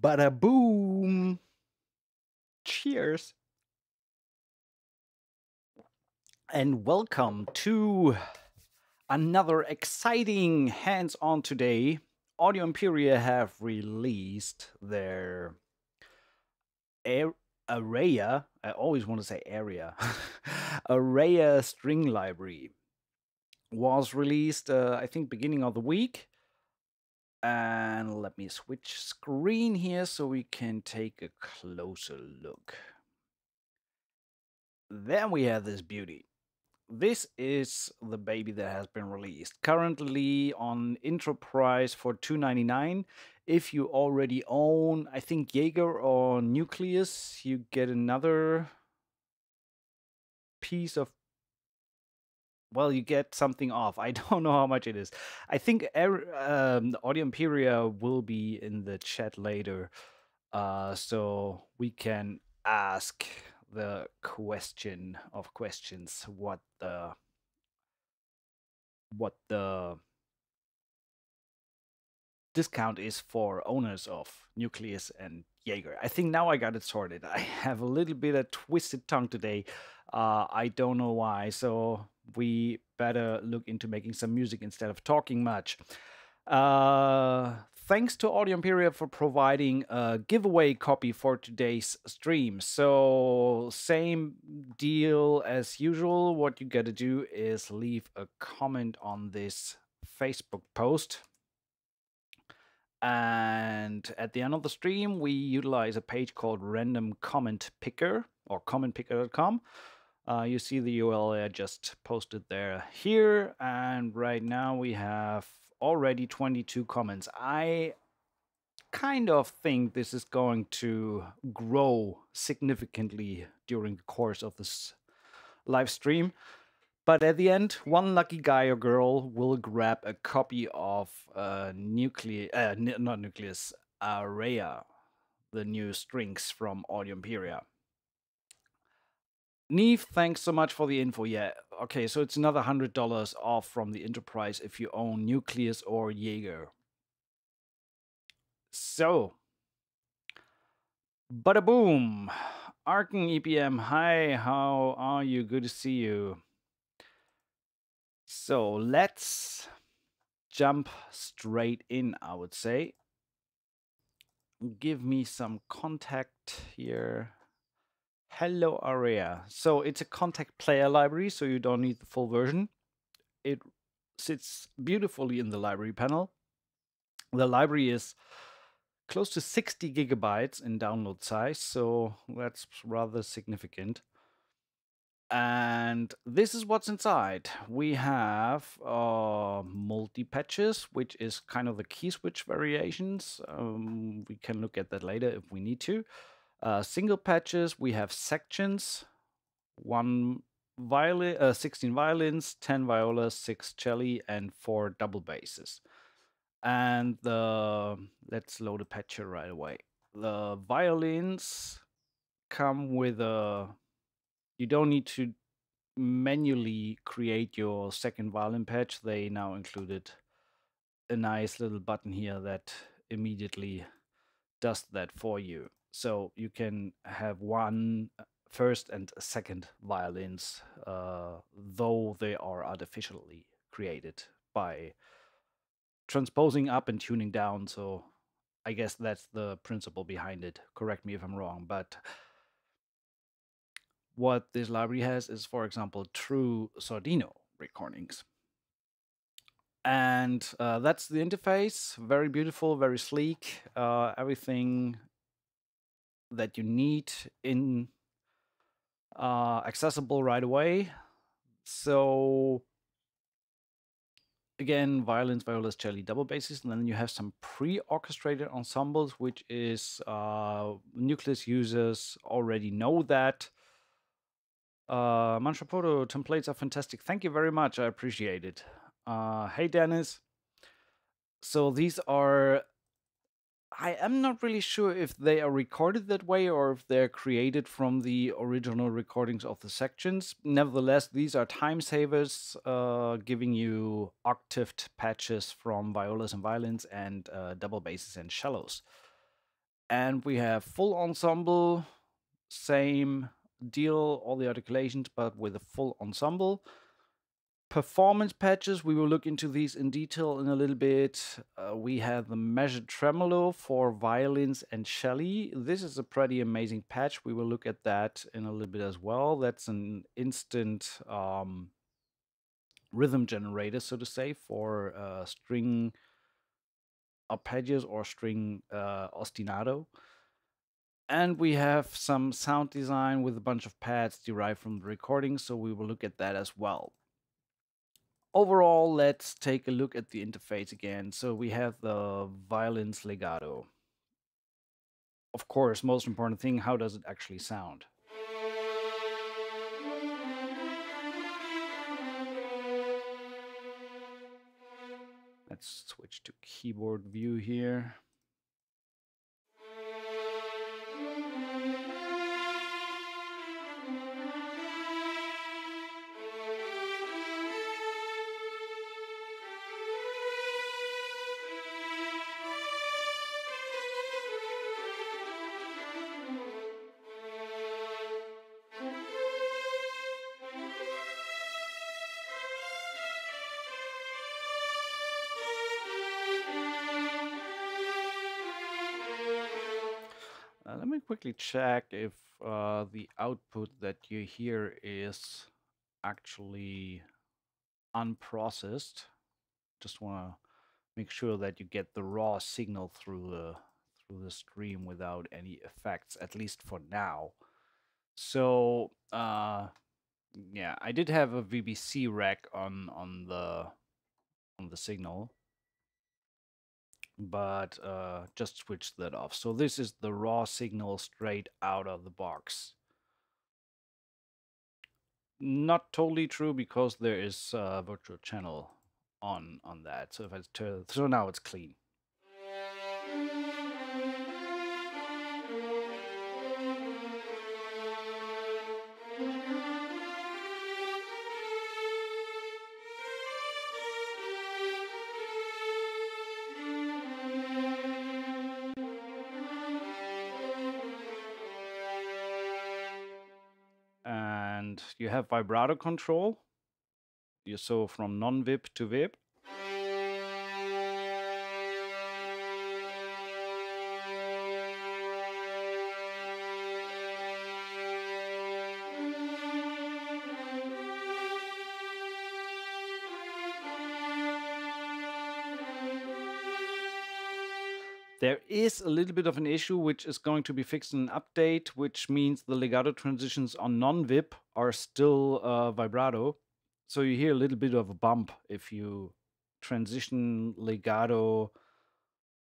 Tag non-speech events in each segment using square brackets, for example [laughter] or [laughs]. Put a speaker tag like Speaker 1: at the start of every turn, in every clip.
Speaker 1: Bada boom. Cheers. And welcome to another exciting hands on today. Audio Imperia have released their Ar- Areia, I always want to say area, [laughs] Areia string library was released, uh, I think, beginning of the week. And let me switch screen here so we can take a closer look. Then we have this beauty. This is the baby that has been released. Currently on Enterprise for 2.99. If you already own, I think Jaeger or Nucleus, you get another piece of well, you get something off. I [laughs] don't know how much it is. I think um, Audio Imperia will be in the chat later, uh, so we can ask the question of questions what the what the discount is for owners of Nucleus and Jaeger. I think now I got it sorted. [laughs] I have a little bit of twisted tongue today. Uh, I don't know why. So we better look into making some music instead of talking much. Uh, thanks to Audio Imperia for providing a giveaway copy for today's stream. So, same deal as usual. What you gotta do is leave a comment on this Facebook post. And at the end of the stream, we utilize a page called Random Comment Picker or commentpicker.com uh, you see the URL I just posted there here. And right now we have already 22 comments. I kind of think this is going to grow significantly during the course of this live stream. But at the end, one lucky guy or girl will grab a copy of uh, Nucleus, uh, not Nucleus, Areia, the new strings from Audio Imperia. Neve, thanks so much for the info. Yeah, okay, so it's another hundred dollars off from the enterprise if you own Nucleus or Jaeger. So, bada boom, Arkin EPM. Hi, how are you? Good to see you. So let's jump straight in. I would say. Give me some contact here. Hello Areia. So it's a Kontakt player library, so you don't need the full version. It sits beautifully in the library panel. The library is close to 60 gigabytes in download size, so that's rather significant. And this is what's inside. We have uh, multi-patches, which is kind of the key switch variations. Um, we can look at that later if we need to. Uh, single patches, we have sections, one violin, uh, 16 violins, 10 violas, 6 celli, and 4 double basses. And the, let's load a patcher right away. The violins come with a, you don't need to manually create your second violin patch. They now included a nice little button here that immediately does that for you. So you can have one uh, and second violins, uh, though they are artificially created by transposing up and tuning down. So I guess that's the principle behind it. Correct me if I'm wrong, but what this library has is, for example, true Sordino recordings. And uh, that's the interface. Very beautiful, very sleek. Uh, everything that you need in uh, accessible right away. So again, violins, violas, cello, double basses, and then you have some pre-orchestrated ensembles, which is uh, Nucleus users already know that. Uh, Manchapoto templates are fantastic. Thank you very much. I appreciate it. Uh, hey, Dennis. So these are I am not really sure if they are recorded that way or if they're created from the original recordings of the sections. Nevertheless, these are time savers, uh, giving you octaved patches from violas and violins and uh, double basses and cellos. And we have full ensemble, same deal, all the articulations, but with a full ensemble. Performance patches, we will look into these in detail in a little bit. Uh, we have the measured tremolo for violins and cello. This is a pretty amazing patch. We will look at that in a little bit as well. That's an instant um, rhythm generator, so to say, for uh, string arpeggios or string uh, ostinato. And we have some sound design with a bunch of pads derived from the recording, so we will look at that as well. Overall, let's take a look at the interface again. So we have the violin's legato. Of course, most important thing, how does it actually sound? Let's switch to keyboard view here. Quickly check if uh, the output that you hear is actually unprocessed. Just want to make sure that you get the raw signal through the through the stream without any effects, at least for now. So uh, yeah, I did have a VBC rack on on the on the signal but uh, just switch that off. So this is the raw signal straight out of the box. Not totally true because there is a virtual channel on on that. So if I turn, so now it's clean. You have vibrato control. You so from non-VIP to VIP. There is a little bit of an issue which is going to be fixed in an update, which means the legato transitions on non-VIP are still uh, vibrato. So you hear a little bit of a bump if you transition legato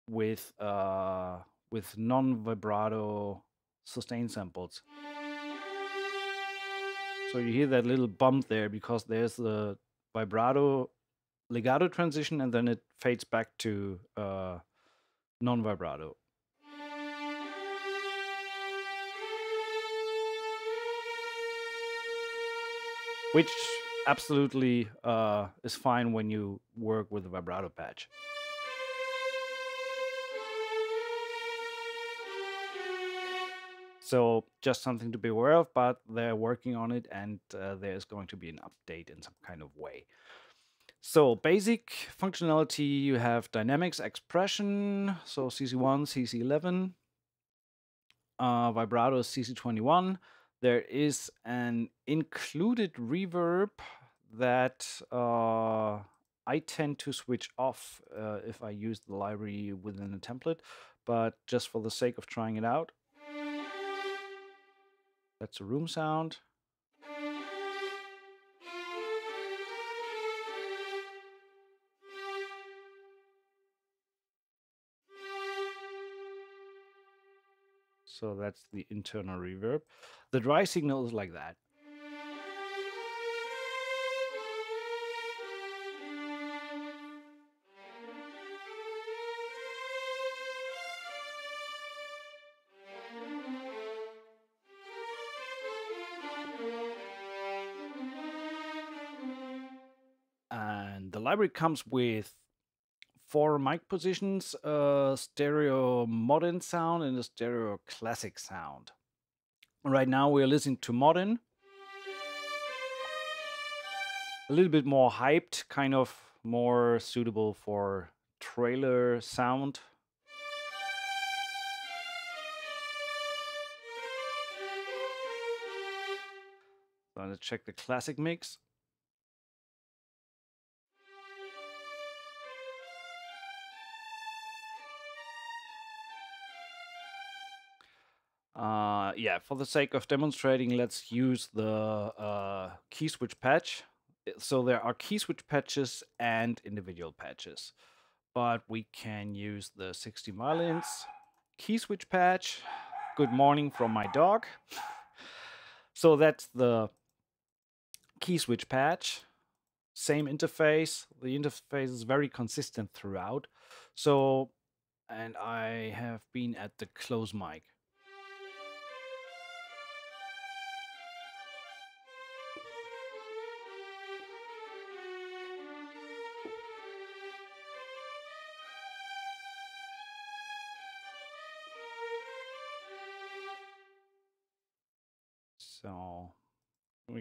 Speaker 1: with uh, with non-vibrato sustain samples. So you hear that little bump there because there's the vibrato legato transition and then it fades back to uh, non-vibrato. Which absolutely uh, is fine when you work with a vibrato patch. So just something to be aware of, but they're working on it and uh, there's going to be an update in some kind of way. So basic functionality, you have dynamics expression, so CC1, CC11, uh, vibrato CC21. There is an included reverb that uh, I tend to switch off uh, if I use the library within a template, but just for the sake of trying it out. That's a room sound. So that's the internal reverb. The dry signal is like that. And the library comes with four mic positions, a stereo modern sound and a stereo classic sound. Right now we're listening to modern. A little bit more hyped, kind of more suitable for trailer sound. So let's check the classic mix. Uh, yeah, for the sake of demonstrating, let's use the uh, key switch patch. So there are key switch patches and individual patches, but we can use the 60 violins key switch patch. Good morning from my dog. So that's the key switch patch. Same interface. The interface is very consistent throughout. So, and I have been at the close mic.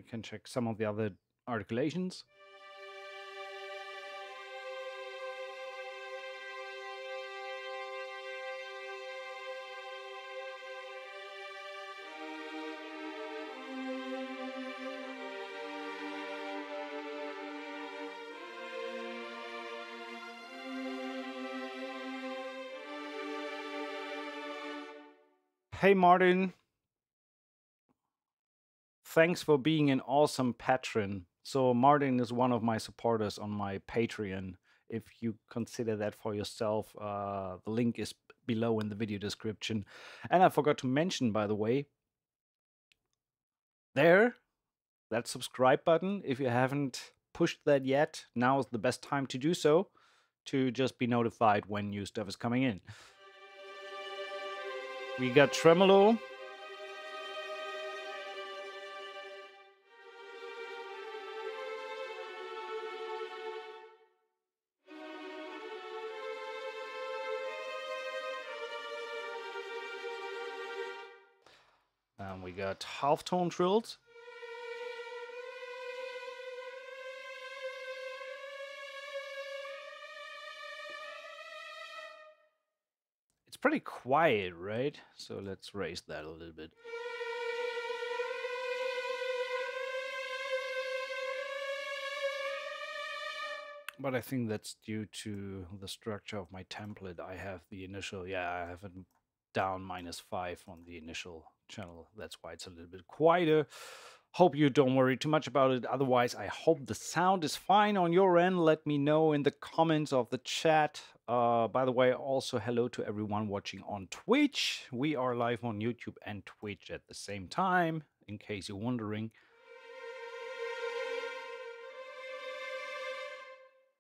Speaker 1: We can check some of the other articulations. Hey Martin, thanks for being an awesome patron. So Martin is one of my supporters on my Patreon. If you consider that for yourself, uh, the link is below in the video description. And I forgot to mention, by the way, there, that subscribe button. If you haven't pushed that yet, now is the best time to do so, to just be notified when new stuff is coming in. We got tremolo, we got half tone trills. It's pretty quiet, right? So let's raise that a little bit. But I think that's due to the structure of my template. I have the initial, yeah, I have it down minus five on the initial channel. That's why it's a little bit quieter. Hope you don't worry too much about it. Otherwise, I hope the sound is fine on your end. Let me know in the comments of the chat. Uh, by the way, also hello to everyone watching on Twitch. We are live on YouTube and Twitch at the same time, in case you're wondering.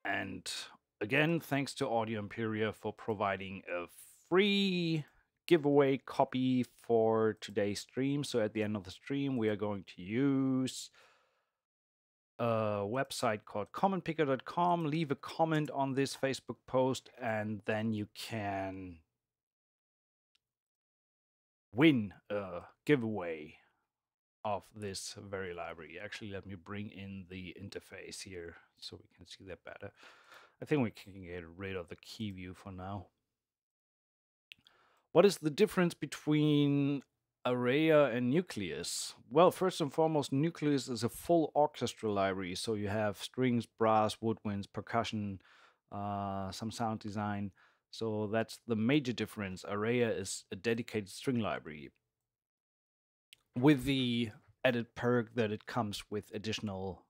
Speaker 1: And again, thanks to Audio Imperia for providing a free giveaway copy for today's stream. So at the end of the stream, we are going to use a website called commentpicker.com. Leave a comment on this Facebook post, and then you can win a giveaway of this very library. Actually, let me bring in the interface here so we can see that better. I think we can get rid of the key view for now. What is the difference between Areia and Nucleus? Well, first and foremost, Nucleus is a full orchestra library. So you have strings, brass, woodwinds, percussion, uh, some sound design. So that's the major difference. Areia is a dedicated string library with the added perk that it comes with additional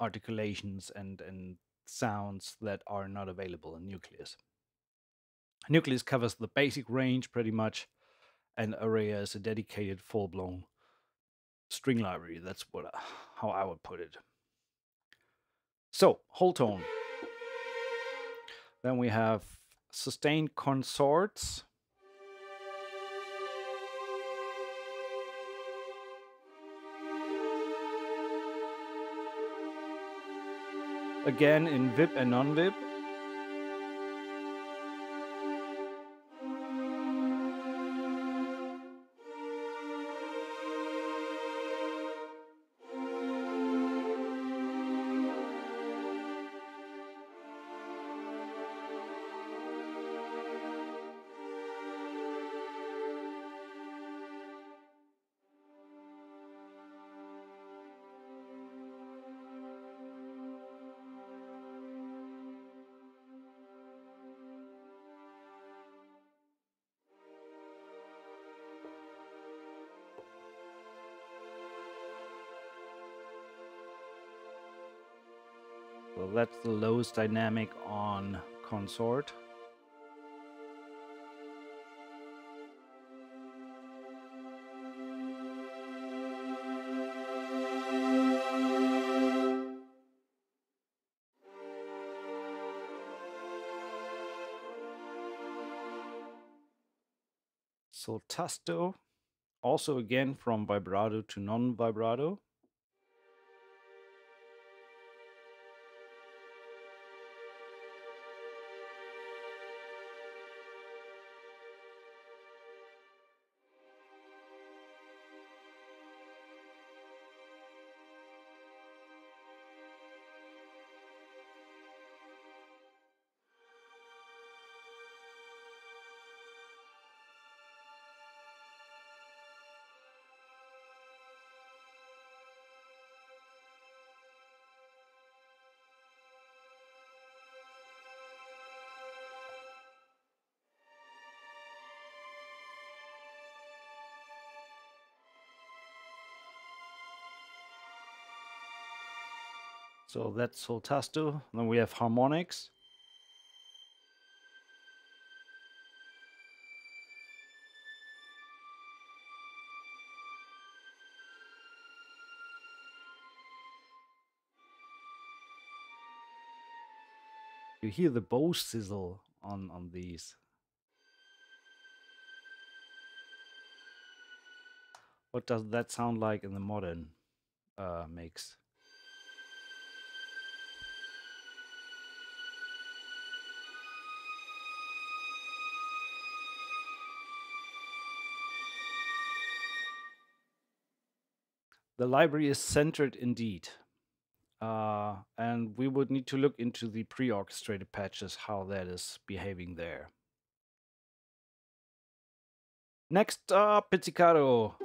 Speaker 1: articulations and, and sounds that are not available in Nucleus. Nucleus covers the basic range pretty much, and Areia is a dedicated full-blown string library. That's what uh, how I would put it. So, whole tone. Then we have sustained consorts. Again in VIP and non-VIP. Dynamic on consort. sul tasto, also again from vibrato to non-vibrato. So that's sul tasto. Then we have harmonics. You hear the bow sizzle on, on these. What does that sound like in the modern uh, mix? The library is centered indeed. Uh, and we would need to look into the pre-orchestrated patches, how that is behaving there. Next up, Pizzicato.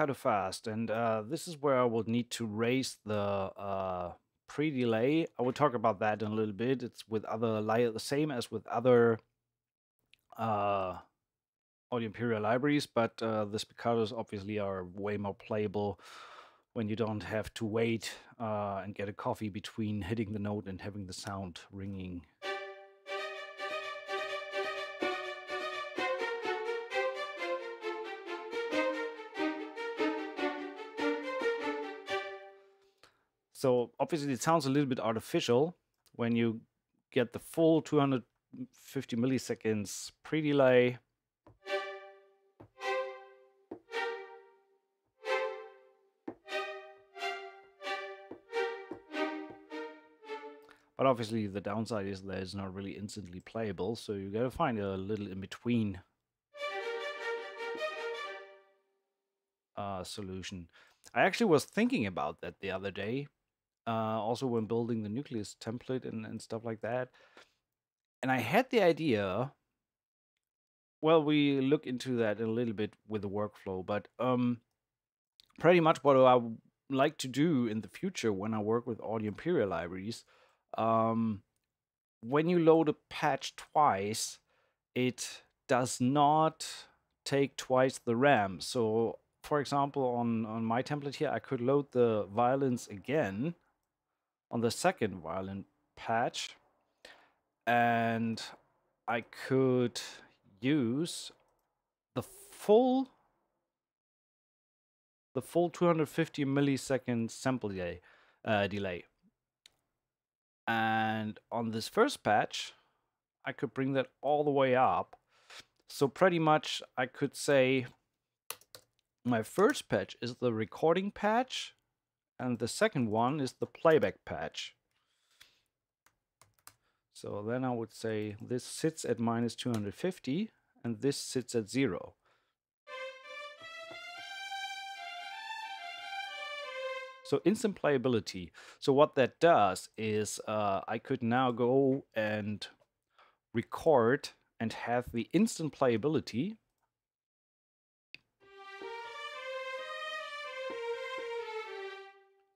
Speaker 1: Spiccato fast, and uh, this is where I will need to raise the uh, pre-delay. I will talk about that in a little bit. It's with other the same as with other uh, Audio Imperia libraries, but uh, the spiccatos obviously are way more playable when you don't have to wait uh, and get a coffee between hitting the note and having the sound ringing. So obviously it sounds a little bit artificial when you get the full 250 milliseconds pre-delay. But obviously the downside is that it's not really instantly playable, so you gotta find a little in-between uh, solution. I actually was thinking about that the other day also when building the nucleus template and, and stuff like that. And I had the idea. Well, we look into that a little bit with the workflow, but um, pretty much what I like to do in the future when I work with Audio Imperia libraries, um, when you load a patch twice, it does not take twice the RAM. So, for example, on, on my template here, I could load the violins again on the second violin patch and I could use the full the full 250 millisecond sample delay, uh, delay. And on this first patch, I could bring that all the way up. So pretty much I could say my first patch is the recording patch and the second one is the playback patch. So then I would say this sits at minus 250 and this sits at zero. So instant playability. So what that does is uh, I could now go and record and have the instant playability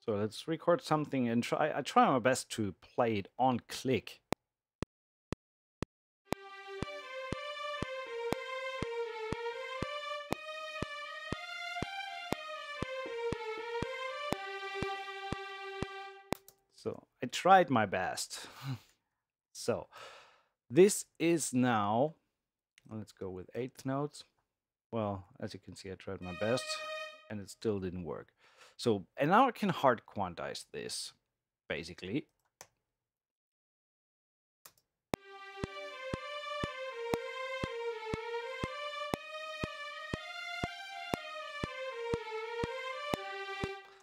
Speaker 1: So let's record something and try. I try my best to play it on click. So I tried my best. [laughs] so this is now, let's go with eighth notes. Well, as you can see, I tried my best and it still didn't work. So, and now I can hard quantize this, basically.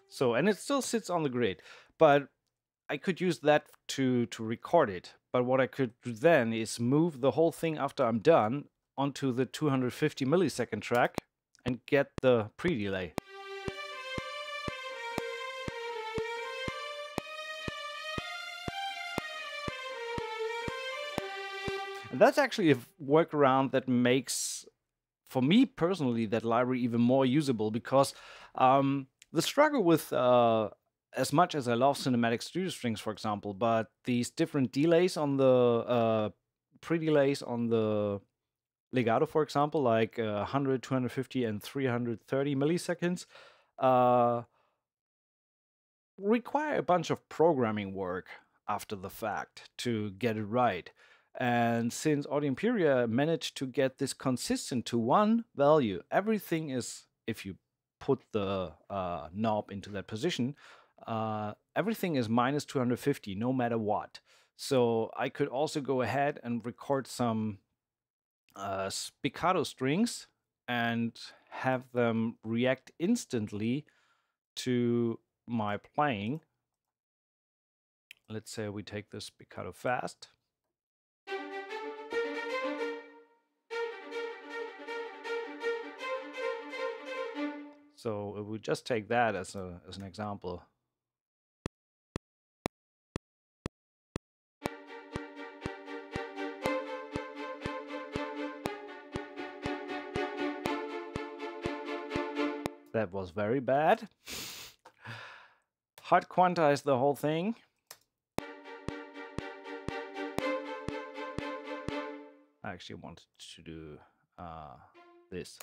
Speaker 1: So, and it still sits on the grid, but I could use that to, to record it. But what I could do then is move the whole thing after I'm done onto the 250 millisecond track and get the pre-delay. And that's actually a workaround that makes, for me personally, that library even more usable because um, the struggle with uh, as much as I love cinematic studio strings, for example, but these different delays on the uh, pre-delays on the legato, for example, like uh, 100, 250, and 330 milliseconds, uh, require a bunch of programming work after the fact to get it right. And since Audio Imperia managed to get this consistent to one value, everything is, if you put the uh, knob into that position, uh, everything is minus 250 no matter what. So I could also go ahead and record some uh, spiccato strings and have them react instantly to my playing. Let's say we take this spiccato fast. So we just take that as a as an example. That was very bad. [sighs] Hard quantize the whole thing. I actually wanted to do uh, this.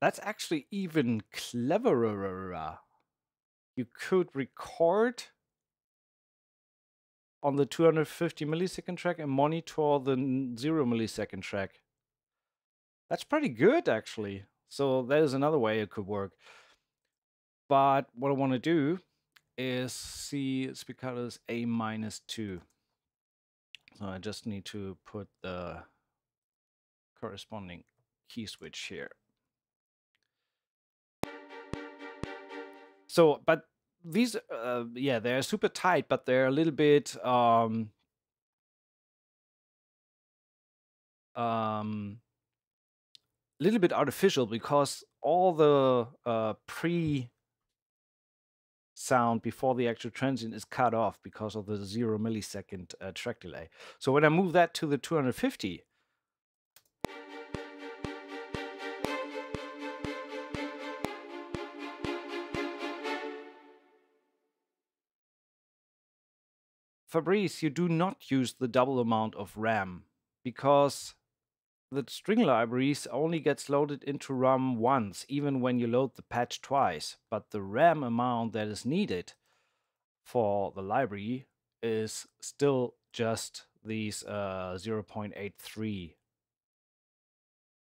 Speaker 1: That's actually even cleverer. You could record on the 250 millisecond track and monitor the 0 millisecond track. That's pretty good, actually. So there's another way it could work. But what I want to do is C spiccato's A minus 2. So I just need to put the corresponding key switch here. So, but these, uh, yeah, they're super tight, but they're a little bit, um, um, little bit artificial because all the uh, pre sound before the actual transient is cut off because of the zero millisecond uh, track delay. So when I move that to the 250, Fabrice, you do not use the double amount of RAM because the string libraries only gets loaded into RAM once, even when you load the patch twice. But the RAM amount that is needed for the library is still just these uh, 0.83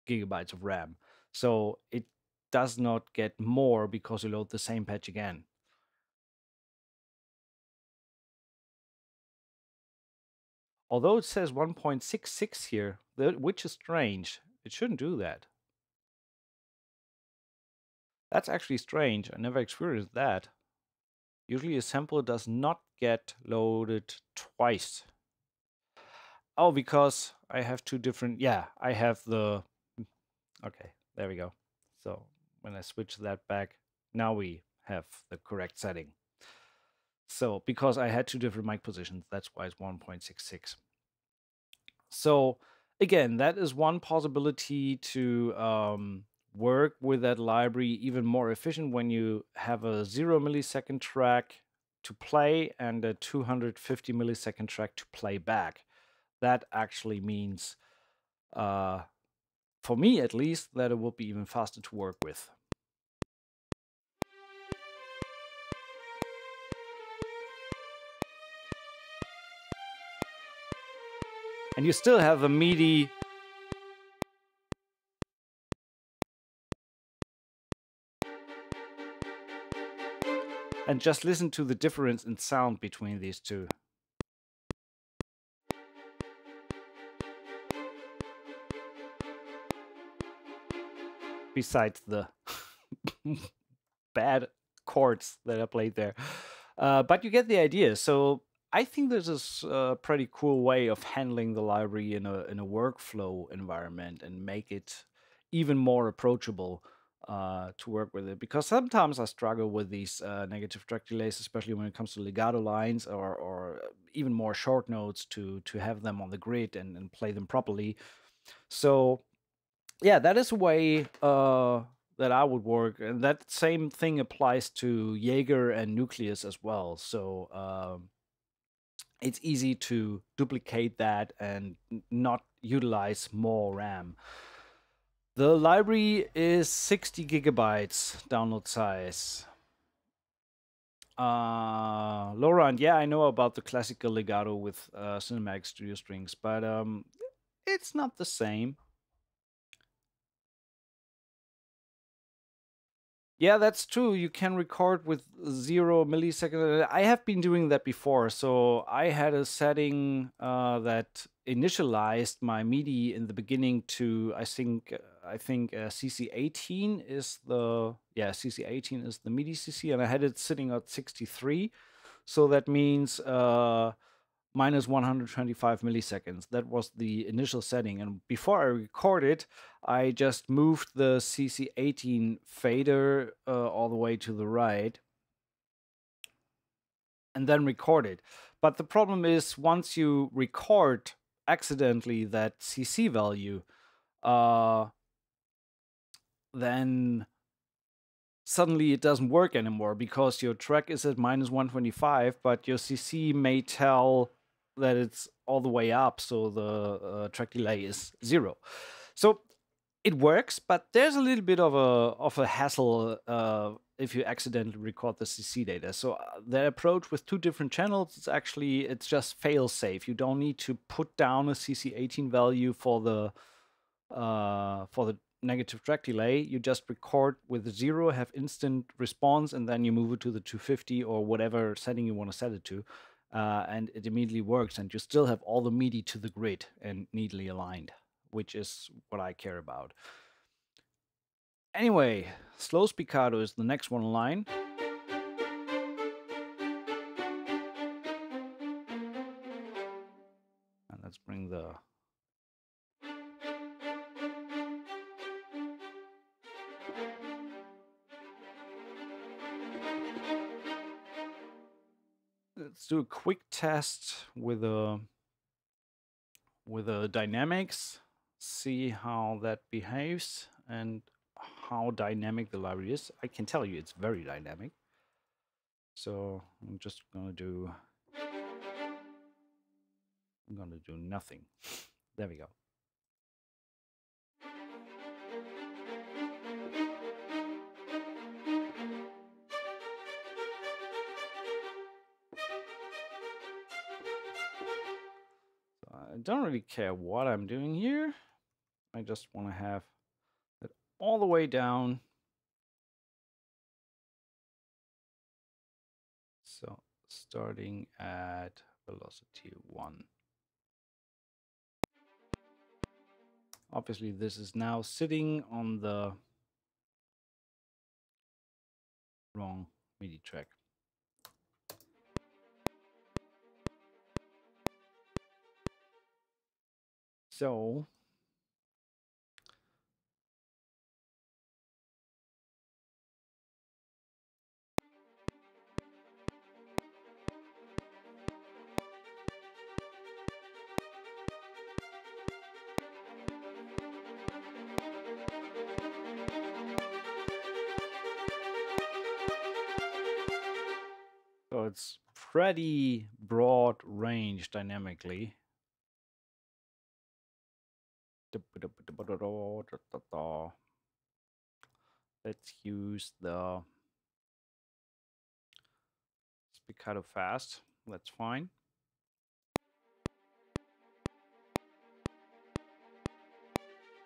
Speaker 1: gigabytes of RAM. So it does not get more because you load the same patch again. Although it says 1.66 here, which is strange. It shouldn't do that. That's actually strange. I never experienced that. Usually a sample does not get loaded twice. Oh, because I have two different... Yeah, I have the... Okay, there we go. So when I switch that back, now we have the correct setting. So because I had two different mic positions, that's why it's 1.66. So again, that is one possibility to um, work with that library even more efficient when you have a zero millisecond track to play and a 250 millisecond track to play back. That actually means, uh, for me at least, that it will be even faster to work with. And you still have a meaty and just listen to the difference in sound between these two. Besides the [laughs] bad chords that I played there. Uh, but you get the idea. So I think this is a pretty cool way of handling the library in a in a workflow environment and make it even more approachable uh, to work with it because sometimes I struggle with these uh, negative track delays, especially when it comes to legato lines or, or even more short notes to to have them on the grid and, and play them properly. So yeah, that is a way uh, that I would work, and that same thing applies to Jaeger and Nucleus as well. So um, it's easy to duplicate that and not utilize more RAM. The library is 60 gigabytes download size. Uh, Laura, and yeah, I know about the classical legato with uh, Cinematic Studio Strings, but um, it's not the same. Yeah, that's true. You can record with zero milliseconds. I have been doing that before. So I had a setting uh, that initialized my MIDI in the beginning to I think uh, I think uh, CC18 is the yeah CC18 is the MIDI CC, and I had it sitting at 63. So that means uh, minus 125 milliseconds. That was the initial setting. And before I recorded, I just moved the CC18 fader uh, all the way to the right and then recorded. But the problem is once you record accidentally that CC value, uh, then suddenly it doesn't work anymore because your track is at minus 125, but your CC may tell that it's all the way up, so the uh, track delay is zero. So it works, but there's a little bit of a of a hassle uh, if you accidentally record the CC data. So uh, the approach with two different channels is actually it's just fail safe. You don't need to put down a CC18 value for the uh, for the negative track delay. You just record with zero, have instant response, and then you move it to the 250 or whatever setting you want to set it to uh, and it immediately works and you still have all the MIDI to the grid and neatly aligned, which is what I care about. Anyway, slow spiccato is the next one in line. Do a quick test with a with a dynamics, see how that behaves and how dynamic the library is. I can tell you it's very dynamic. So I'm just gonna do I'm gonna do nothing. There we go. Don't really care what I'm doing here. I just want to have it all the way down. So starting at velocity 1. Obviously, this is now sitting on the wrong MIDI track. So So it's pretty broad range dynamically. Let's use the spiccato fast. That's fine.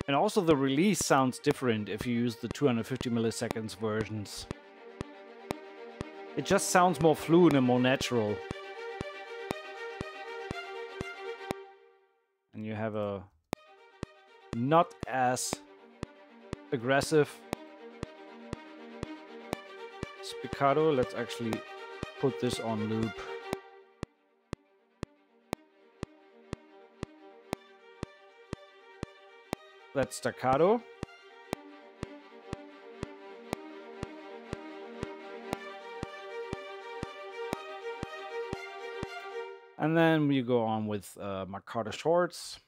Speaker 1: And also the release sounds different if you use the 250 milliseconds versions. It just sounds more fluid and more natural. And you have a not as aggressive spiccato. Let's actually put this on loop. That's staccato. And then we go on with uh, shorts.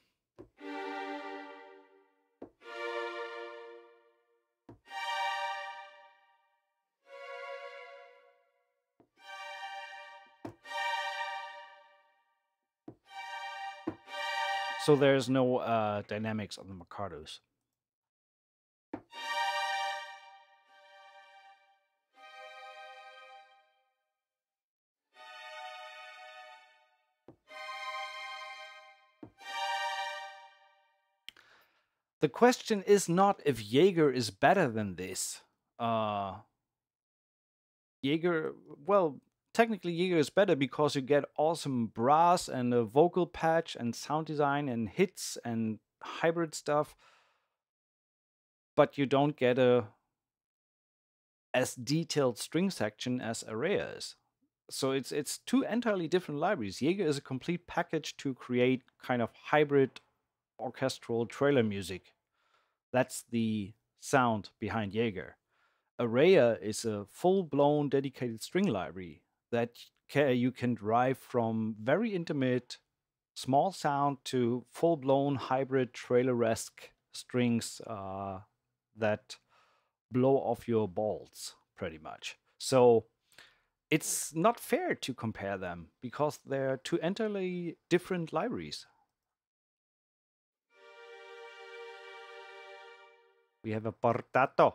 Speaker 1: So there's no uh, dynamics on the marcatos. The question is not if Jaeger is better than this. Uh, Jaeger, well, technically Jaeger is better because you get awesome brass and a vocal patch and sound design and hits and hybrid stuff. But you don't get a as detailed string section as Areia is. So it's it's two entirely different libraries. Jaeger is a complete package to create kind of hybrid orchestral trailer music. That's the sound behind Jaeger. Areia is a full-blown dedicated string library that you can drive from very intimate small sound to full-blown hybrid trailer-esque strings uh, that blow off your balls pretty much. So it's not fair to compare them because they're two entirely different libraries. We have a portato.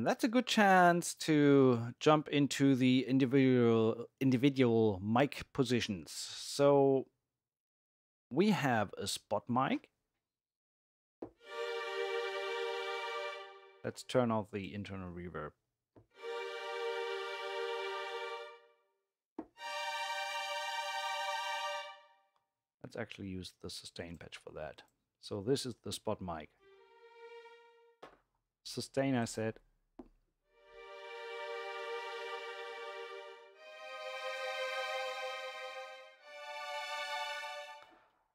Speaker 1: And that's a good chance to jump into the individual individual mic positions. So we have a spot mic Let's turn off the internal reverb. Let's actually use the sustain patch for that. So this is the spot mic. Sustain, I said.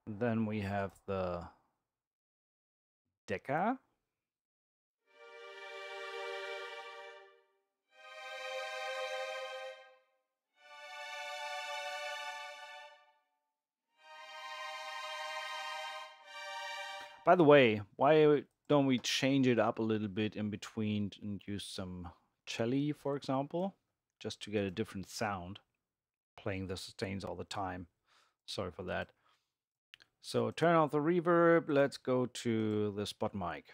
Speaker 1: Then we have the Decca. By the way, why don't we change it up a little bit in between and use some cello, for example, just to get a different sound, playing the sustains all the time. Sorry for that. So turn off the reverb. Let's go to the spot mic.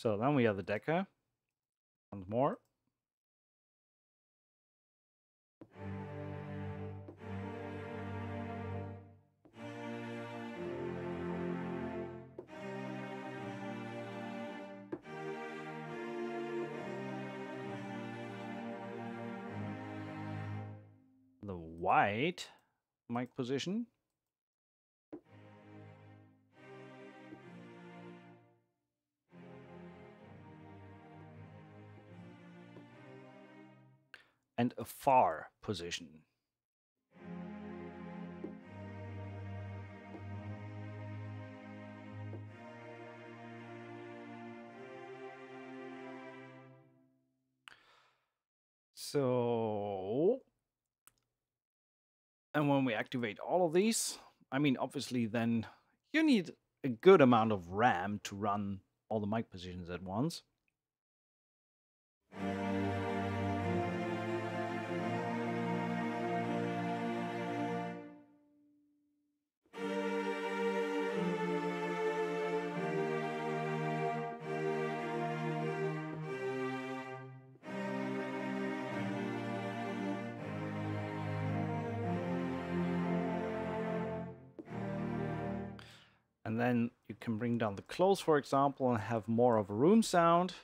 Speaker 1: So then we have the Decca. Once more. The white mic position. A far position. So, and when we activate all of these, I mean, obviously then you need a good amount of RAM to run all the mic positions at once. Can bring down the close, for example, and have more of a room sound.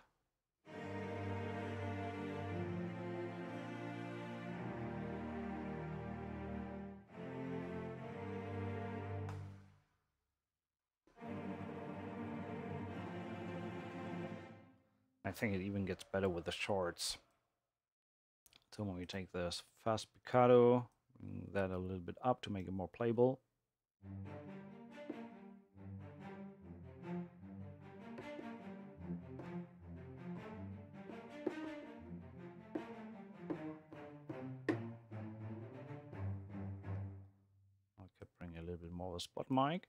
Speaker 1: I think it even gets better with the shorts. So when we take this fast spiccato, bring that a little bit up to make it more playable. A spot mic.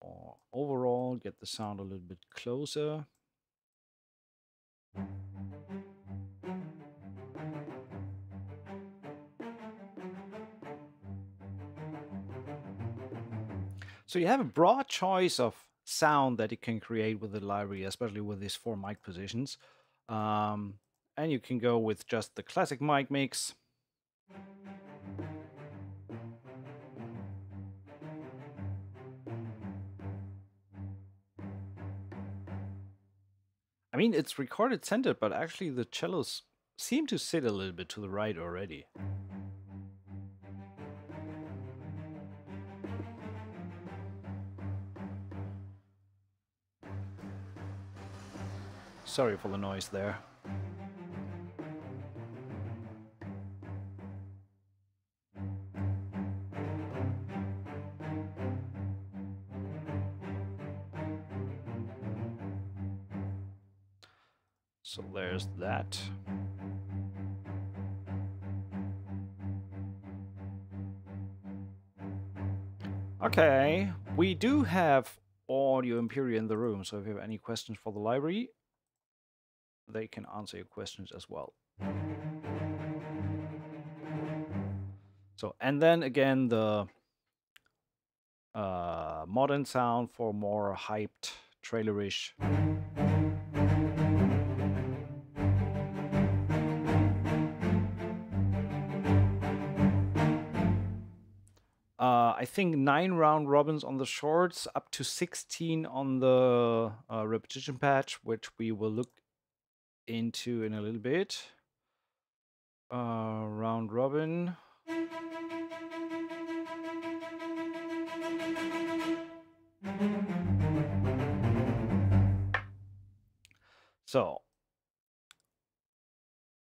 Speaker 1: Or overall, get the sound a little bit closer. So you have a broad choice of sound that you can create with the library, especially with these four mic positions. Um, and you can go with just the classic mic mix. Mean, it's recorded centered, but actually the cellos seem to sit a little bit to the right already. Sorry for the noise there. There's that. Okay, we do have Audio Imperia in the room, so if you have any questions for the library, they can answer your questions as well. So, and then again, the uh, modern sound for more hyped, trailerish. I think nine round robins on the shorts, up to 16 on the uh, repetition patch, which we will look into in a little bit. Uh, round robin. So,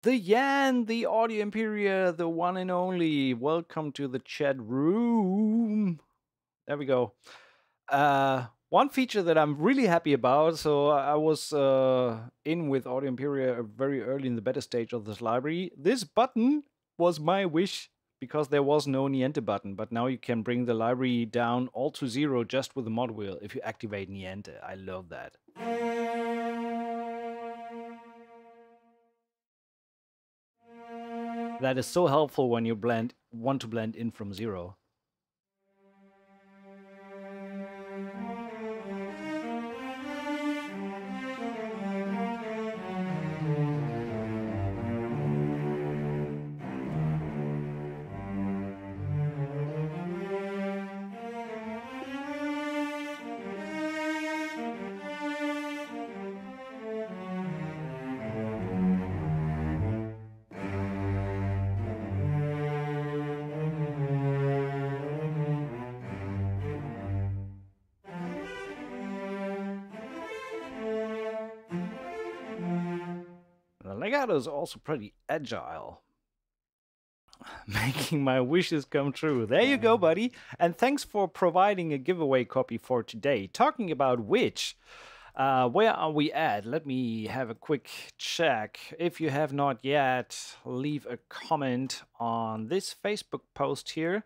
Speaker 1: the Jan, the Audio Imperia, the one and only. Welcome to the chat room. There we go. Uh, one feature that I'm really happy about. So I was uh, in with Audio Imperia very early in the beta stage of this library. This button was my wish because there was no Niente button, but now you can bring the library down all to zero just with the mod wheel if you activate Niente. I love that. That is so helpful when you blend want to blend in from zero. Is also pretty agile. [laughs] Making my wishes come true. There you go, buddy. And thanks for providing a giveaway copy for today. Talking about which, uh, where are we at? Let me have a quick check. If you have not yet, leave a comment on this Facebook post here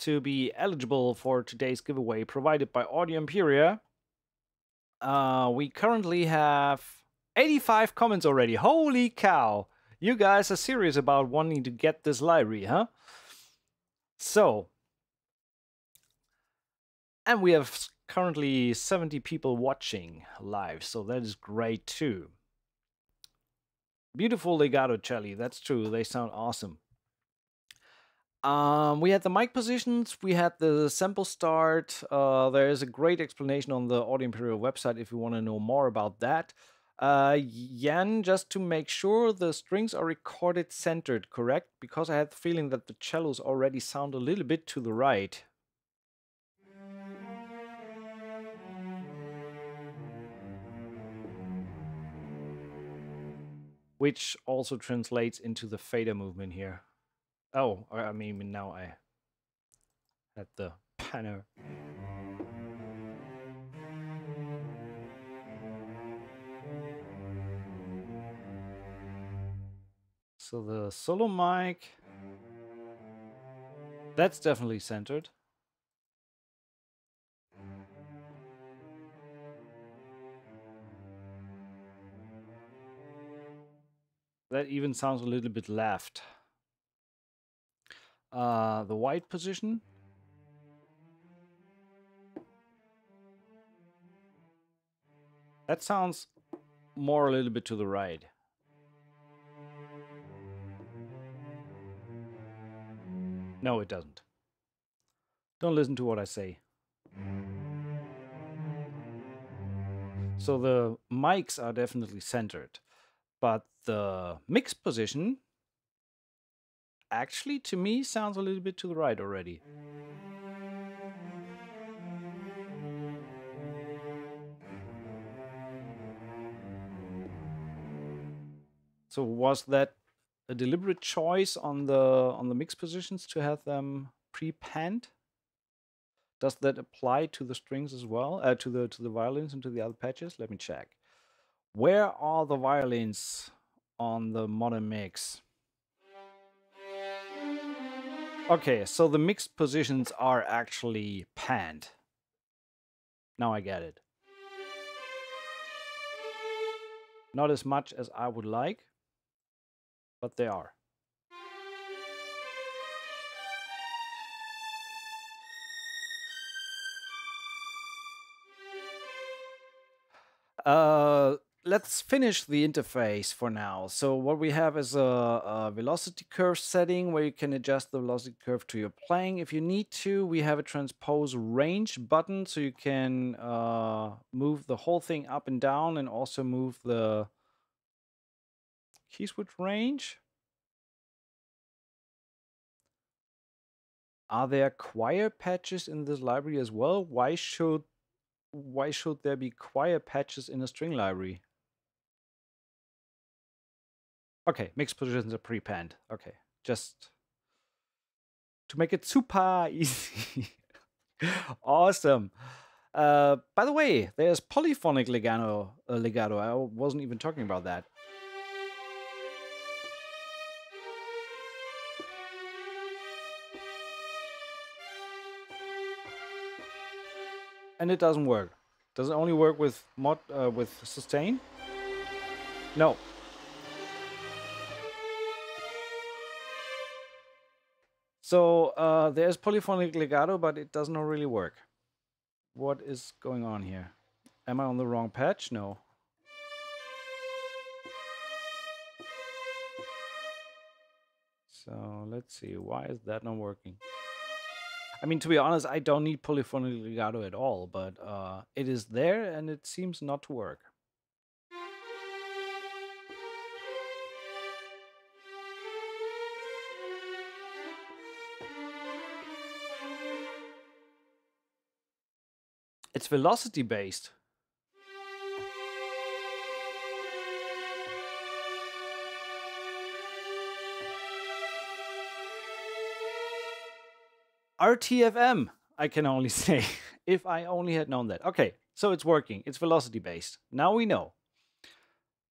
Speaker 1: to be eligible for today's giveaway provided by Audio Imperia. Uh, we currently have 85 comments already. Holy cow! You guys are serious about wanting to get this library, huh? So, and we have currently 70 people watching live, so that is great too. Beautiful legato celli, that's true. They sound awesome. Um, we had the mic positions, we had the sample start. Uh, there is a great explanation on the Audio Imperia website if you want to know more about that. Uh, Jan, just to make sure the strings are recorded centered, correct? Because I had the feeling that the cellos already sound a little bit to the right. Which also translates into the fader movement here. Oh, I mean, now I had the panner. So the solo mic, that's definitely centered. That even sounds a little bit left. Uh, the white position. That sounds more a little bit to the right. No, it doesn't. Don't listen to what I say. So the mics are definitely centered, but the mix position actually to me sounds a little bit to the right already. So was that a deliberate choice on the on the mix positions to have them pre-panned? Does that apply to the strings as well, uh, to the to the violins and to the other patches? Let me check. Where are the violins on the modern mix? Okay, so the mixed positions are actually panned. Now I get it. Not as much as I would like, but they are. Uh, let's finish the interface for now. So what we have is a, a, velocity curve setting where you can adjust the velocity curve to your playing if you need to. We have a transpose range button so you can uh, move the whole thing up and down and also move the key range. Are there choir patches in this library as well? Why should why should there be choir patches in a string library? Okay, mixed positions are pre-panned. Okay, just to make it super [laughs] easy. awesome. Uh, by the way, there's polyphonic legato. Uh, legato. I wasn't even talking about that. And it doesn't work. Does it only work with mod uh, with sustain? No. So uh, there's polyphonic legato, but it does not really work. What is going on here? Am I on the wrong patch? No. So let's see, why is that not working? I mean, to be honest, I don't need polyphonic legato at all, but uh, it is there and it seems not to work. It's velocity based. RTFM, I can only [laughs] say, if I only had known that. Okay, so it's working. It's velocity based. Now we know.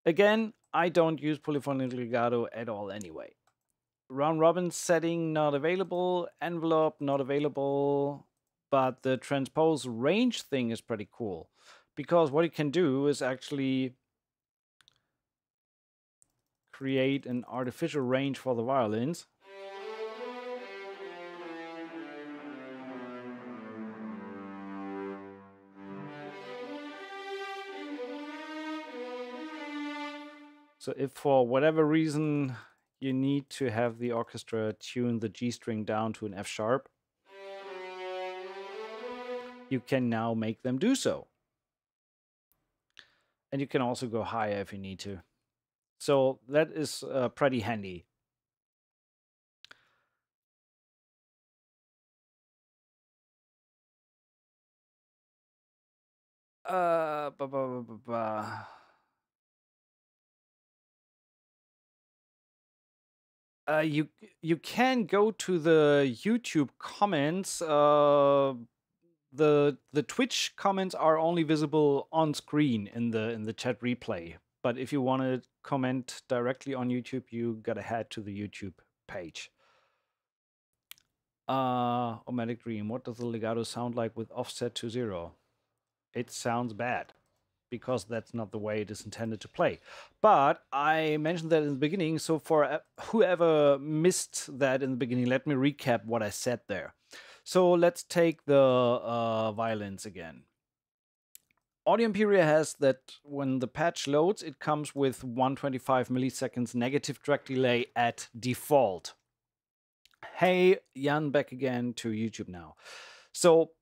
Speaker 1: Again, I don't use polyphonic legato at all anyway. Round robin setting not available. Envelope not available. But the transpose range thing is pretty cool. Because what you can do is actually create an artificial range for the violins. So if for whatever reason you need to have the orchestra tune the G string down to an F sharp, you can now make them do so. And you can also go higher if you need to. So that is uh, pretty handy. Uh, ba -ba -ba uh, you you can go to the YouTube comments. Uh, the the Twitch comments are only visible on screen in the in the chat replay. But if you want to comment directly on YouTube, you gotta head to the YouTube page. Uh, Omatic Dream. What does the legato sound like with offset to zero? It sounds bad because that's not the way it is intended to play. But I mentioned that in the beginning, so for whoever missed that in the beginning, let me recap what I said there. So let's take the uh, violins again. Audio Imperia has that when the patch loads, it comes with 125 milliseconds negative track delay at default. Hey, Jan, back again to YouTube now. So,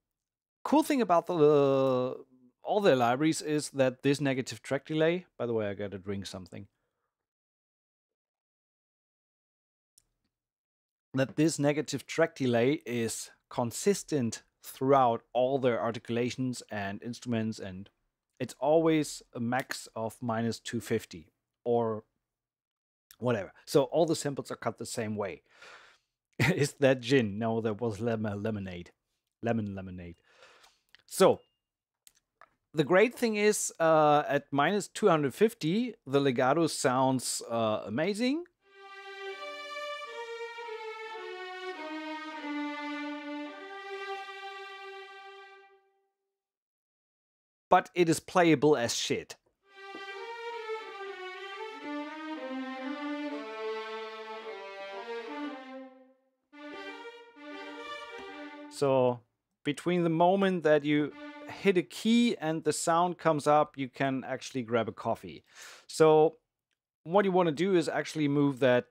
Speaker 1: cool thing about the all their libraries is that this negative track delay, by the way, I gotta drink something. That this negative track delay is consistent throughout all their articulations and instruments and it's always a max of minus 250 or whatever. So all the samples are cut the same way. [laughs] is that gin? No, that was lemon lemonade. Lemon lemonade. So the great thing is uh, at minus 250, the legato sounds uh, amazing. But it is playable as shit. So between the moment that you hit a key and the sound comes up, you can actually grab a coffee. So what you want to do is actually move that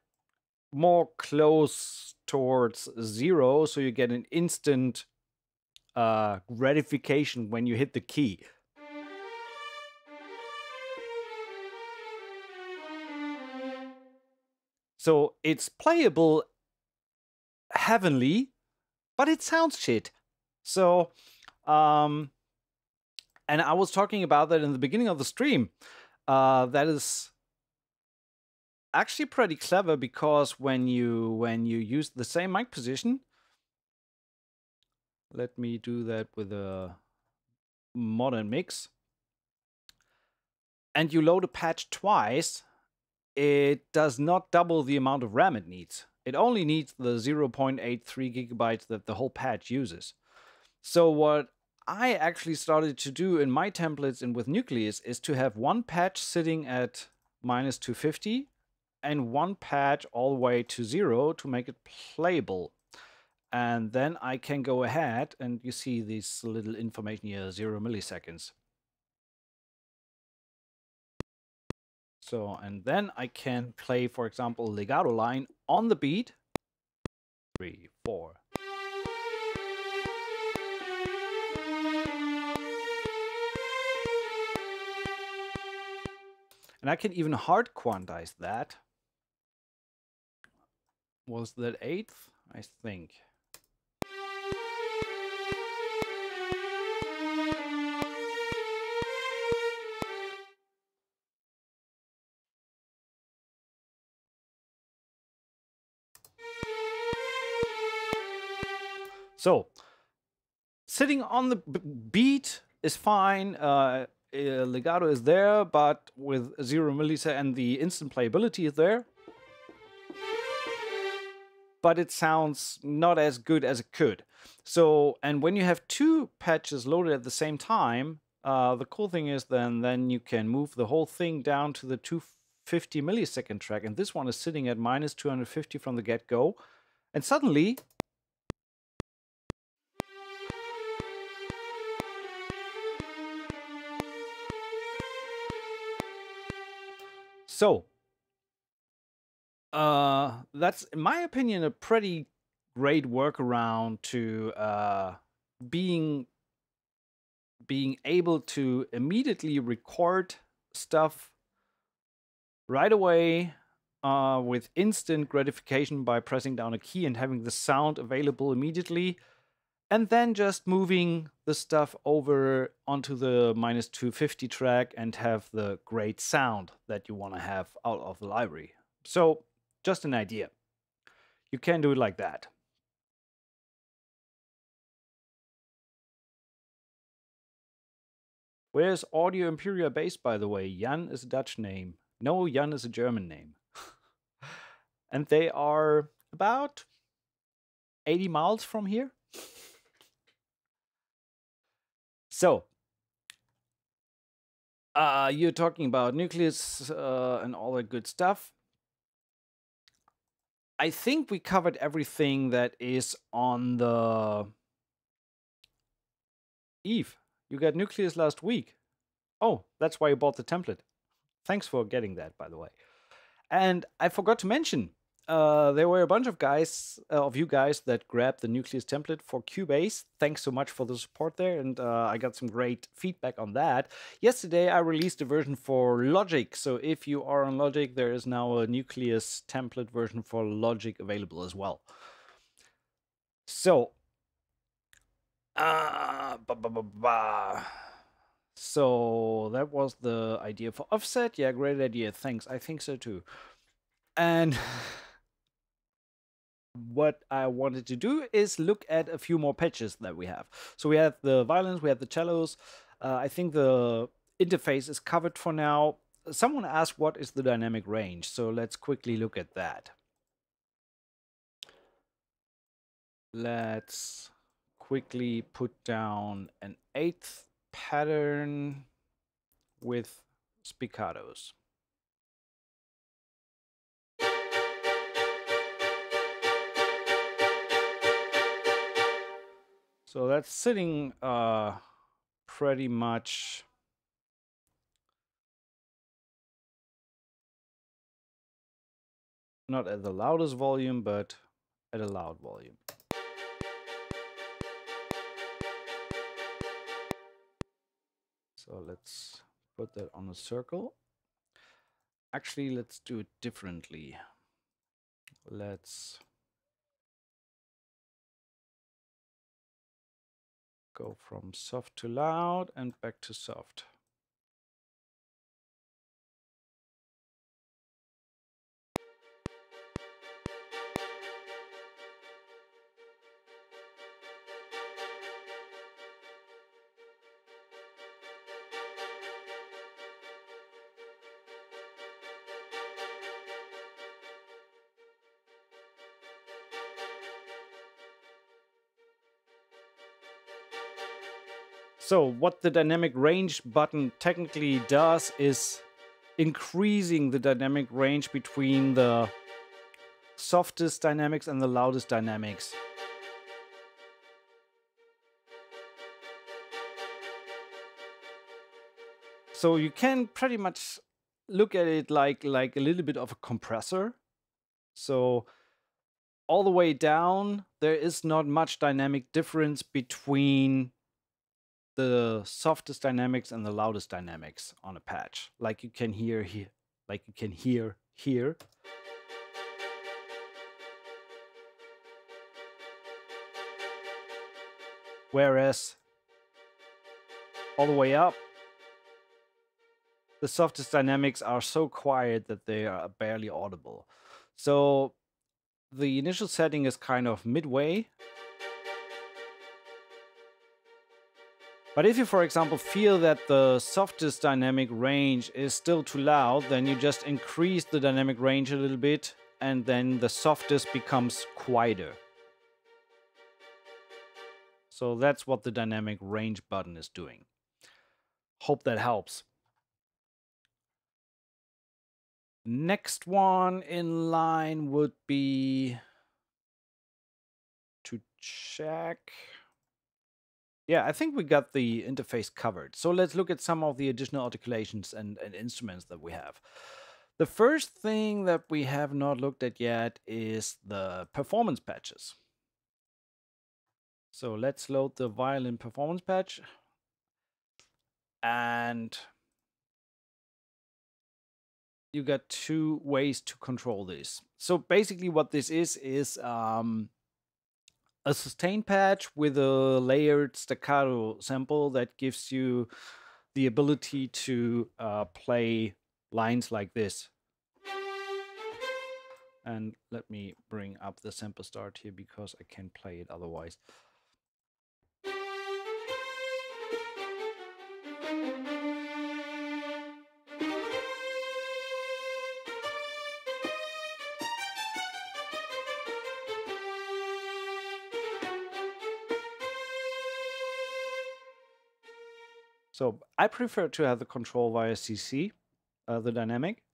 Speaker 1: more close towards zero so you get an instant uh, gratification when you hit the key. So it's playable heavenly, but it sounds shit. So um, and I was talking about that in the beginning of the stream. Uh, that is actually pretty clever because when you when you use the same mic position, let me do that with a modern mix, and you load a patch twice, it does not double the amount of RAM it needs. It only needs the 0.83 gigabytes that the whole patch uses. So what I actually started to do in my templates and with Nucleus is to have one patch sitting at minus 250 and one patch all the way to zero to make it playable. And then I can go ahead and you see this little information here, zero milliseconds. So, and then I can play, for example, legato line on the beat. Three, four, And I can even hard quantize that. Was that eighth? I think. So, sitting on the beat is fine. Uh, uh, legato is there, but with zero millisecond and the instant playability is there. But it sounds not as good as it could. So, and when you have two patches loaded at the same time, uh, the cool thing is then then you can move the whole thing down to the 250 millisecond track, and this one is sitting at minus 250 from the get-go, and suddenly So, uh, that's, in my opinion, a pretty great workaround to uh, being being able to immediately record stuff right away uh, with instant gratification by pressing down a key and having the sound available immediately and then just moving the stuff over onto the minus 250 track and have the great sound that you want to have out of the library. So just an idea. You can do it like that. Where's Audio Imperia based, by the way? Jan is a Dutch name. No, Jan is a German name. [laughs] and they are about 80 miles from here. So, uh, you're talking about nucleus uh, and all that good stuff. I think we covered everything that is on the Eve. You got nucleus last week. Oh, that's why you bought the template. Thanks for getting that, by the way. And I forgot to mention, uh, there were a bunch of guys, uh, of you guys, that grabbed the Nucleus template for Cubase. Thanks so much for the support there, and uh, I got some great feedback on that. Yesterday, I released a version for Logic, so if you are on Logic, there is now a Nucleus template version for Logic available as well. So, uh, bah, bah, bah, so that was the idea for offset. Yeah, great idea. Thanks. I think so too. And [sighs] [sighs] what I wanted to do is look at a few more patches that we have. So we have the violins, we have the cellos. Uh, I think the interface is covered for now. Someone asked what is the dynamic range, so let's quickly look at that. Let's quickly put down an eighth pattern with spiccatos. So that's sitting uh, pretty much not at the loudest volume, but at a loud volume. So let's put that on a circle. Actually, let's do it differently. Let's go from soft to loud and back to soft. So what the dynamic range button technically does is increasing the dynamic range between the softest dynamics and the loudest dynamics. So you can pretty much look at it like like a little bit of a compressor. So all the way down, there is not much dynamic difference between the softest dynamics and the loudest dynamics on a patch, like you can hear here, like you can hear here. Whereas all the way up, the softest dynamics are so quiet that they are barely audible. So the initial setting is kind of midway But if you, for example, feel that the softest dynamic range is still too loud, then you just increase the dynamic range a little bit and then the softest becomes quieter. So that's what the dynamic range button is doing. Hope that helps. Next one in line would be to check. Yeah, I think we got the interface covered. So let's look at some of the additional articulations and, and instruments that we have. The first thing that we have not looked at yet is the performance patches. So let's load the violin performance patch. And you got two ways to control this. So basically what this is, is um, a sustain patch with a layered staccato sample that gives you the ability to uh, play lines like this. And let me bring up the sample start here because I can't play it otherwise. So I prefer to have the control via CC, uh, the dynamic.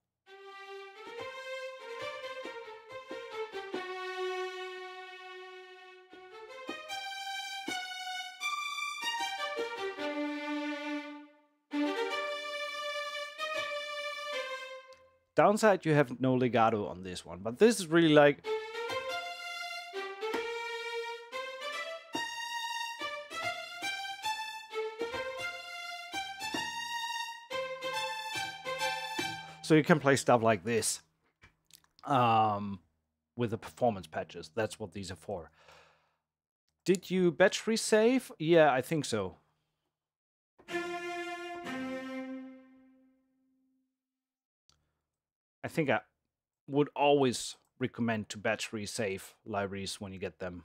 Speaker 1: Downside, you have no legato on this one, but this is really like So you can play stuff like this um, with the performance patches. That's what these are for. Did you battery save? Yeah, I think so. I think I would always recommend to battery save libraries when you get them.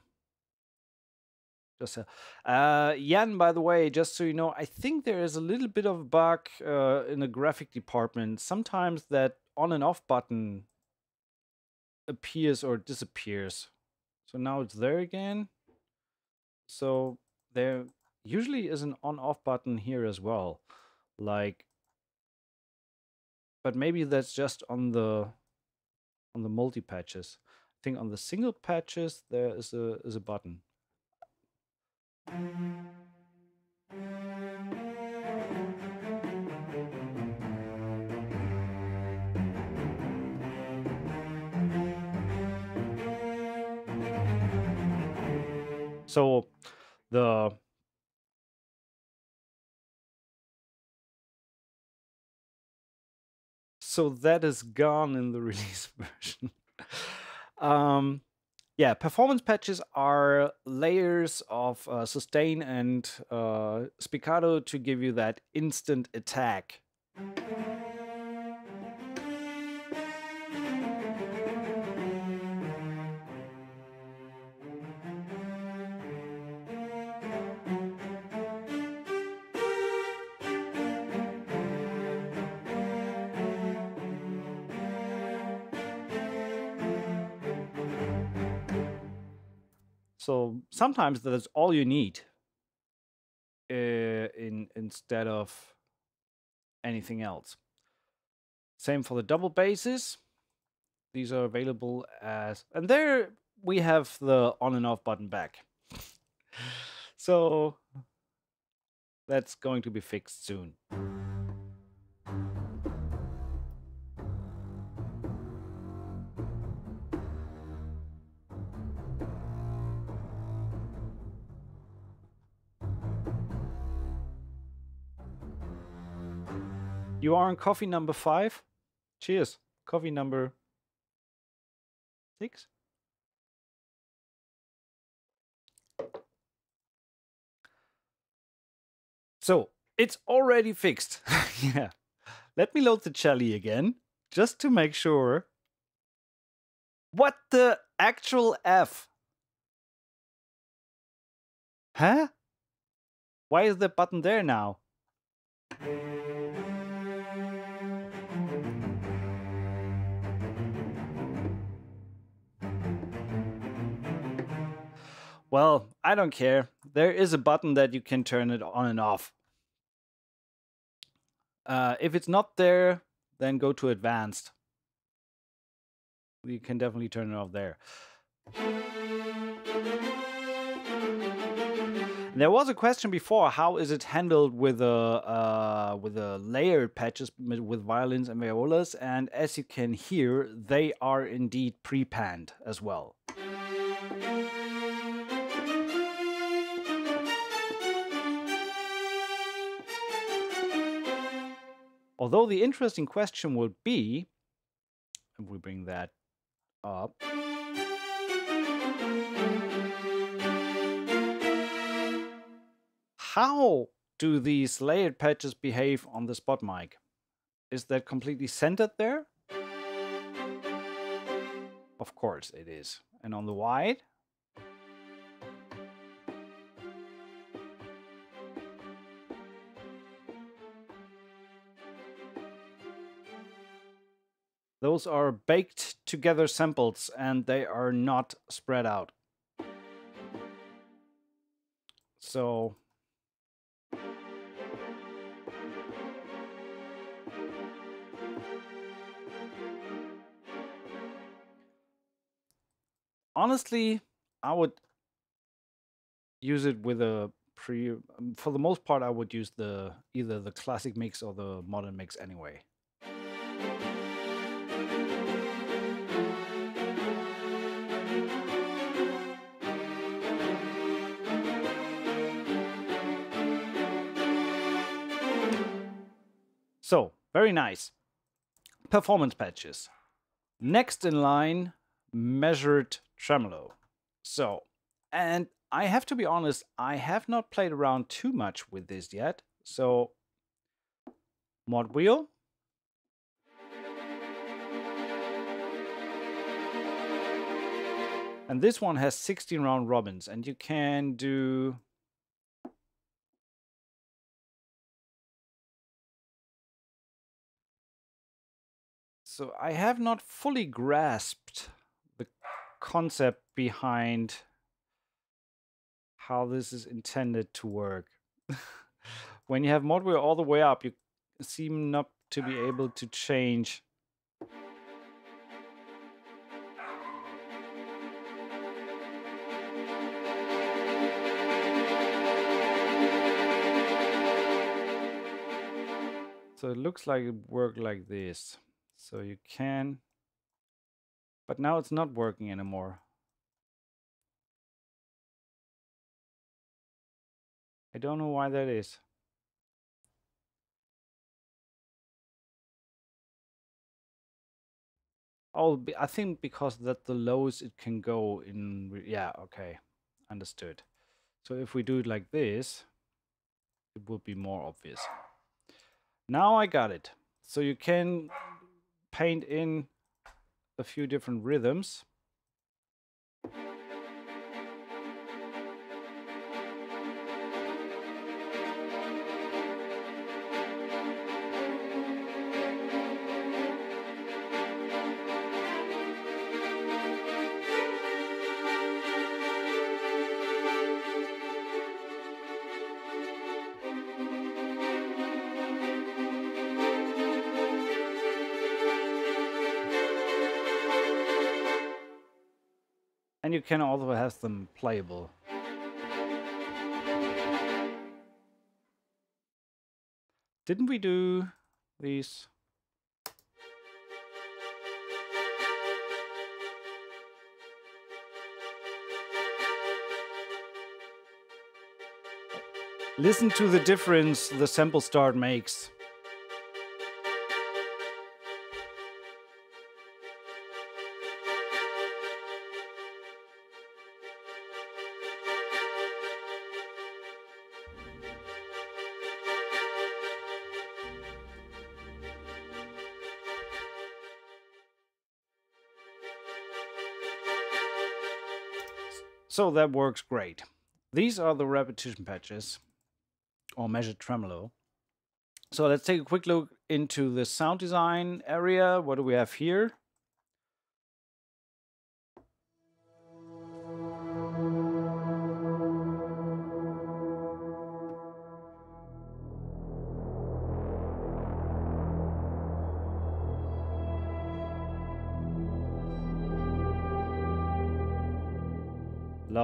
Speaker 1: Just a, uh, Jan, by the way, just so you know, I think there is a little bit of bug uh, in the graphic department. Sometimes that on and off button appears or disappears. So now it's there again. So there usually is an on off button here as well. Like, but maybe that's just on the on the multi patches. I think on the single patches there is a is a button. So the so that is gone in the [laughs] release version. um, yeah, performance patches are layers of uh, sustain and uh, spiccato to give you that instant attack. So sometimes that's all you need uh, in instead of anything else. Same for the double basses. These are available as, and there we have the on and off button back. [laughs] so that's going to be fixed soon. You are on coffee number five. Cheers. Coffee number six. So it's already fixed. [laughs] yeah. Let me load the Celli again, just to make sure. What the actual F? Huh? Why is the button there now? Well, I don't care. There is a button that you can turn it on and off. Uh, if it's not there, then go to advanced. You can definitely turn it off there. There was a question before: How is it handled with a uh, with the layered patches with violins and violas? And as you can hear, they are indeed pre-panned as well. Although the interesting question would be, if we bring that up. How do these layered patches behave on the spot mic? Is that completely centered there? Of course it is. And on the wide? Those are baked together samples and they are not spread out. So honestly, I would use it with a pre um, for the most part I would use the either the classic mix or the modern mix anyway. So, very nice. Performance patches. Next in line, measured tremolo. So, and I have to be honest, I have not played around too much with this yet. So, mod wheel. And this one has 16 round robins and you can do So I have not fully grasped the concept behind how this is intended to work. [laughs] when you have mod wheel all the way up, you seem not to be able to change So it looks like it worked like this. So you can, but now it's not working anymore. I don't know why that is. Oh, I think because that the lowest it can go in, yeah, okay, understood. So if we do it like this, it would be more obvious. Now I got it. So you can paint in a few different rhythms. Can also have them playable. Didn't we do these? Listen to the difference the sample start makes. So that works great. These are the repetition patches. or measured tremolo. So let's take a quick look into the sound design area. What do we have here?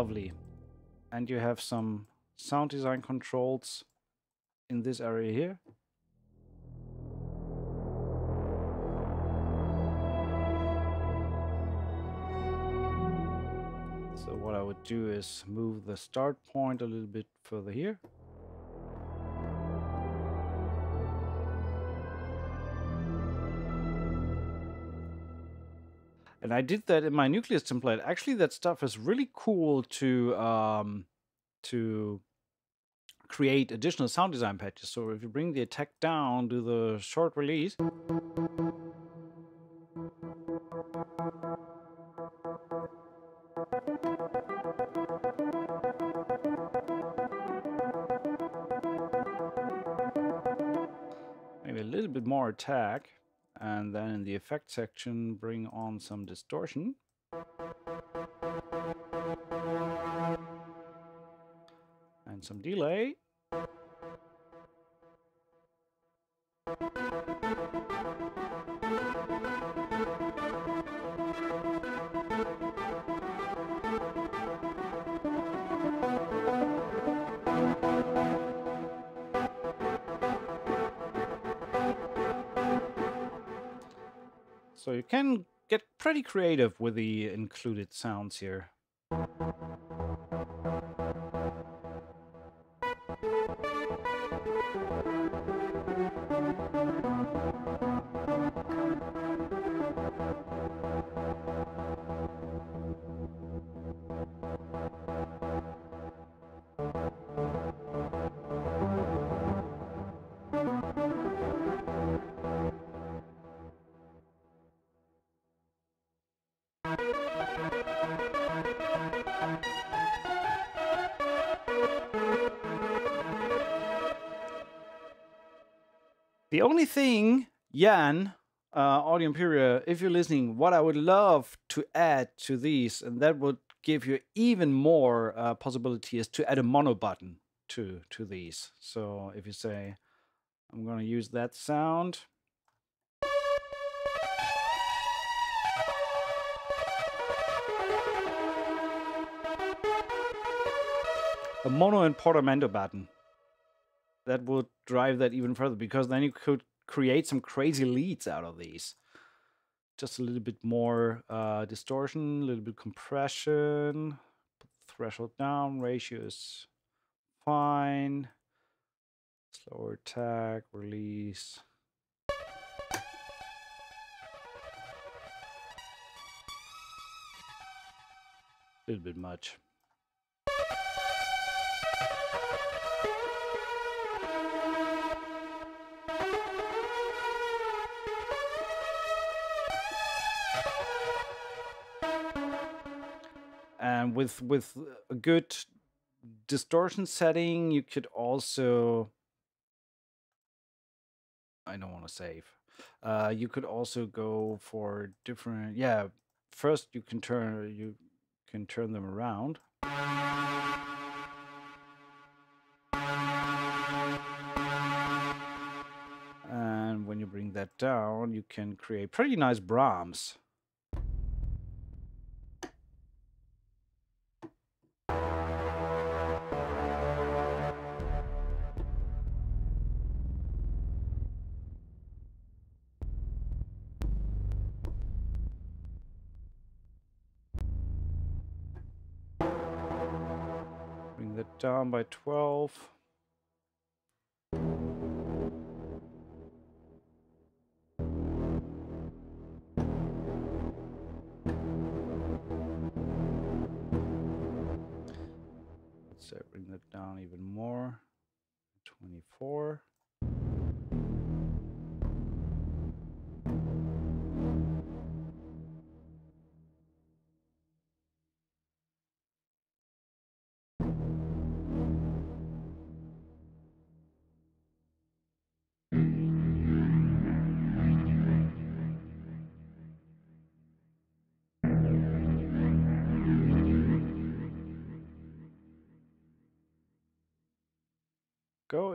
Speaker 1: Lovely. And you have some sound design controls in this area here. So what I would do is move the start point a little bit further here. And I did that in my nucleus template. Actually, that stuff is really cool to um, to create additional sound design patches. So if you bring the attack down, do the short release. Maybe a little bit more attack. And then in the effect section, bring on some distortion. And some delay. Pretty creative with the included sounds here. Only thing, Jan, uh, Audio Imperia, if you're listening, what I would love to add to these, and that would give you even more uh, possibility, is to add a mono button to to these. So if you say, I'm going to use that sound. A mono and portamento button that would drive that even further because then you could create some crazy leads out of these. Just a little bit more uh, distortion, a little bit compression, threshold down, ratio is fine. Slower attack, release. A little bit much. And with with a good distortion setting you could also i don't want to save uh you could also go for different yeah first you can turn you can turn them around. And when you bring that down you can create pretty nice braams down by 12. Let's bring that down even more. 24.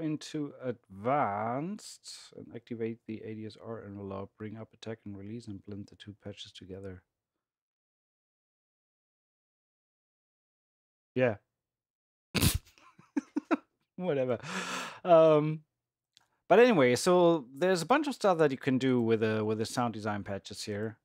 Speaker 1: Into advanced and activate the ADSR and allow bring up attack and release and blend the two patches together. Yeah. [laughs] Whatever. Um, but anyway, so there's a bunch of stuff that you can do with the with the sound design patches here.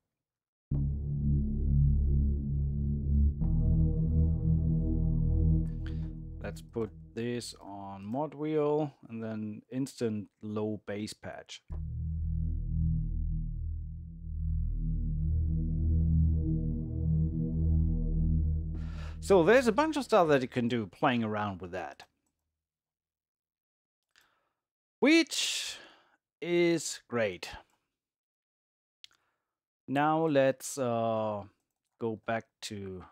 Speaker 1: Let's put this on mod wheel and then instant low bass patch. So there's a bunch of stuff that you can do playing around with that. Which is great. Now let's uh, go back to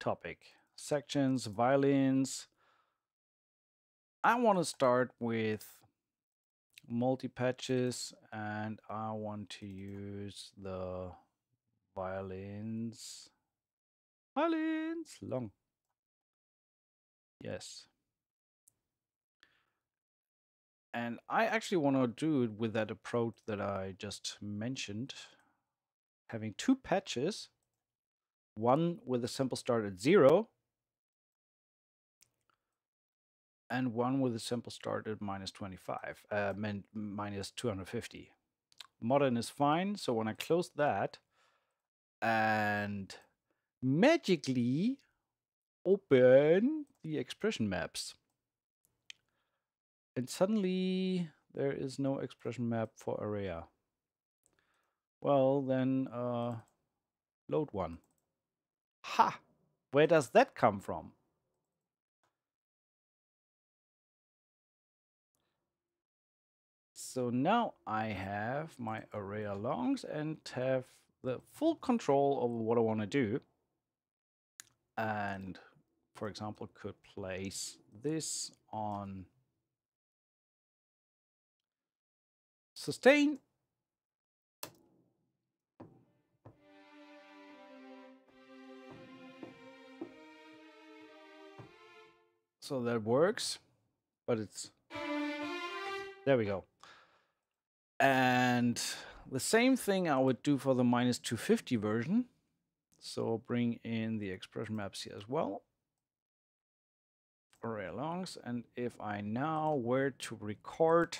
Speaker 1: topic. Sections, violins, I want to start with multi-patches and I want to use the violins. Violins long. Yes. And I actually want to do it with that approach that I just mentioned. Having two patches, one with a sample start at zero and one with a sample start at minus 25, uh, minus 250. Modern is fine, so when I close that and magically open the expression maps, and suddenly there is no expression map for Areia. Well, then uh, load one. Ha! Where does that come from? So now I have my Areia longs and have the full control over what I want to do. And for example, could place this on sustain. So that works, but it's, there we go. And the same thing I would do for the minus 250 version. So bring in the expression maps here as well. Areia longs. And if I now were to record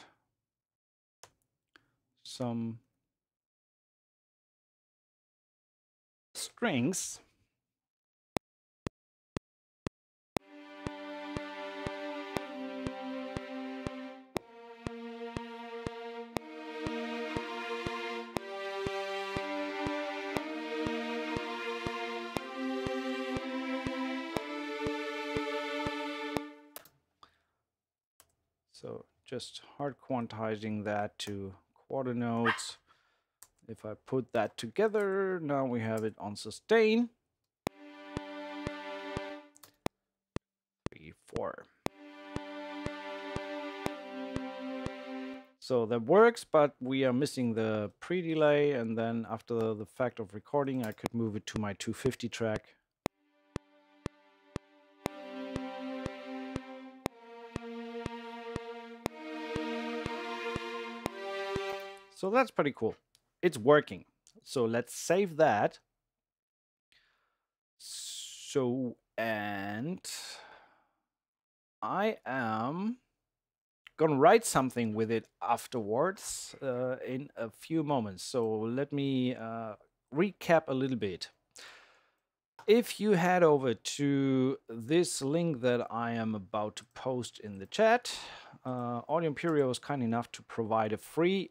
Speaker 1: some strings, just hard quantizing that to quarter notes. If I put that together, now we have it on sustain. Three, four. So that works, but we are missing the pre-delay, and then after the fact of recording, I could move it to my 250 track. So that's pretty cool. It's working. So let's save that. So, and I am gonna write something with it afterwards uh, in a few moments. So let me uh, recap a little bit. If you head over to this link that I am about to post in the chat, uh, Audio Imperia was kind enough to provide a free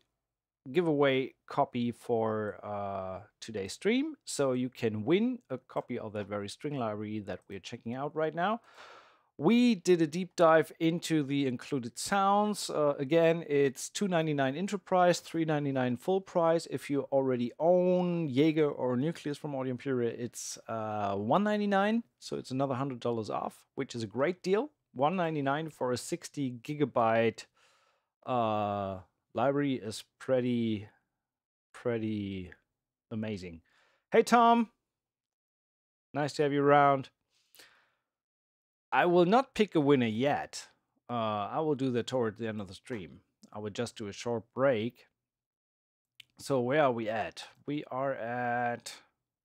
Speaker 1: giveaway copy for uh, today's stream. So you can win a copy of that very string library that we're checking out right now. We did a deep dive into the included sounds. Uh, again, it's $2.99 enterprise, $3.99 full price. If you already own Jaeger or Nucleus from Audio Imperia, it's uh, $1.99. So it's another $100 off, which is a great deal. $1.99 for a 60 gigabyte uh, library is pretty, pretty amazing. Hey, Tom. Nice to have you around. I will not pick a winner yet. Uh, I will do that toward the end of the stream. I will just do a short break. So where are we at? We are at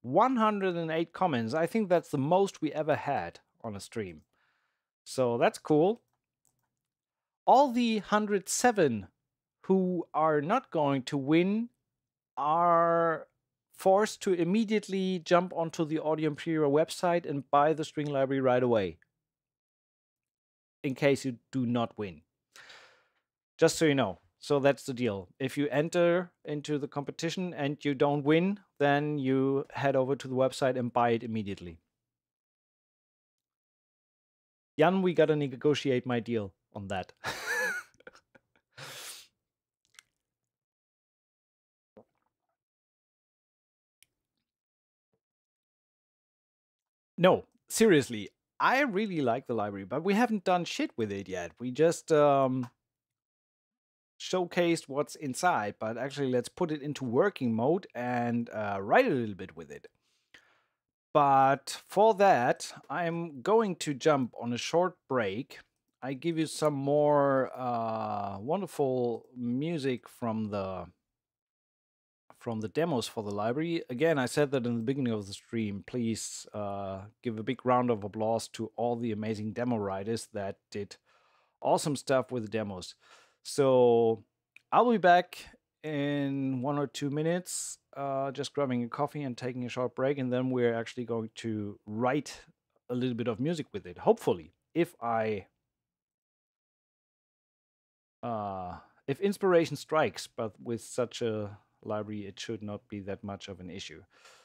Speaker 1: 108 comments. I think that's the most we ever had on a stream. So that's cool. All the 107 who are not going to win are forced to immediately jump onto the Audio Imperia website and buy the string library right away. In case you do not win. Just so you know. So that's the deal. If you enter into the competition and you don't win, then you head over to the website and buy it immediately. Jan, we gotta negotiate my deal on that. [laughs] no, seriously, I really like the library, but we haven't done shit with it yet. We just um, showcased what's inside, but actually, let's put it into working mode and uh, write a little bit with it. But for that, I'm going to jump on a short break. I give you some more uh, wonderful music from the from the demos for the library. Again, I said that in the beginning of the stream. Please uh, give a big round of applause to all the amazing demo writers that did awesome stuff with the demos. So I'll be back in one or two minutes, uh, just grabbing a coffee and taking a short break, and then we're actually going to write a little bit of music with it. Hopefully, if I uh, if inspiration strikes, but with such a library, it should not be that much of an issue.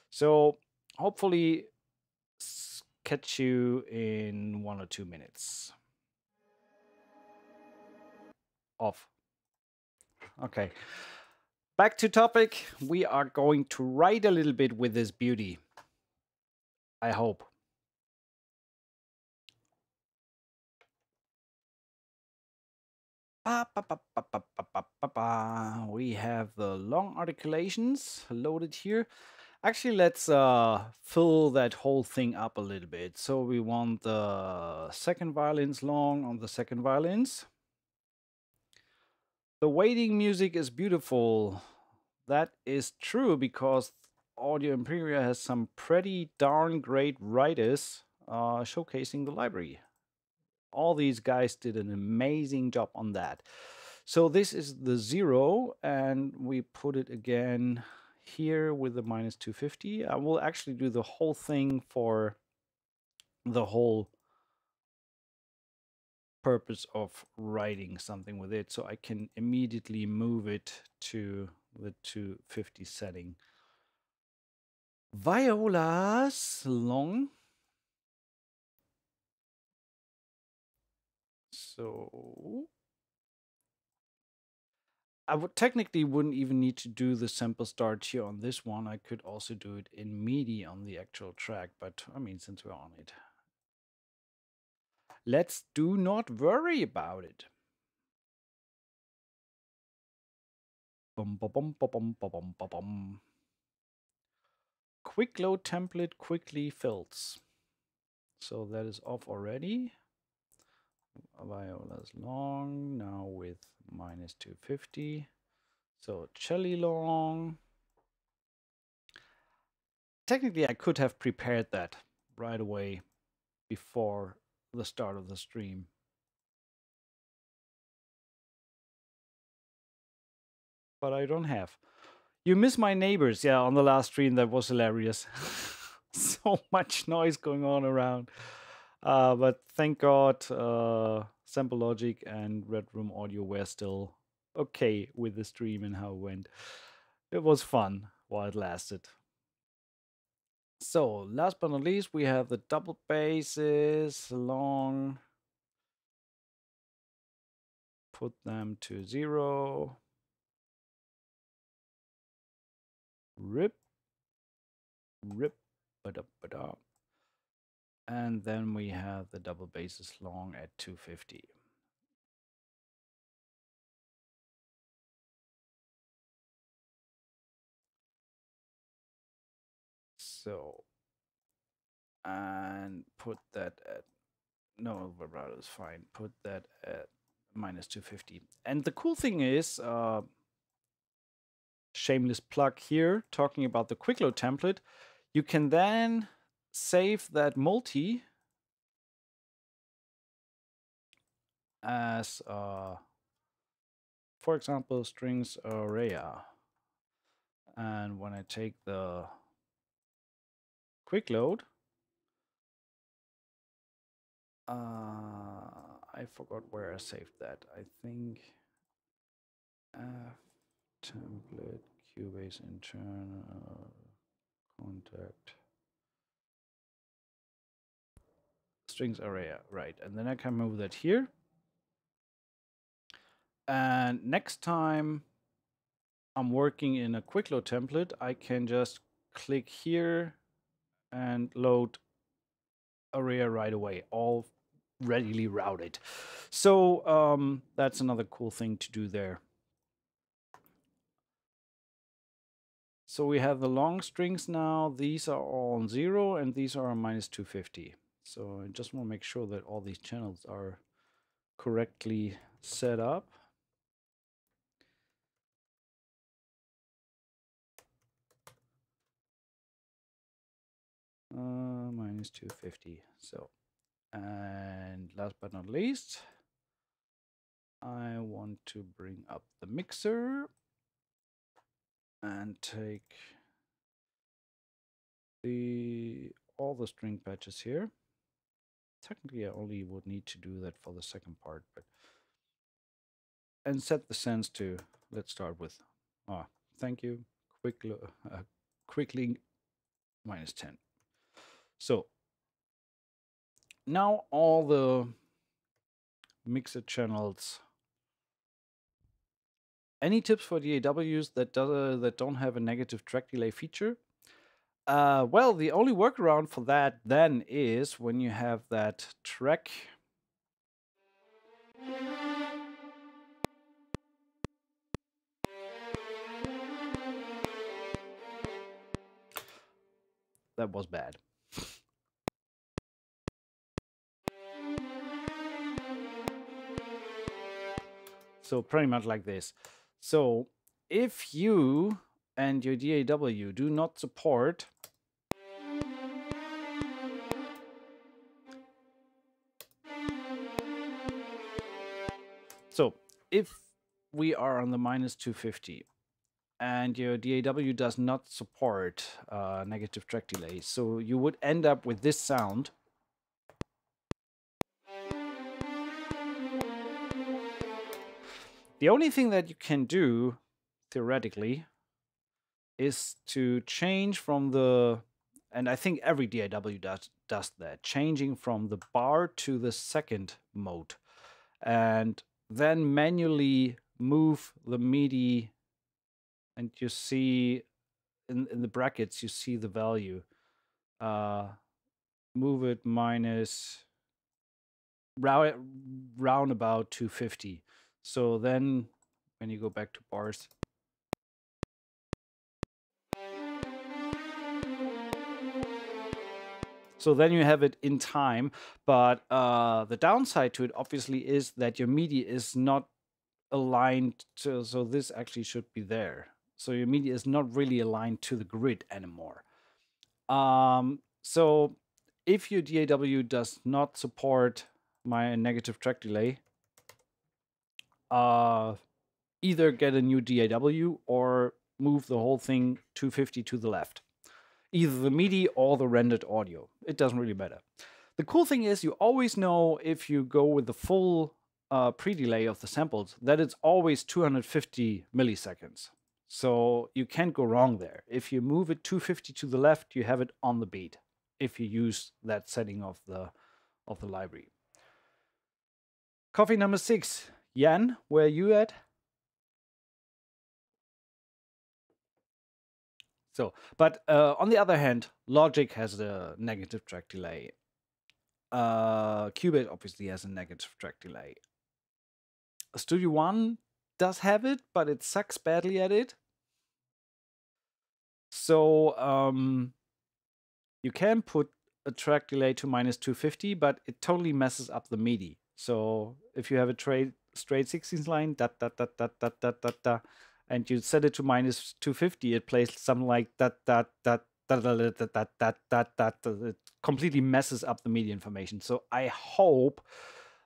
Speaker 1: So hopefully catch you in one or two minutes. Off. Okay. Back to topic. We are going to write a little bit with this beauty. I hope. We have the long articulations loaded here. Actually, let's uh, fill that whole thing up a little bit. So we want the second violins long on the second violins. The waiting music is beautiful. That is true because Audio Imperia has some pretty darn great writers uh, showcasing the library. All these guys did an amazing job on that. So this is the zero, and we put it again here with the minus 250. I will actually do the whole thing for the whole purpose of writing something with it so I can immediately move it to the 250 setting. Violas long. So I would technically wouldn't even need to do the sample start here on this one. I could also do it in MIDI on the actual track, but I mean, since we're on it, Let's do not worry about it. Bum, bum, bum, Quick load template quickly fills. So that is off already. Viola's long, now with minus 250. So Celli long. Technically, I could have prepared that right away before the start of the stream. But I don't have. You miss my neighbors. Yeah, on the last stream, that was hilarious. [laughs] so much noise going on around. Uh, but thank God, uh, Sample Logic and Red Room Audio were still okay with the stream and how it went. It was fun while it lasted. So last but not least, we have the double basses long. Put them to zero. Rip. Rip. Ba-da, ba-da. And then we have the double basses long at 250. So, and put that at no, vibrato is fine. Put that at minus 250. And the cool thing is, uh, shameless plug here, talking about the quick load template, you can then save that multi as, uh, for example, strings Areia. And when I take the quick load, uh, I forgot where I saved that. I think F template Cubase internal Kontakt strings Areia, right? And then I can move that here. And next time I'm working in a quick load template, I can just click here and load Areia right away, all readily routed. So um, that's another cool thing to do there. So we have the long strings now. These are all on zero and these are on minus 250. So I just want to make sure that all these channels are correctly set up. Uh, minus 250. So and last but not least, I want to bring up the mixer and take the all the string patches here. Technically, I only would need to do that for the second part, but and set the sense to let's start with ah thank you quick [laughs] uh, quickly minus 10 so now all the mixer channels. Any tips for DAWs that do, uh, that don't have a negative track delay feature? Uh, well, the only workaround for that then is when you have that track. That was bad. So pretty much like this. So if you and your DAW do not support So if we are on the minus 250 and your DAW does not support uh, negative track delay, so you would end up with this sound The only thing that you can do, theoretically, is to change from the, and I think every DAW does, does that, changing from the bar to the second mode. And then manually move the MIDI and you see in, in the brackets, you see the value. Uh, move it minus round, round about 250. So then when you go back to bars, So then you have it in time, but uh, the downside to it obviously is that your MIDI is not aligned to, so this actually should be there. So your MIDI is not really aligned to the grid anymore. Um, so if your DAW does not support my negative track delay, uh, either get a new DAW or move the whole thing 250 to the left. Either the MIDI or the rendered audio. It doesn't really matter. The cool thing is you always know if you go with the full uh, pre-delay of the samples that it's always 250 milliseconds. So you can't go wrong there. If you move it 250 to the left, you have it on the beat if you use that setting of the of the library. Coffee number six, Jan, where are you at? So, but uh, on the other hand, Logic has a negative track delay. Uh, Cubase obviously has a negative track delay. Studio One does have it, but it sucks badly at it. So um, you can put a track delay to minus 250, but it totally messes up the MIDI. So if you have a trade, straight 16th line, da da da da da da da da, and you set it to minus 250, it plays something like that that that that that that that that that it completely messes up the MIDI information. So I hope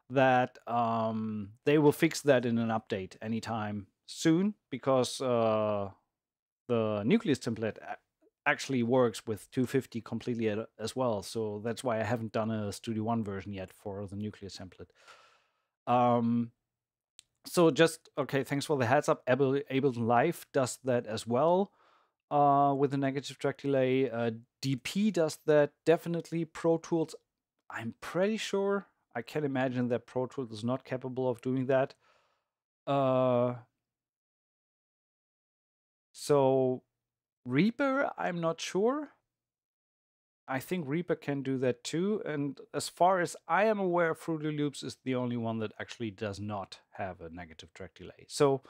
Speaker 1: that um, they will fix that in an update anytime soon because uh, the Nucleus template actually works with 250 completely as well. So that's why I haven't done a Studio One version yet for the Nucleus template. Um, so just okay, thanks for the heads up. Able Ableton Live does that as well uh, with the negative track delay. Uh, DP does that definitely. Pro Tools, I'm pretty sure. I can imagine that Pro Tools is not capable of doing that. Uh, so Reaper, I'm not sure. I think Reaper can do that too. And as far as I am aware, Fruity Loops is the only one that actually does not have a negative track delay. So,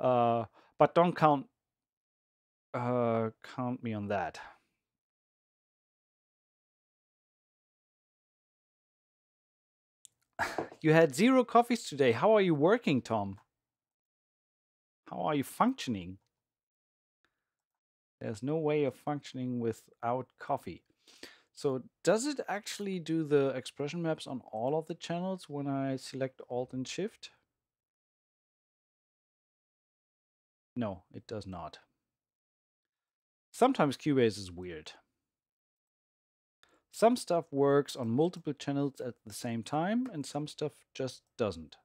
Speaker 1: uh, but don't count uh, count me on that. [sighs] you had zero coffees today. How are you working, Tom? How are you functioning? There's no way of functioning without coffee. So does it actually do the expression maps on all of the channels when I select Alt and Shift? No, it does not. Sometimes Cubase is weird. Some stuff works on multiple channels at the same time and some stuff just doesn't.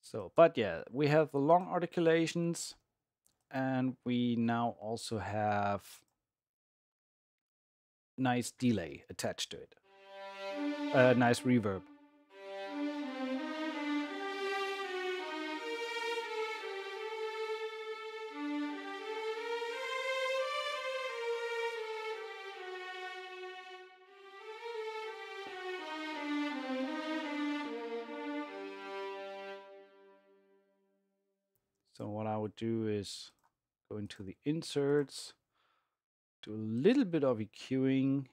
Speaker 1: So, but yeah, we have the long articulations and we now also have nice delay attached to it. A nice reverb. So what I would do is go into the inserts, do a little bit of EQing,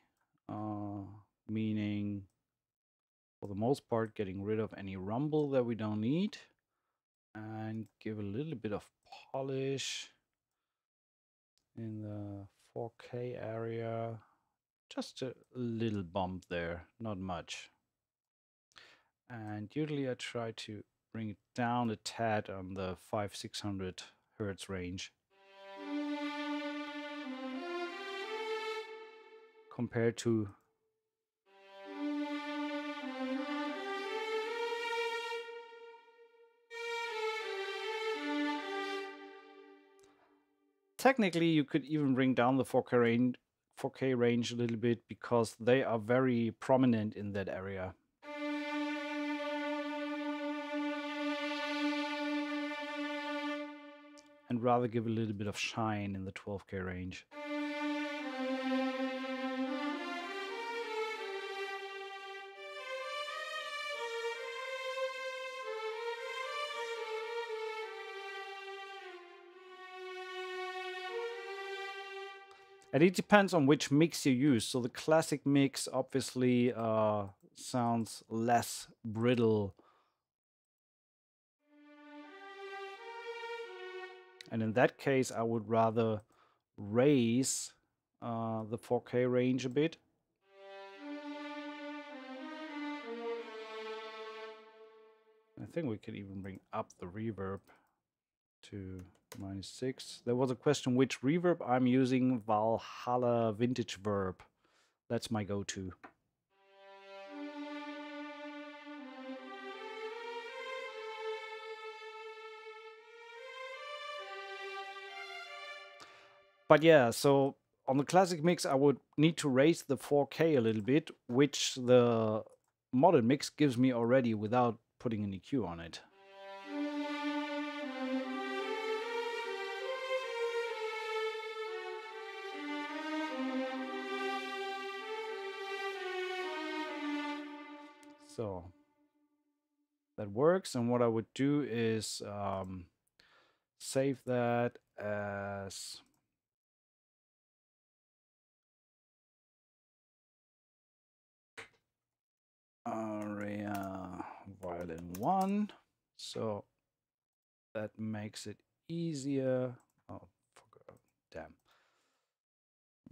Speaker 1: uh, meaning for the most part getting rid of any rumble that we don't need and give a little bit of polish in the 4K area. Just a little bump there, not much. And usually I try to bring it down a tad on the 5 600 hertz range compared to technically you could even bring down the 4K range 4K range a little bit because they are very prominent in that area. and rather give a little bit of shine in the 12K range. And it depends on which mix you use. So the classic mix obviously uh, sounds less brittle And in that case, I would rather raise uh, the 4K range a bit. I think we could even bring up the reverb to minus 6. There was a question which reverb I'm using. Valhalla Vintage Verb. That's my go-to. but yeah, so on the classic mix, I would need to raise the 4K a little bit, which the modern mix gives me already without putting an EQ on it. So that works. And what I would do is um, save that as Areia violin one. So that makes it easier. Oh, damn.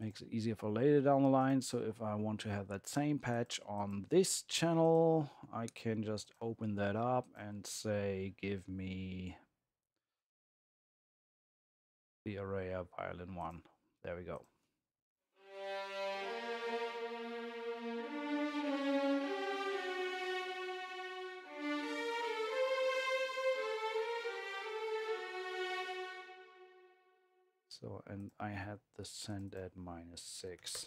Speaker 1: Makes it easier for later down the line. So if I want to have that same patch on this channel, I can just open that up and say, give me the Areia violin one. There we go. So, and I had the send at minus six.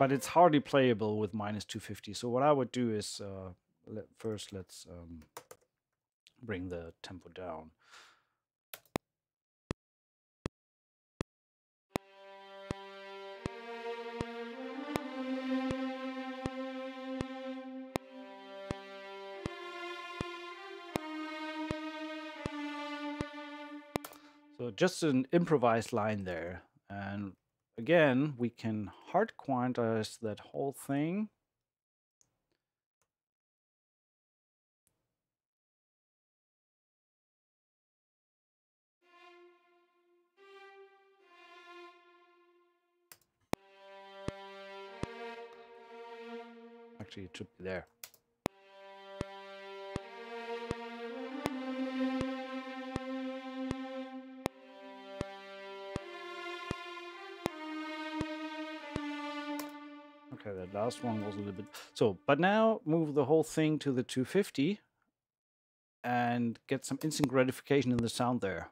Speaker 1: But it's hardly playable with minus 250. So what I would do is, uh, let, first let's um, bring the tempo down. Just an improvised line there. And again, we can hard quantize that whole thing. Actually, it should be there. Last one was a little bit... So, but now move the whole thing to the 250 and get some instant gratification in the sound there.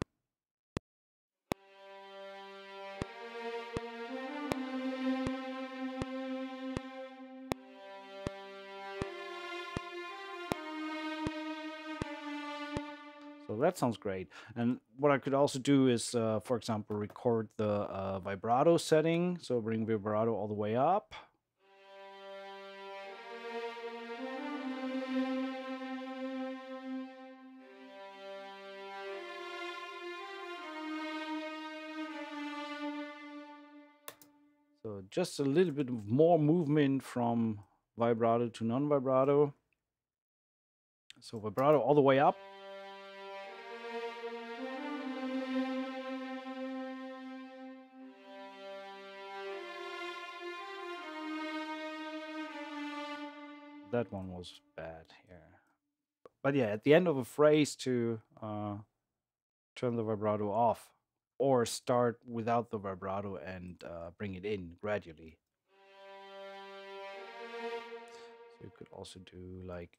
Speaker 1: So that sounds great. And what I could also do is, uh, for example, record the uh, vibrato setting. So bring vibrato all the way up. Just a little bit more movement from vibrato to non-vibrato. So vibrato all the way up. That one was bad here. But yeah, at the end of a phrase to uh, turn the vibrato off or start without the vibrato and uh, bring it in gradually. So you could also do like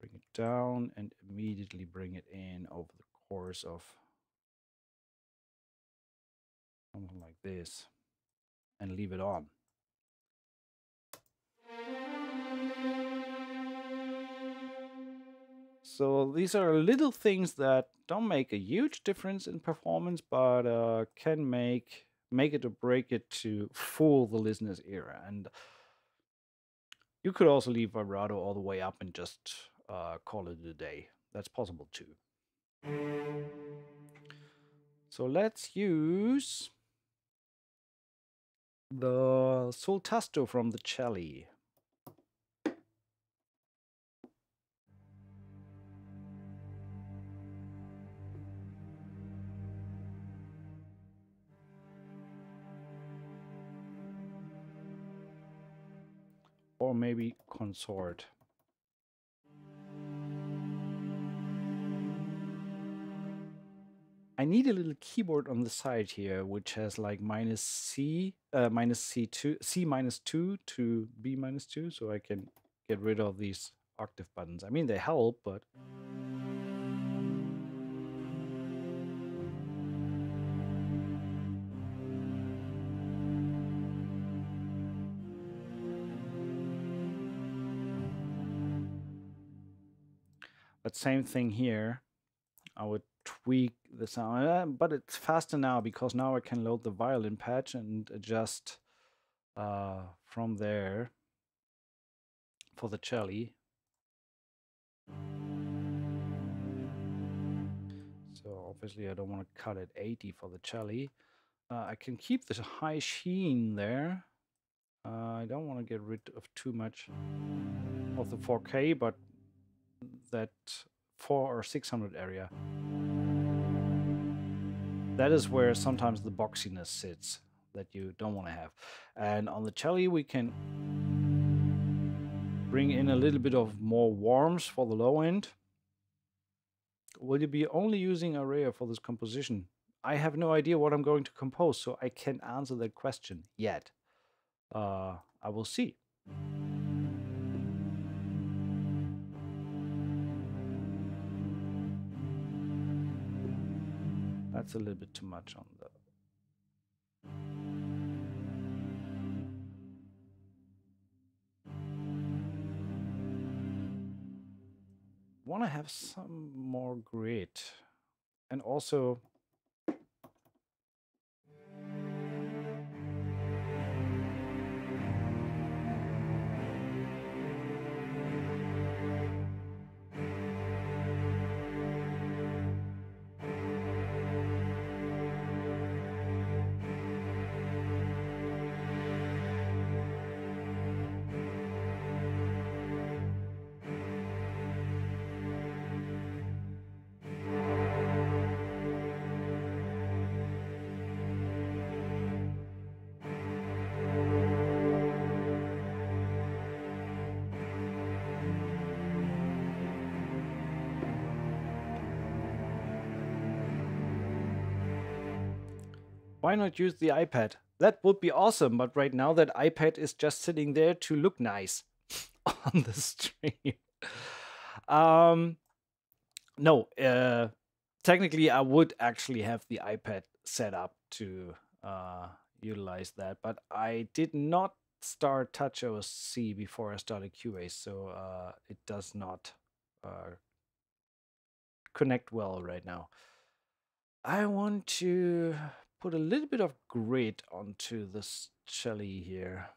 Speaker 1: bring it down and immediately bring it in over the course of something like this and leave it on. So these are little things that don't make a huge difference in performance, but uh, can make make it or break it to fool the listener's ear. And you could also leave vibrato all the way up and just uh, call it a day. That's possible too. So let's use the sul tasto from the cello. Or maybe consort. I need a little keyboard on the side here, which has like minus C, uh, minus C2, C minus 2 to B minus 2, so I can get rid of these octave buttons. I mean, they help, but... But same thing here. I would tweak the sound, uh, but it's faster now because now I can load the violin patch and adjust uh, from there for the cello. So obviously I don't want to cut at 80 for the cello. Uh, I can keep this high sheen there. Uh, I don't want to get rid of too much of the 4K, but that 4 or 600 area. That is where sometimes the boxiness sits that you don't want to have. And on the Celli, we can bring in a little bit of more warmth for the low end. Will you be only using Aria for this composition? I have no idea what I'm going to compose, so I can't answer that question yet. Uh, I will see. That's a little bit too much on the want to have some more grit and also why not use the iPad? That would be awesome, but right now that iPad is just sitting there to look nice [laughs] on the stream. Um, no, uh, technically I would actually have the iPad set up to uh, utilize that, but I did not start TouchOSC before I started QA, so uh, it does not uh, connect well right now. I want to put a little bit of grit onto this Celli here.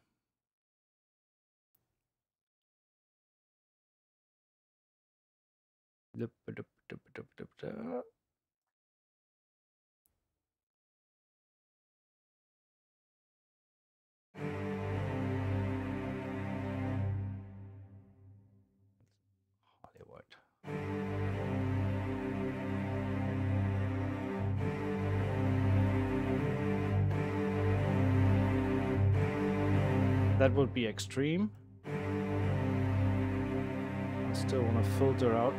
Speaker 1: That would be extreme. I still want to filter out.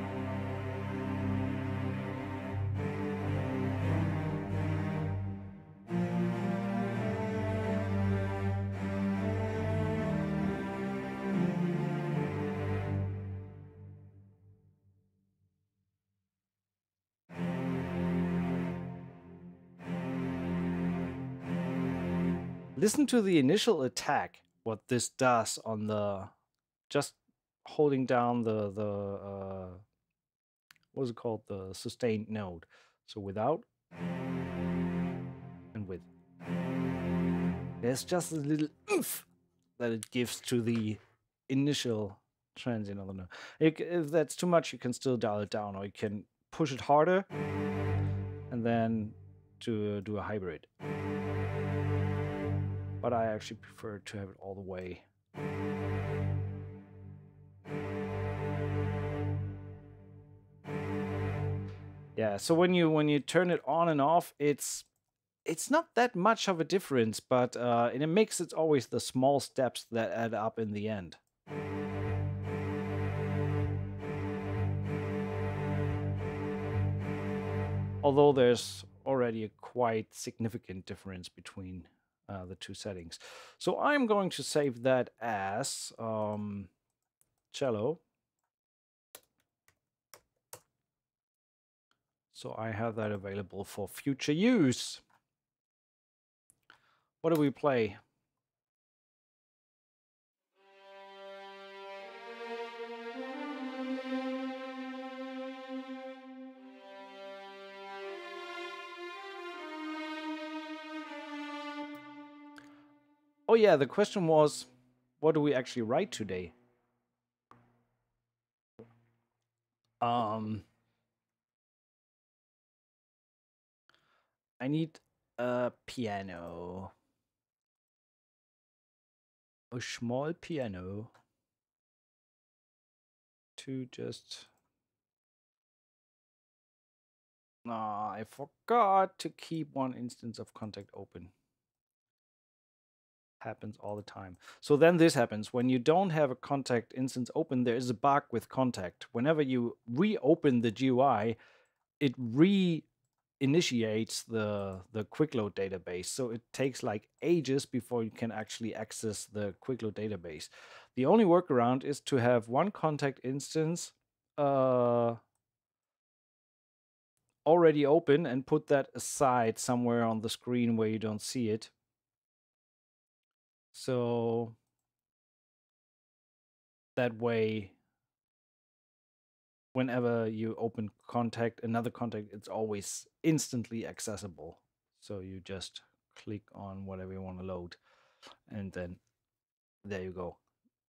Speaker 1: Listen to the initial attack what this does on the just holding down the the uh, what's it called the sustained node. So without and with. There's just a little oomph that it gives to the initial transient of the node. If that's too much, you can still dial it down, or you can push it harder and then to do a hybrid but I actually prefer to have it all the way. Yeah, so when you when you turn it on and off, it's it's not that much of a difference, but uh, in a mix, it's always the small steps that add up in the end. Although there's already a quite significant difference between uh, the two settings. So I'm going to save that as um, cello. So I have that available for future use. What do we play? Oh yeah, the question was, what do we actually write today? Um, I need a piano. A small piano to just Ah, I forgot to keep one instance of Kontakt open. Happens all the time. So then this happens. When you don't have a Kontakt instance open, there is a bug with Kontakt. Whenever you reopen the GUI, it re-initiates the, the quick load database. So it takes like ages before you can actually access the quick load database. The only workaround is to have one Kontakt instance uh, already open and put that aside somewhere on the screen where you don't see it. So that way, whenever you open Kontakt, another Kontakt, it's always instantly accessible. So you just click on whatever you want to load and then there you go.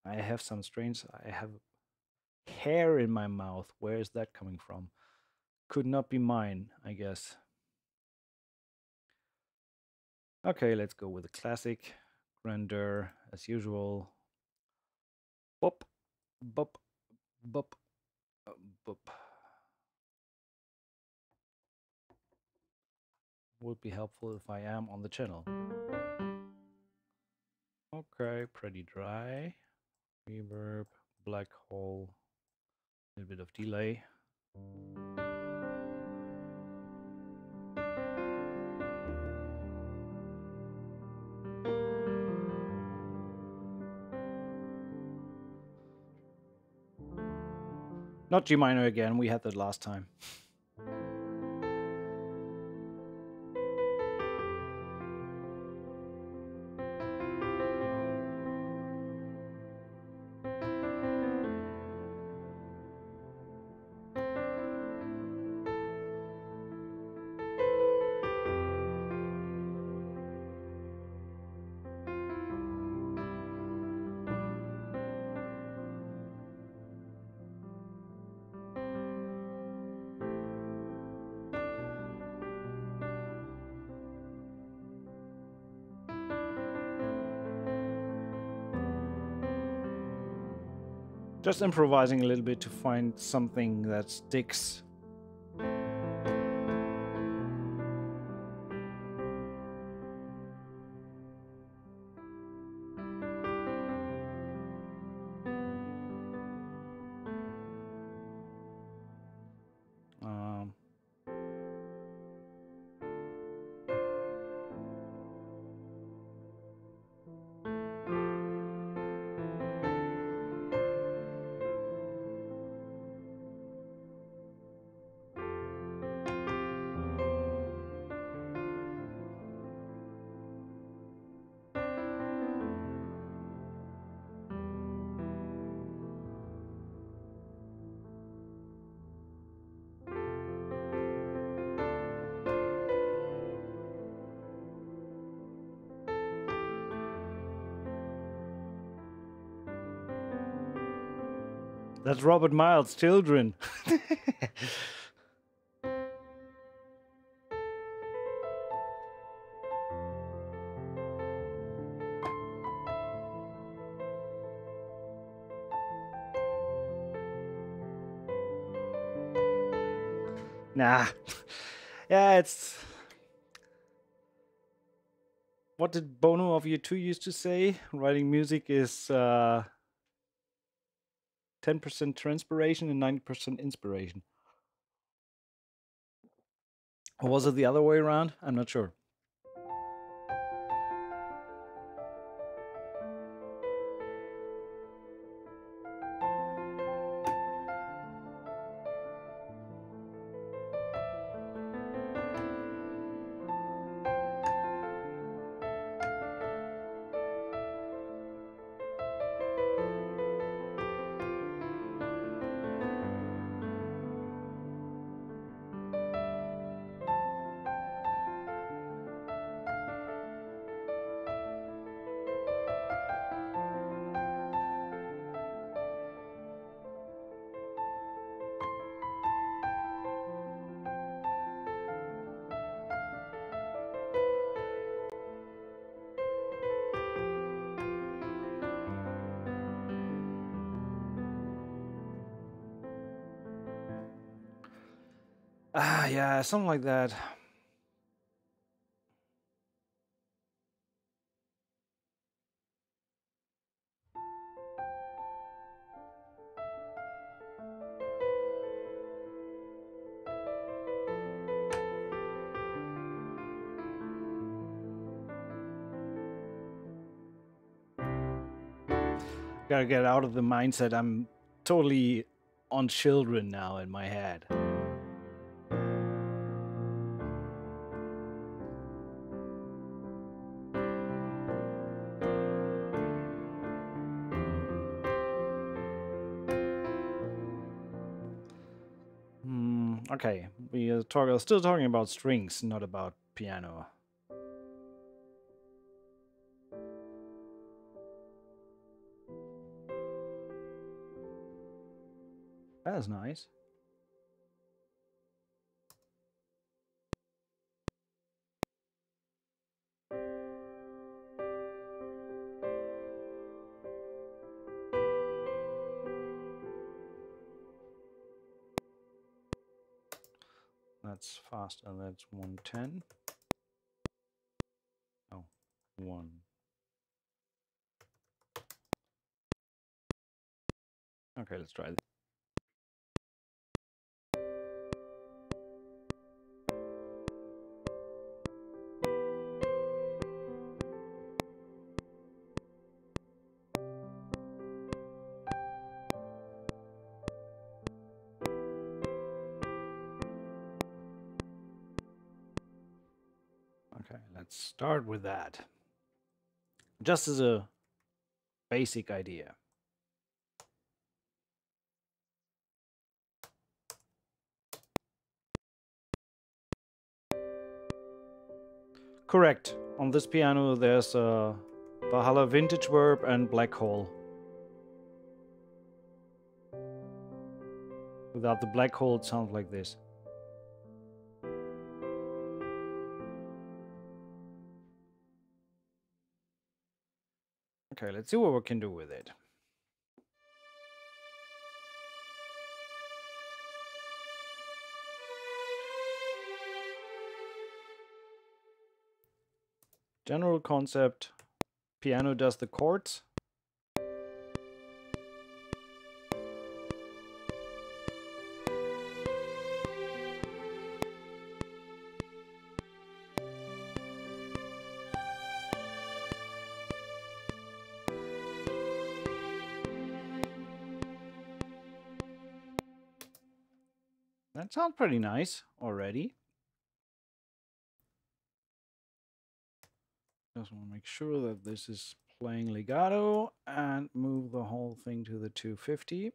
Speaker 1: I have some strange, I have hair in my mouth. Where is that coming from? could not be mine, I guess. Okay, let's go with the classic grandeur as usual. Bop, bop, bop, uh, bop. Would be helpful if I am on the channel. Okay, pretty dry. Reverb, black hole, a little bit of delay. Not G minor again, we had that last time. Just improvising a little bit to find something that sticks. Robert Miles' children. [laughs] nah. yeah, it's. What did Bono of U2 used to say? Writing music is. Uh, 10% transpiration and 90% inspiration. Or was it the other way around? I'm not sure. Yeah, something like that. Gotta get out of the mindset. I'm totally on children now in my head. Okay, we are talk, still talking about strings, not about piano. That's nice. That's 110. Oh, one. Okay, let's try start with that. Just as a basic idea. Correct. On this piano, there's a Valhalla Vintage Verb and Black Hole. Without the black hole, it sounds like this. Okay, let's see what we can do with it. General concept, piano does the chords. That sounds pretty nice already. Just want to make sure that this is playing legato and move the whole thing to the 250.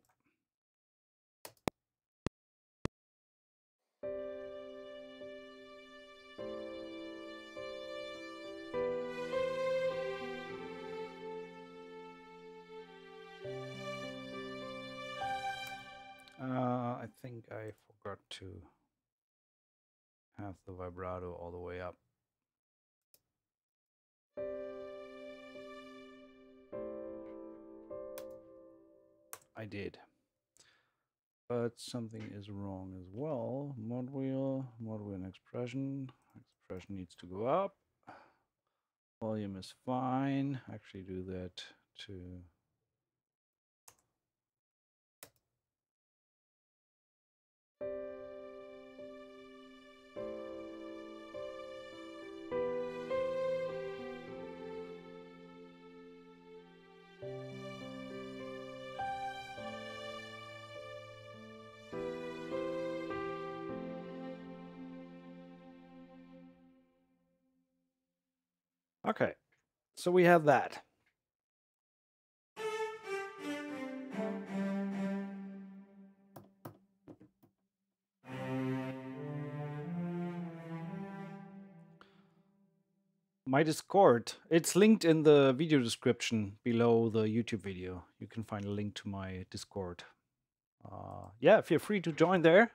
Speaker 1: Something is wrong as well. Mod wheel, mod wheel and expression. Expression needs to go up. Volume is fine. Actually do that to so we have that. My Discord, it's linked in the video description below the YouTube video. You can find a link to my Discord. Uh, yeah, feel free to join there.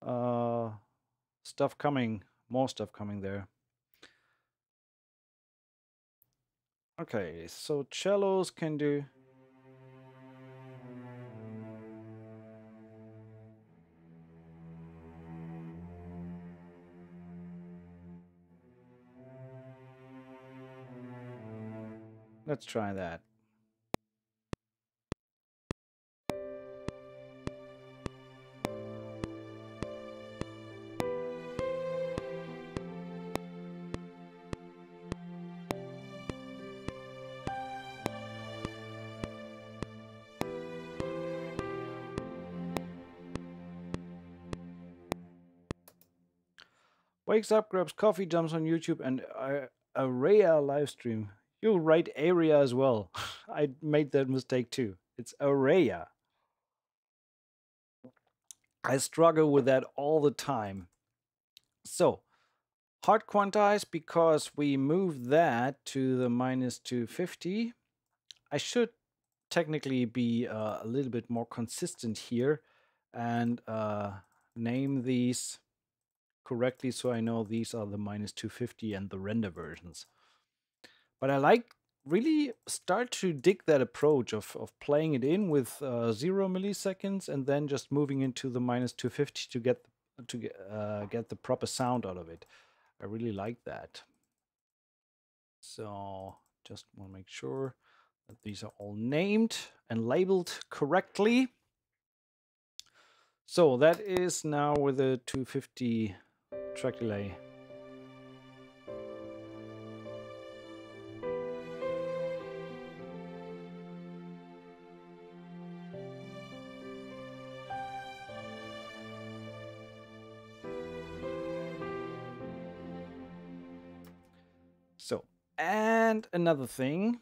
Speaker 1: Uh, stuff coming, more stuff coming there. Okay, so cellos can do... Let's try that. Wakes up, grabs coffee, jumps on YouTube, and uh, Areia live stream. You'll write area as well. [laughs] I made that mistake too. It's Areia. I struggle with that all the time. So, hard quantize because we move that to the minus 250. I should technically be uh, a little bit more consistent here and uh, name these correctly so I know these are the minus 250 and the render versions. But I like really start to dig that approach of, of playing it in with uh, zero milliseconds and then just moving into the minus 250 to get to get, uh, get the proper sound out of it. I really like that. So just want to make sure that these are all named and labeled correctly. So that is now with a 250 track delay. So, and another thing,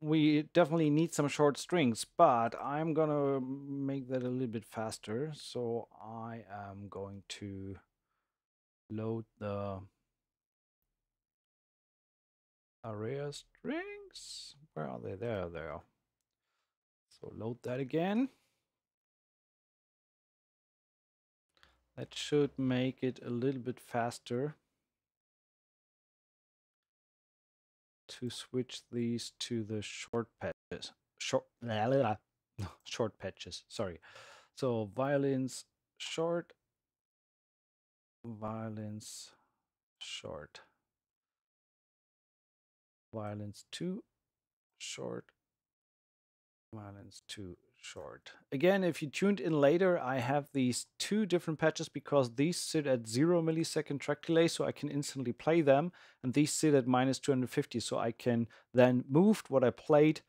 Speaker 1: we definitely need some short strings, but I'm gonna make that a little bit faster. So I am going to load the Areia strings. Where are they? There they are. So load that again. That should make it a little bit faster to switch these to the short patches. Short, [laughs] short patches, sorry. So violins short violence short. Violence 2 short. Violence 2 short. Again if you tuned in later i have these two different patches because these sit at zero millisecond track delay so i can instantly play them and these sit at minus 250 so i can then move what i played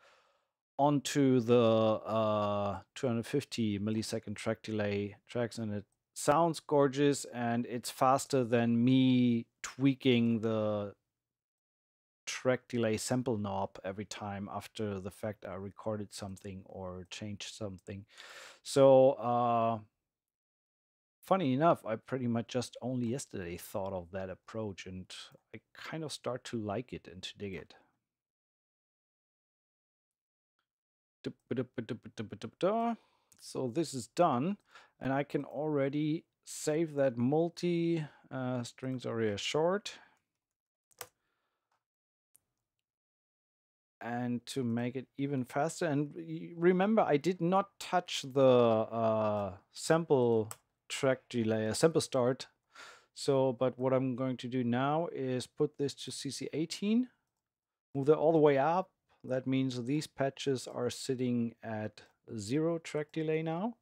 Speaker 1: onto the uh, 250 millisecond track delay tracks and it sounds gorgeous and it's faster than me tweaking the track delay sample knob every time after the fact I recorded something or changed something. So, uh, funny enough, I pretty much just only yesterday thought of that approach and I kind of start to like it and to dig it. So this is done and I can already save that multi uh, strings Areia short. And to make it even faster, and remember, I did not touch the uh, sample track delay, uh, sample start. So, but what I'm going to do now is put this to CC18, move that all the way up. That means these patches are sitting at zero track delay now.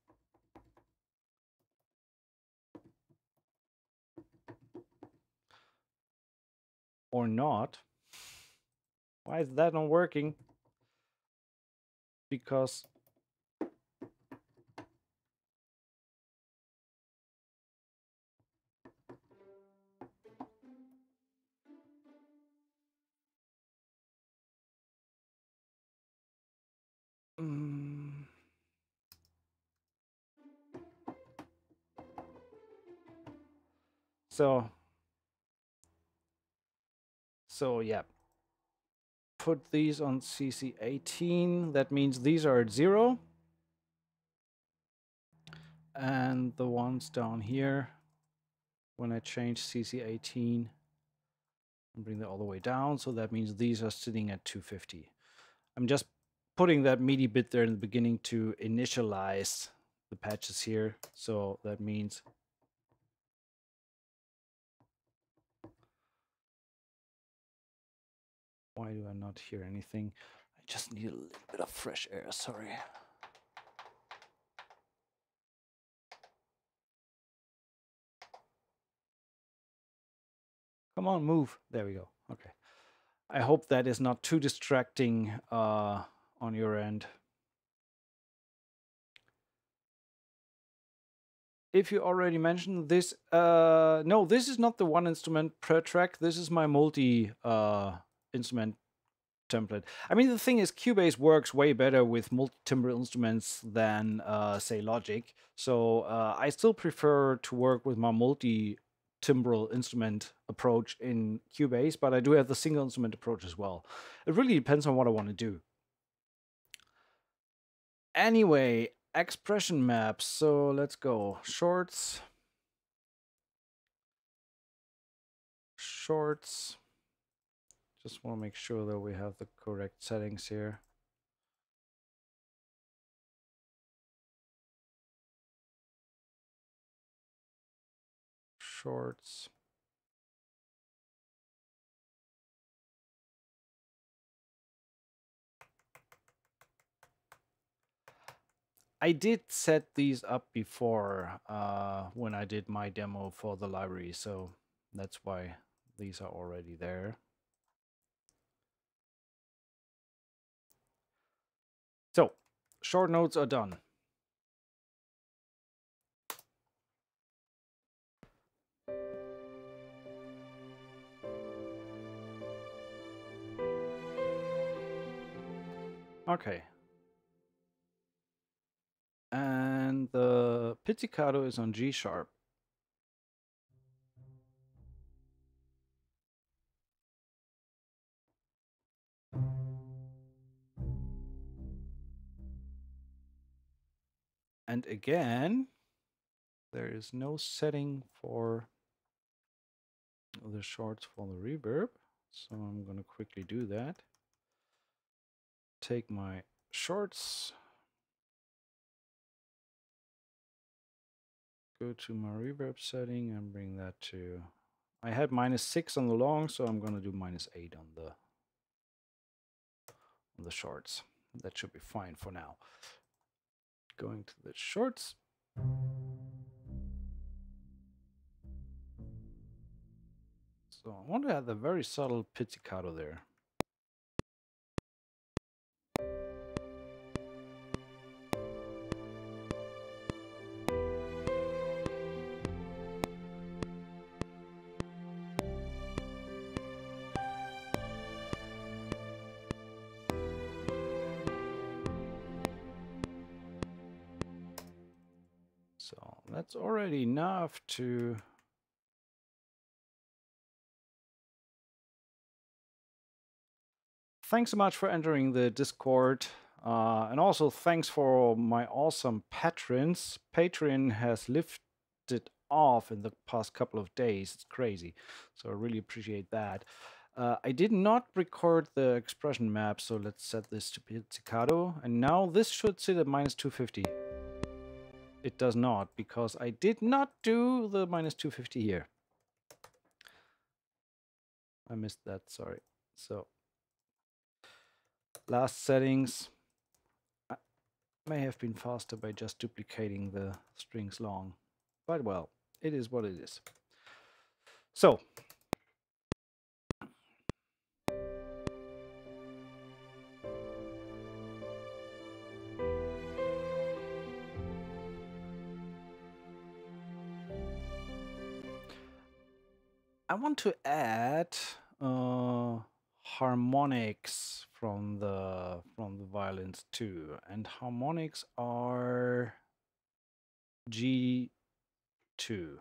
Speaker 1: or not. Why is that not working? Because So so yeah, put these on CC18. That means these are at zero. And the ones down here, when I change CC18, and bring that all the way down. So that means these are sitting at 250. I'm just putting that MIDI bit there in the beginning to initialize the patches here. So that means Why do I not hear anything? I just need a little bit of fresh air, sorry. Come on, move. There we go. Okay. I hope that is not too distracting uh, on your end. If you already mentioned this, uh, no, this is not the one instrument per track. This is my multi uh, instrument template. I mean, the thing is, Cubase works way better with multi-timbre instruments than, uh, say, Logic. So uh, I still prefer to work with my multi timbral instrument approach in Cubase, but I do have the single instrument approach as well. It really depends on what I want to do. Anyway, expression maps. So let's go. Shorts. Shorts. Just want to make sure that we have the correct settings here. shorts. I did set these up before uh, when I did my demo for the library, so that's why these are already there. Short notes are done. Okay. And the pizzicato is on G sharp. And again, there is no setting for the shorts for the reverb. So I'm going to quickly do that take my shorts, go to my reverb setting and bring that to, I had minus six on the long, so I'm going to do minus eight on the, on the shorts. That should be fine for now. Going to the shorts. So I want to add a very subtle pizzicato there. That's already enough to thanks so much for entering the Discord. Uh, and also thanks for my awesome patrons. Patreon has lifted off in the past couple of days. It's crazy. So I really appreciate that. Uh, I did not record the expression map, so let's set this to pizzicato. And now this should sit at minus 250 it does not because I did not do the minus 250 here. I missed that, sorry. So last settings I may have been faster by just duplicating the strings long, but well, it is what it is. So want to add uh, harmonics from the from the violins too, and harmonics are G two.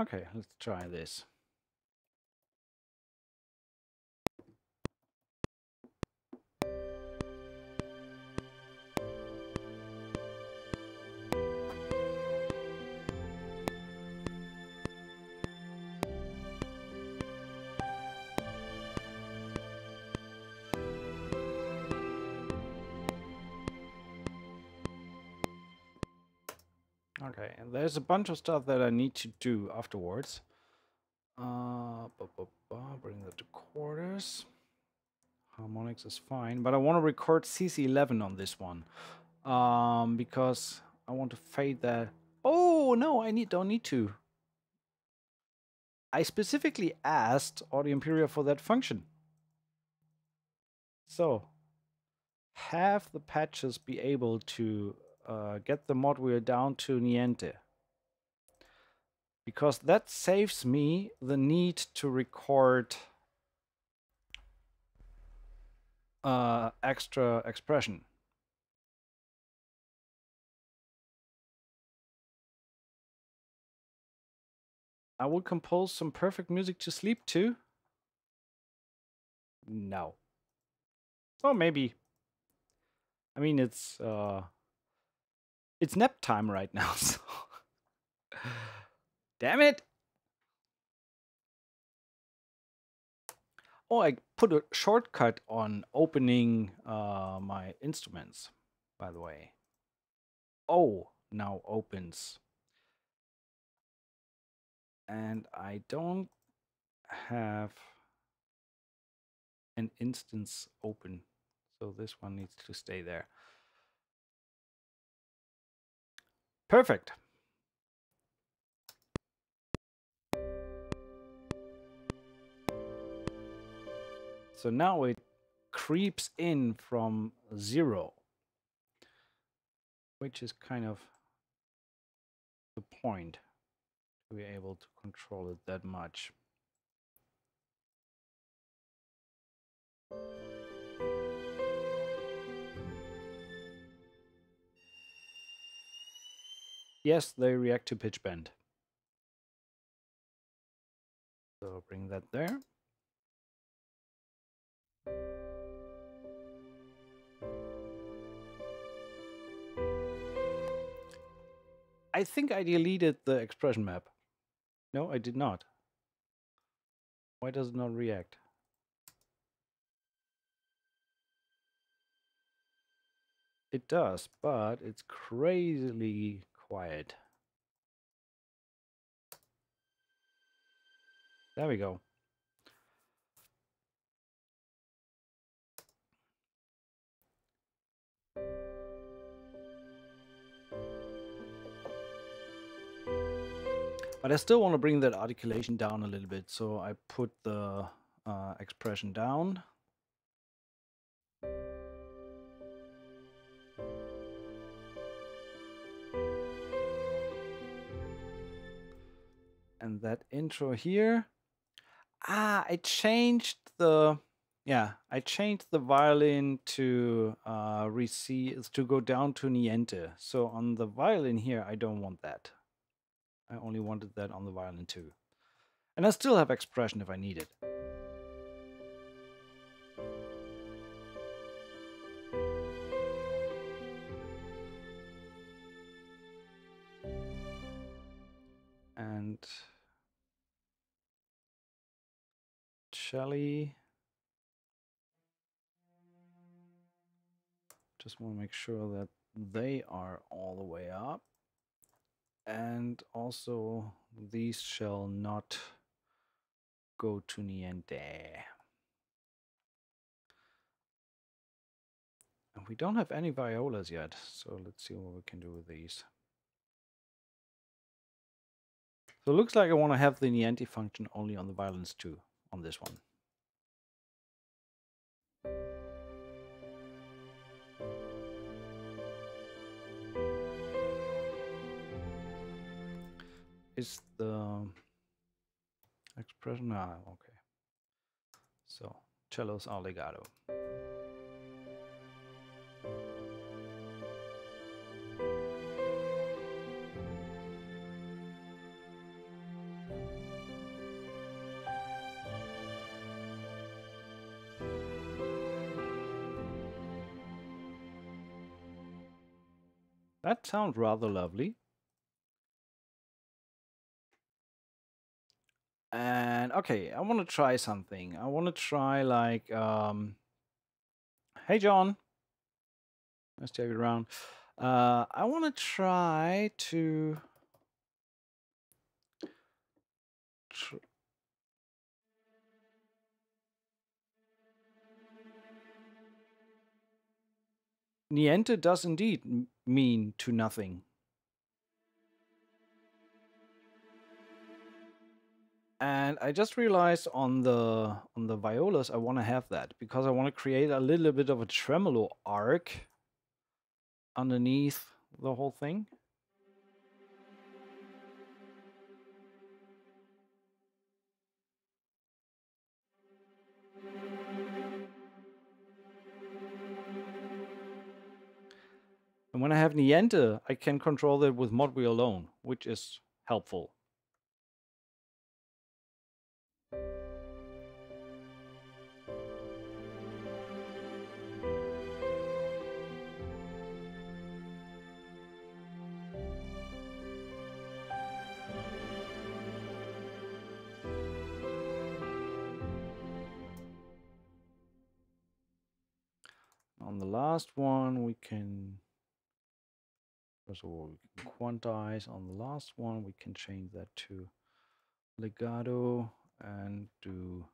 Speaker 1: Okay, let's try this. Okay, and there's a bunch of stuff that I need to do afterwards. Uh, bring that to quarters. Harmonics is fine, but I want to record CC11 on this one. Um, because I want to fade that. Oh, no, I need don't need to. I specifically asked Audio Imperia for that function. So, have the patches be able to uh, get the mod wheel down to Niente. Because that saves me the need to record uh, extra expression. I will compose some perfect music to sleep to. No. Or maybe. I mean, it's uh, it's nap time right now. [laughs] So, damn it! Oh, I put a shortcut on opening uh, my instruments. By the way. Oh, now opens and I don't have an instance open. So this one needs to stay there. Perfect. So now it creeps in from zero, which is kind of the point to be able to control it that much. Yes, they react to pitch bend. So bring that there. I think I deleted the expression map. No, I did not. Why does it not react? It does, but it's crazily quiet. There we go. But I still want to bring that articulation down a little bit. So I put the uh, expression down. And that intro here. Ah, I changed the yeah, I changed the violin to uh, receive to go down to niente. So on the violin here, I don't want that. I only wanted that on the violin too. And I still have expression if I need it. And Celli. Just want to make sure that they are all the way up and also these shall not go to niente. And we don't have any violas yet, so let's see what we can do with these. So it looks like I want to have the niente function only on the violins too, on this one. is the expression? Ah, okay. So cellos are legato. That sounds rather lovely. And okay, I want to try something. I want to try like, um, hey John, to have you around. Uh, I want to try to... Tr Niente does indeed mean to nothing. And I just realized on the on the violas I want to have that because I want to create a little bit of a tremolo arc underneath the whole thing. When I have Niente, I can control it with Modwheel alone, which is helpful. On the last one, we can First of all, we can quantize on the last one. We can change that to legato and do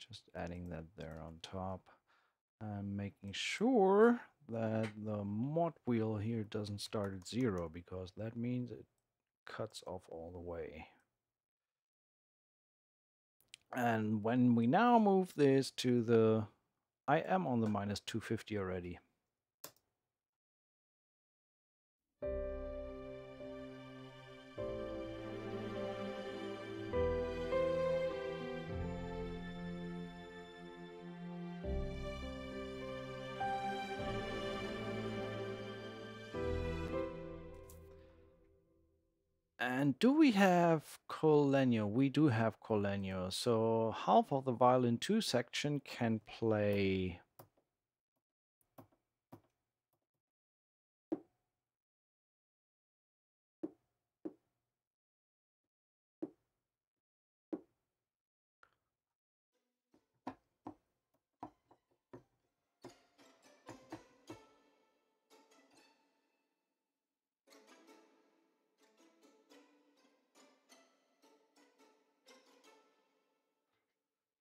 Speaker 1: just adding that there on top and making sure that the mod wheel here doesn't start at zero because that means it cuts off all the way. And when we now move this to the, I am on the minus 250 already. And do we have Col Legno? We do have Col Legno. So half of the violin 2 section can play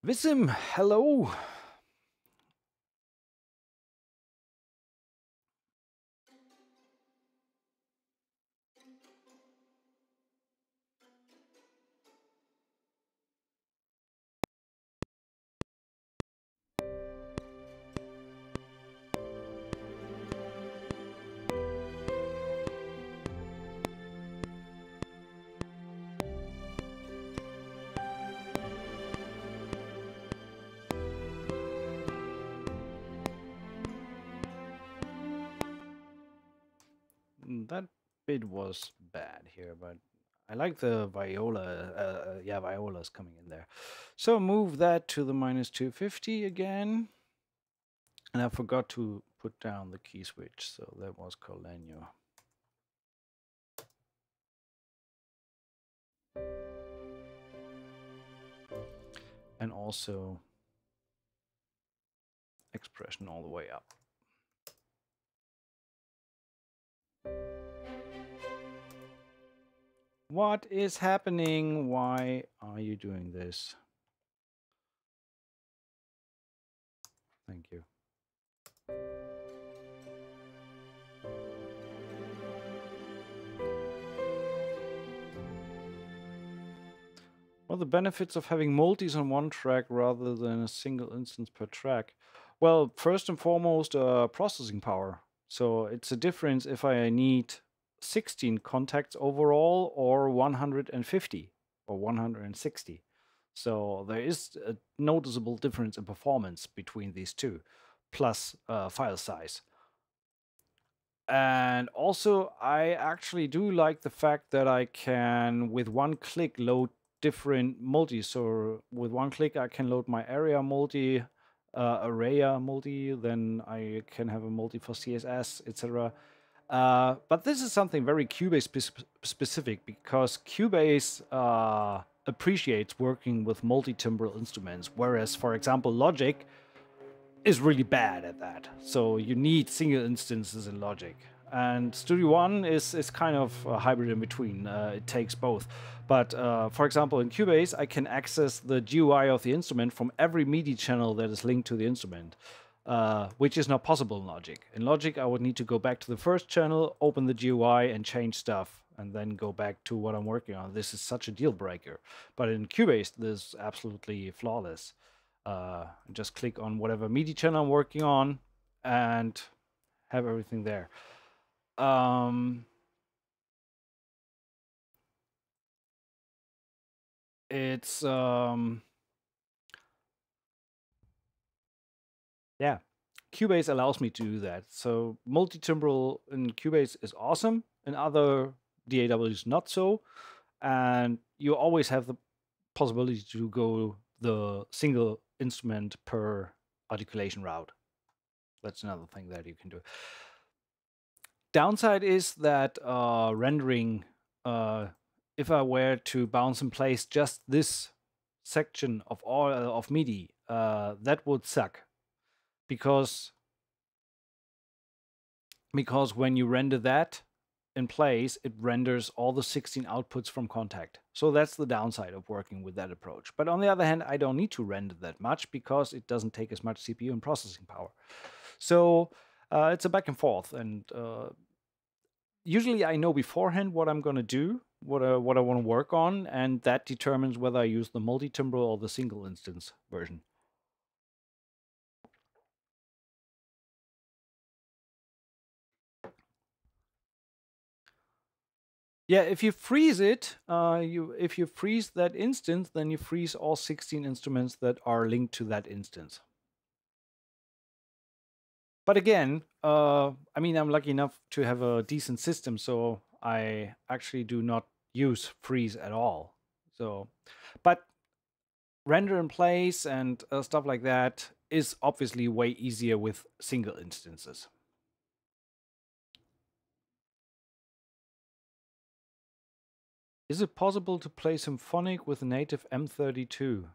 Speaker 1: Vissim, hello. Was bad here, but I like the viola. Uh, uh, yeah, viola's coming in there. So move that to the minus 250 again. And I forgot to put down the key switch, so that was Col And also expression all the way up. What is happening? Why are you doing this? Thank you. Well, the benefits of having multis on one track rather than a single instance per track. Well, first and foremost, uh, processing power. So it's a difference if I need 16 Kontakts overall or 150 or 160. So there is a noticeable difference in performance between these two, plus uh, file size. And also, I actually do like the fact that I can, with one click, load different multi. So with one click, I can load my Areia multi, uh, multi, then I can have a multi for CSS, etc. Uh, but this is something very Cubase spe specific because Cubase uh, appreciates working with multi-timbral instruments, whereas, for example, Logic is really bad at that. So you need single instances in Logic. And Studio One is, is kind of a hybrid in between. Uh, it takes both. But uh, for example, in Cubase, I can access the GUI of the instrument from every MIDI channel that is linked to the instrument. Uh, which is not possible in Logic. In Logic, I would need to go back to the first channel, open the GUI, and change stuff, and then go back to what I'm working on. This is such a deal breaker. But in Cubase, this is absolutely flawless. Uh, just click on whatever MIDI channel I'm working on, and have everything there. Um, it's um, Yeah, Cubase allows me to do that. So multi-timbral in Cubase is awesome. In other DAWs, not so. And you always have the possibility to go the single instrument per articulation route. That's another thing that you can do. Downside is that uh, rendering, uh, if I were to bounce and place just this section of all of MIDI, uh, that would suck because because when you render that in place, it renders all the 16 outputs from Kontakt. So that's the downside of working with that approach. But on the other hand, I don't need to render that much because it doesn't take as much CPU and processing power. So uh, it's a back and forth. And uh, usually I know beforehand what I'm going to do, what, uh, what I want to work on, and that determines whether I use the multi-timbral or the single instance version. Yeah, if you freeze it, uh, you if you freeze that instance, then you freeze all 16 instruments that are linked to that instance. But again, uh, I mean, I'm lucky enough to have a decent system, so I actually do not use freeze at all. So, but render in place and uh, stuff like that is obviously way easier with single instances. Is it possible to play Symphonic with native M32?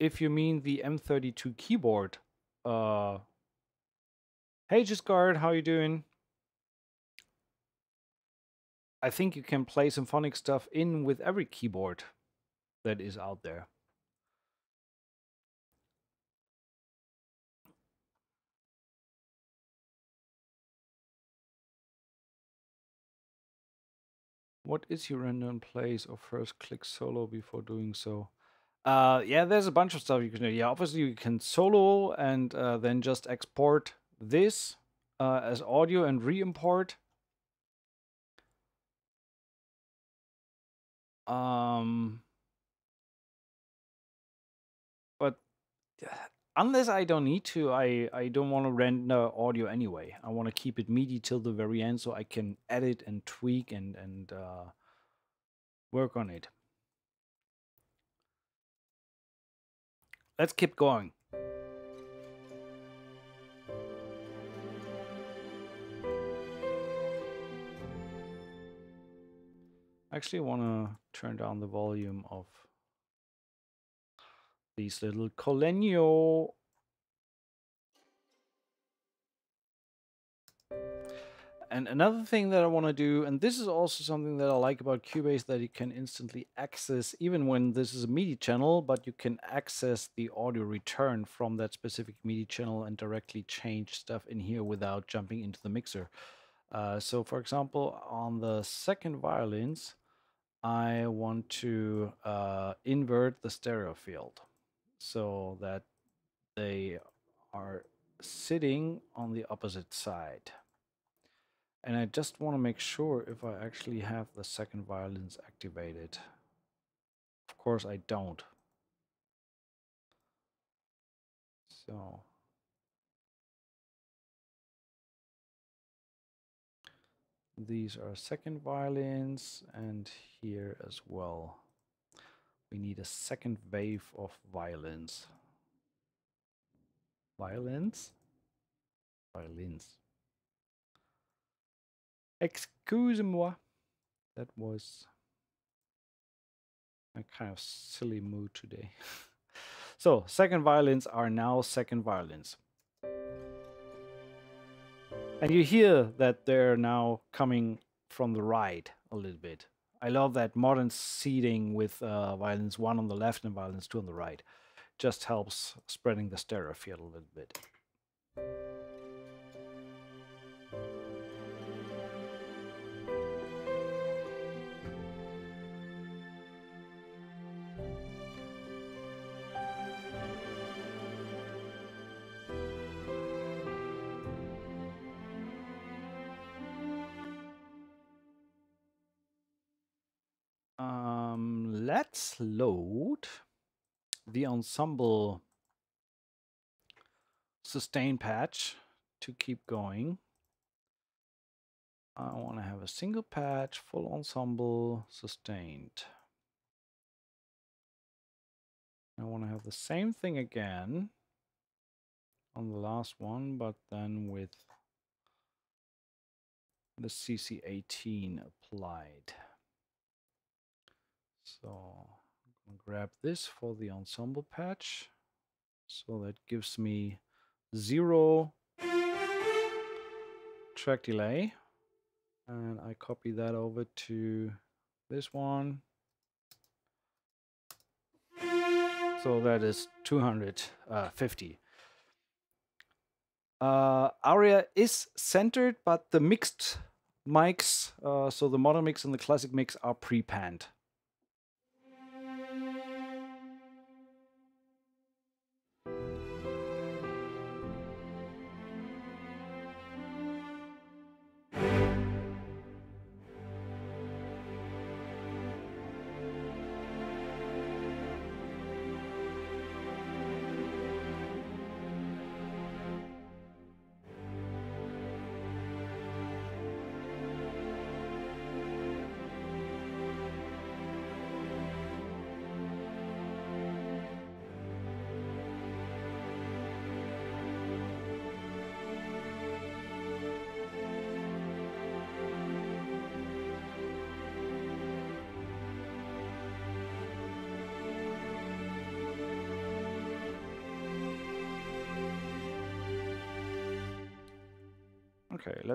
Speaker 1: If you mean the M32 keyboard. Uh, hey, Giscard, how you doing? I think you can play symphonic stuff in with every keyboard that is out there. What is your random place or first click solo before doing so? Uh, yeah, there's a bunch of stuff you can do. Yeah, obviously you can solo and uh, then just export this uh, as audio and re-import. Um, but unless I don't need to, I, I don't want to render audio anyway. I want to keep it MIDI till the very end so I can edit and tweak and, and uh, work on it. Let's keep going. Actually, I want to turn down the volume of these little Col Legno. And another thing that I want to do, and this is also something that I like about Cubase, that you can instantly access, even when this is a MIDI channel, but you can access the audio return from that specific MIDI channel and directly change stuff in here without jumping into the mixer. Uh, so for example, on the second violins, I want to uh, invert the stereo field so that they are sitting on the opposite side. And I just want to make sure if I actually have the second violins activated. Of course I don't. So these are second violins and here as well. We need a second wave of violence. Violence? Violins. Excuse-moi. That was a kind of silly mood today. [laughs] so, second violins are now second violins. And you hear that they're now coming from the right a little bit. I love that modern seating with uh, violins 1 on the left and violins 2 on the right. Just helps spreading the stereo field a little bit. Let's load the ensemble sustain patch to keep going. I want to have a single patch, full ensemble, sustained. I want to have the same thing again on the last one, but then with the CC18 applied. So I'm going to grab this for the ensemble patch. So that gives me zero track delay. And I copy that over to this one. So that is 250. Uh, Areia is centered, but the mixed mics, uh, so the modern mix and the classic mix are pre-panned.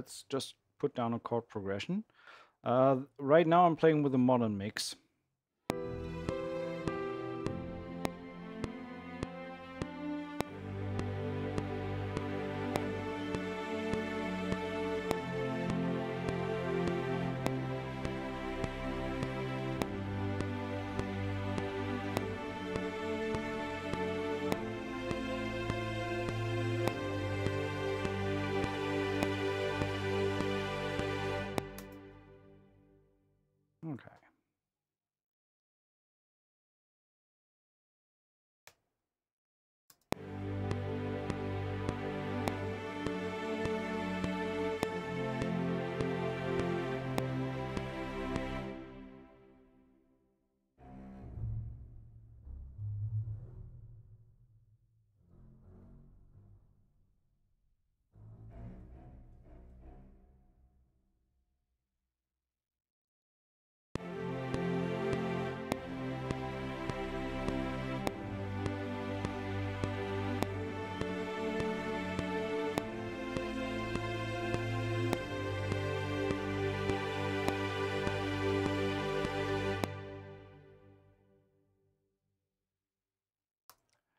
Speaker 1: Let's just put down a chord progression. Uh, right now I'm playing with a modern mix.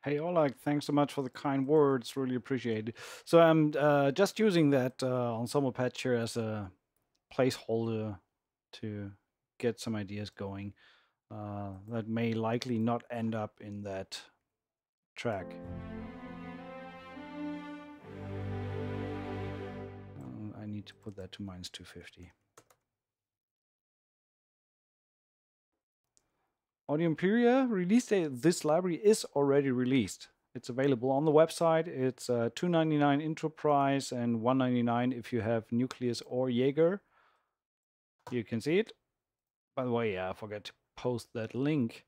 Speaker 1: Hey Oleg, thanks so much for the kind words. Really appreciate it. So I'm uh, just using that uh, ensemble patch here as a placeholder to get some ideas going uh, that may likely not end up in that track. Uh, I need to put that to minus 250. Audio Imperia release date. This library is already released. It's available on the website. It's uh, 299 intro price and 199 if you have Nucleus or Jaeger. You can see it. By the way, yeah, I forgot to post that link.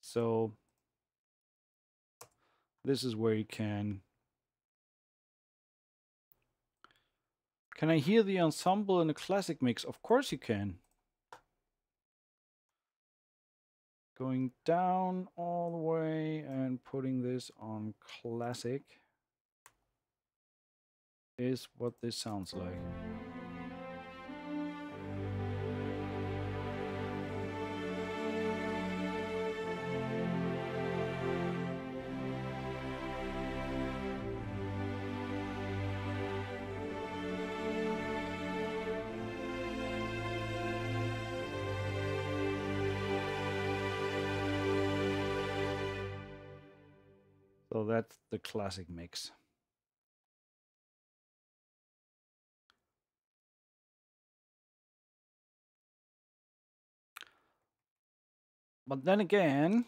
Speaker 1: So this is where you can Can I hear the ensemble in a classic mix? Of course you can. Going down all the way and putting this on classic is what this sounds like. That's the classic mix. But then again,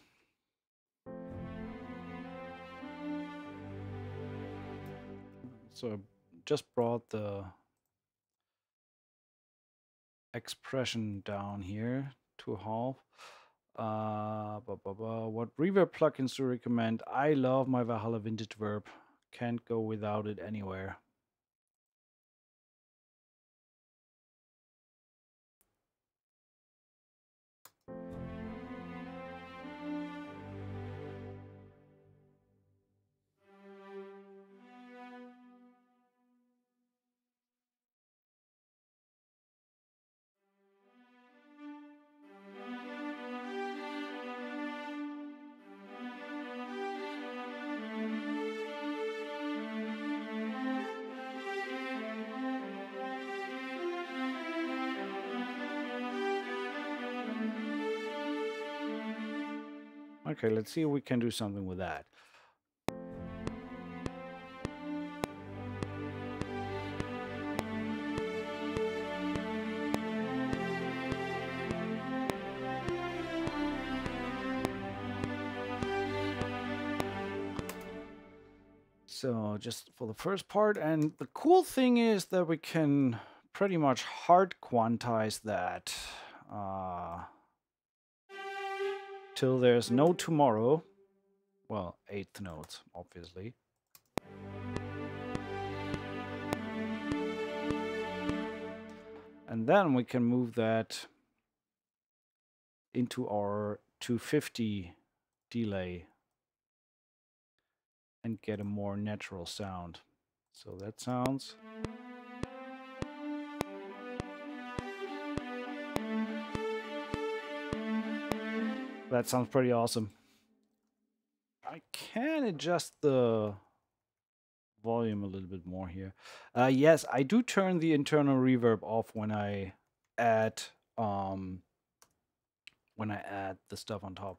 Speaker 1: so I just brought the expression down here to half. Uh, blah, blah, blah. What reverb plugins to recommend? I love my Valhalla Vintage Verb. Can't go without it anywhere. Okay, let's see if we can do something with that. So just for the first part, and the cool thing is that we can pretty much hard quantize that. Uh, till there's no tomorrow. Well, eighth note, obviously. And then we can move that into our 250 delay and get a more natural sound. So that sounds... That sounds pretty awesome. I can adjust the volume a little bit more here. Uh, yes, I do turn the internal reverb off when I add um, when I add the stuff on top.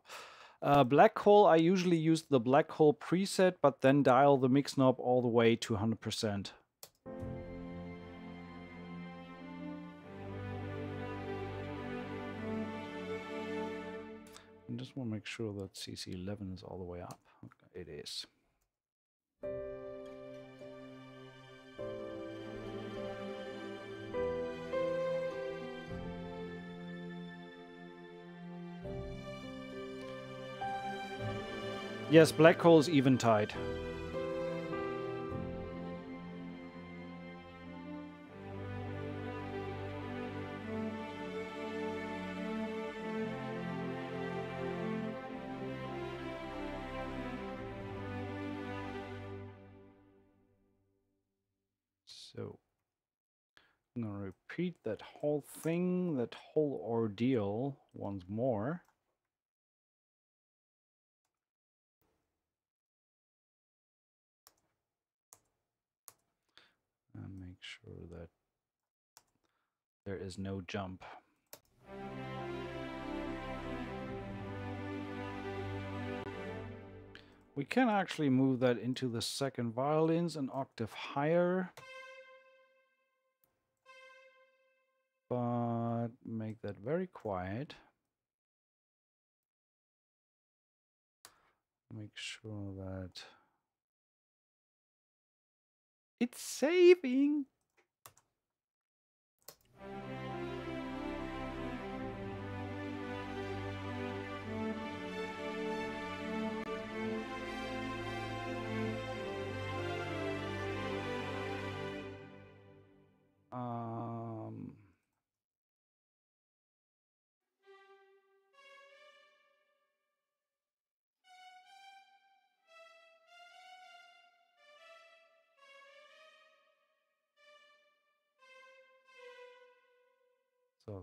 Speaker 1: Uh, black hole, I usually use the black hole preset, but then dial the mix knob all the way to 100%. I just want to make sure that CC11 is all the way up. Okay, it is. Yes, black hole is eventide. That whole thing, that whole ordeal once more. And make sure that there is no jump. We can actually move that into the second violins an octave higher. But make that very quiet. Make sure that it's saving. Um,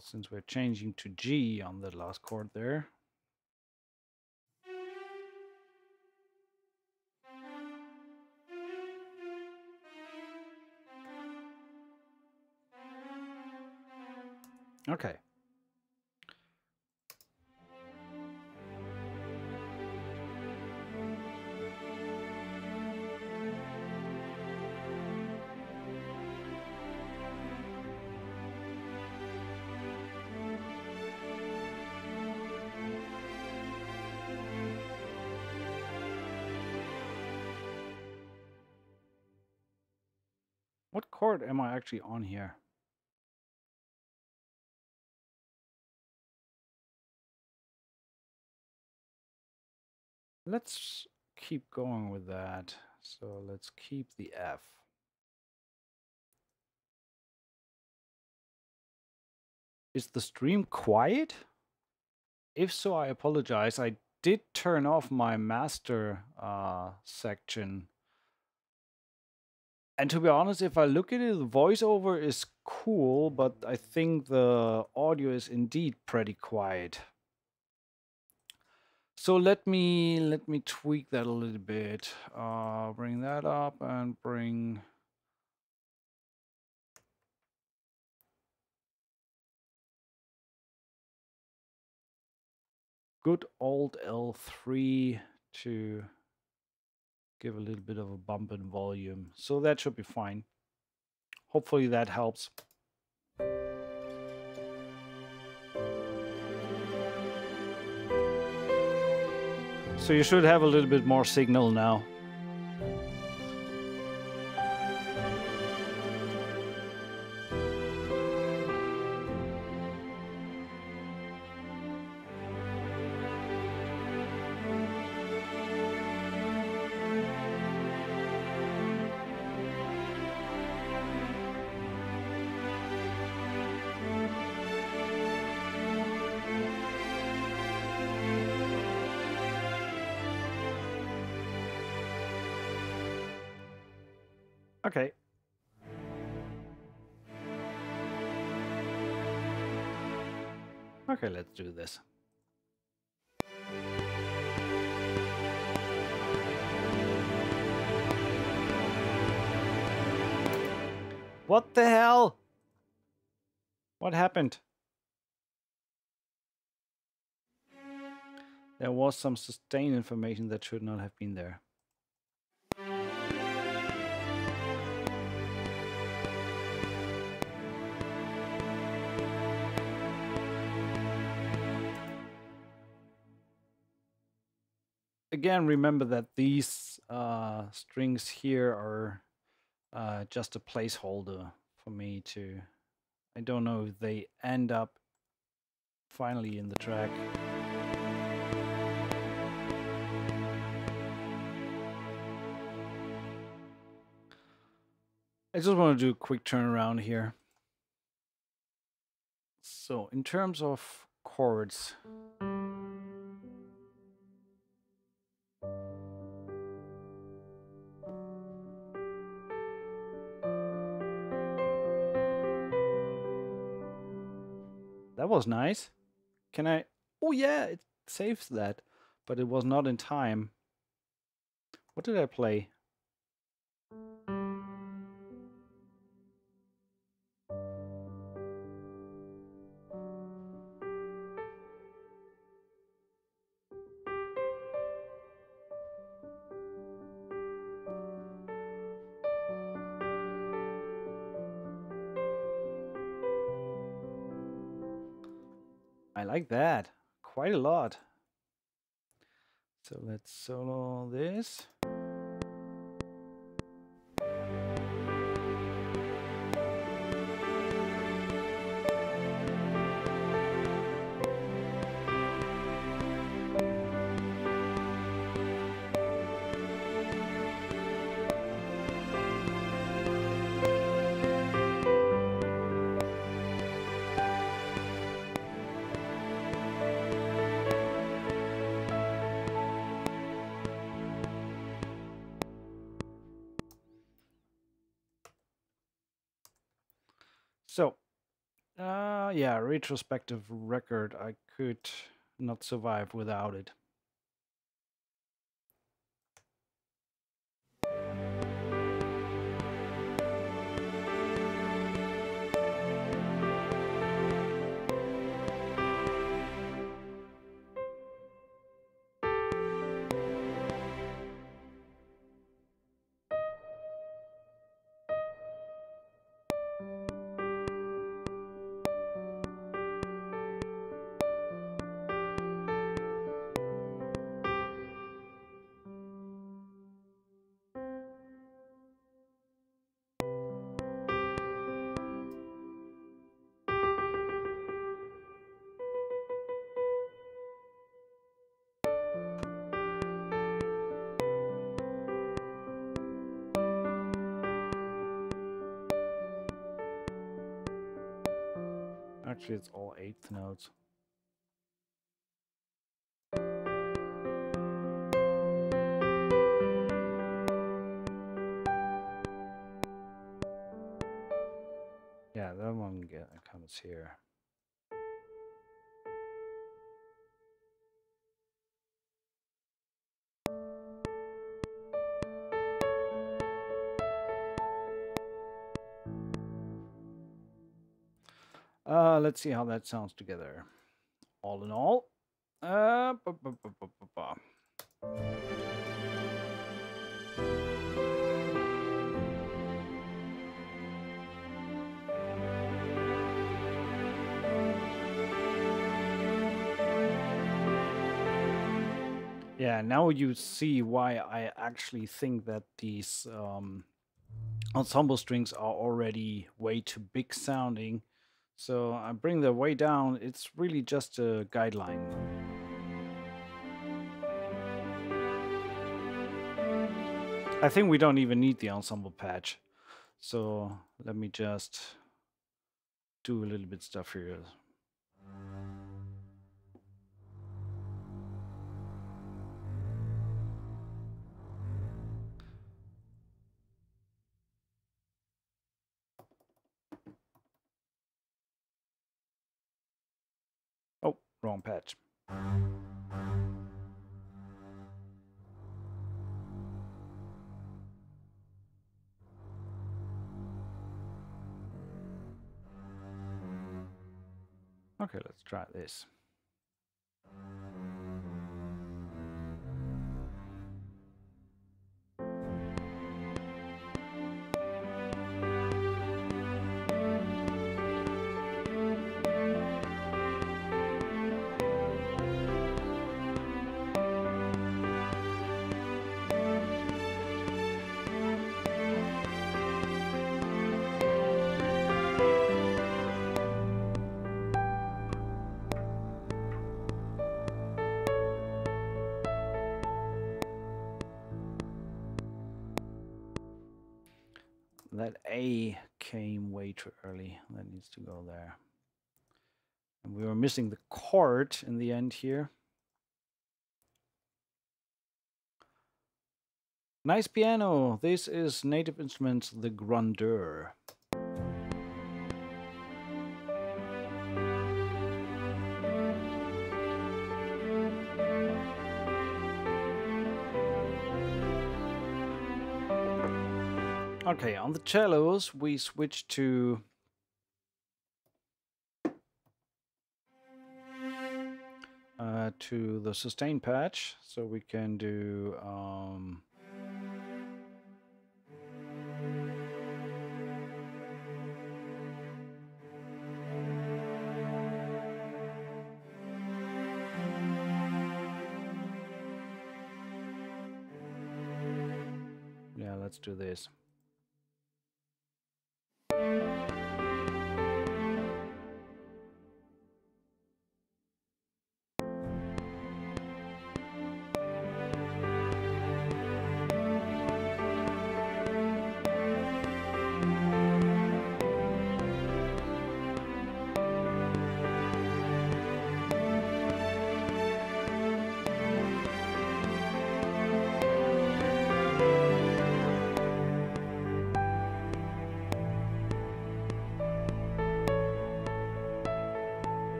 Speaker 1: since we're changing to G on the last chord there, Okay. Actually on here? Let's keep going with that. So let's keep the F. Is the stream quiet? If so, I apologize. I did turn off my master uh, section. And to be honest, if I look at it, the voiceover is cool, but I think the audio is indeed pretty quiet. So let me let me tweak that a little bit. Uh, bring that up and bring good old L3 to give a little bit of a bump in volume. So that should be fine. Hopefully that helps. So you should have a little bit more signal now. Okay. Okay, let's do this. What the hell? What happened? There was some sustain information that should not have been there. Again, remember that these uh, strings here are uh, just a placeholder for me to... I don't know if they end up finally in the track. I just want to do a quick turnaround here. So in terms of chords, That was nice. Can I... Oh yeah, it saves that. But it was not in time. What did I play? Like that quite a lot. So let's solo this. Yeah, retrospective record. I could not survive without it. Eighth notes. Uh, let's see how that sounds together. All in all, uh, Yeah, now you see why I actually think that these um, ensemble strings are already way too big sounding so I bring the way down. It's really just a guideline. I think we don't even need the ensemble patch. So let me just do a little bit stuff here. Okay, let's try this. Too early. That needs to go there. And we were missing the chord in the end here. Nice piano. This is Native Instruments The Grandeur. Okay, on the cellos, we switch to uh, to the sustain patch, so we can do um, let's do this.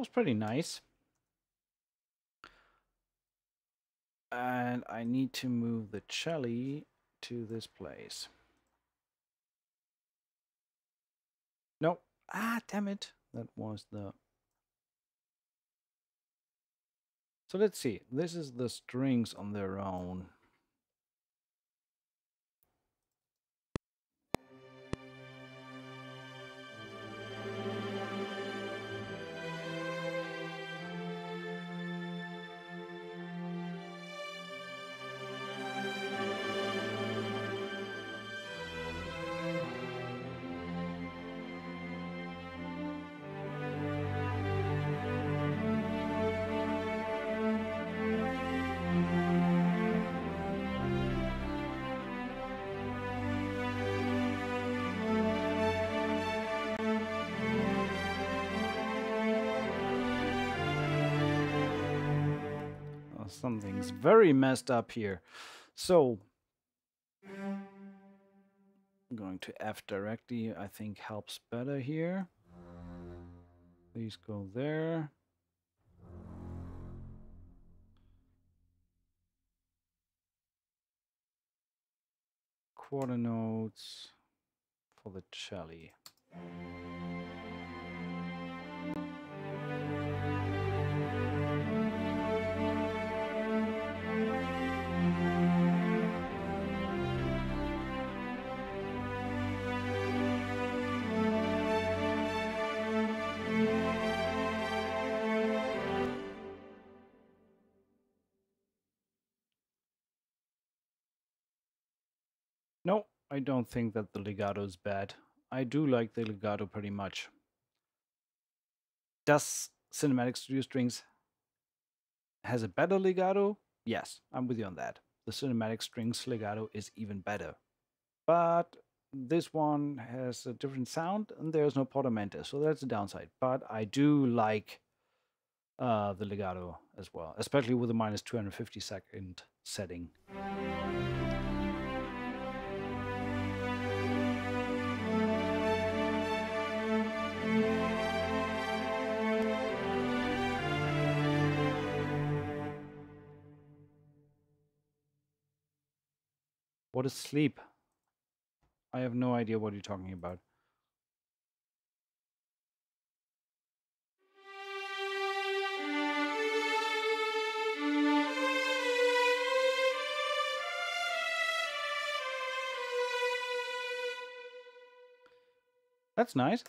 Speaker 1: Was pretty nice. And I need to move the cello to this place. No. Ah, damn it. That was the... So let's see. This is the strings on their own. Something's very messed up here. So going to F directly, I think helps better here. Please go there. Quarter notes for the cello. I don't think that the legato is bad. I do like the legato pretty much. Does Cinematic Studio Strings has a better legato? Yes, I'm with you on that. The Cinematic Strings legato is even better. But this one has a different sound and there's no portamento, so that's a downside. But I do like uh, the legato as well, especially with the minus 250 second setting. What is sleep? I have no idea what you're talking about. That's nice.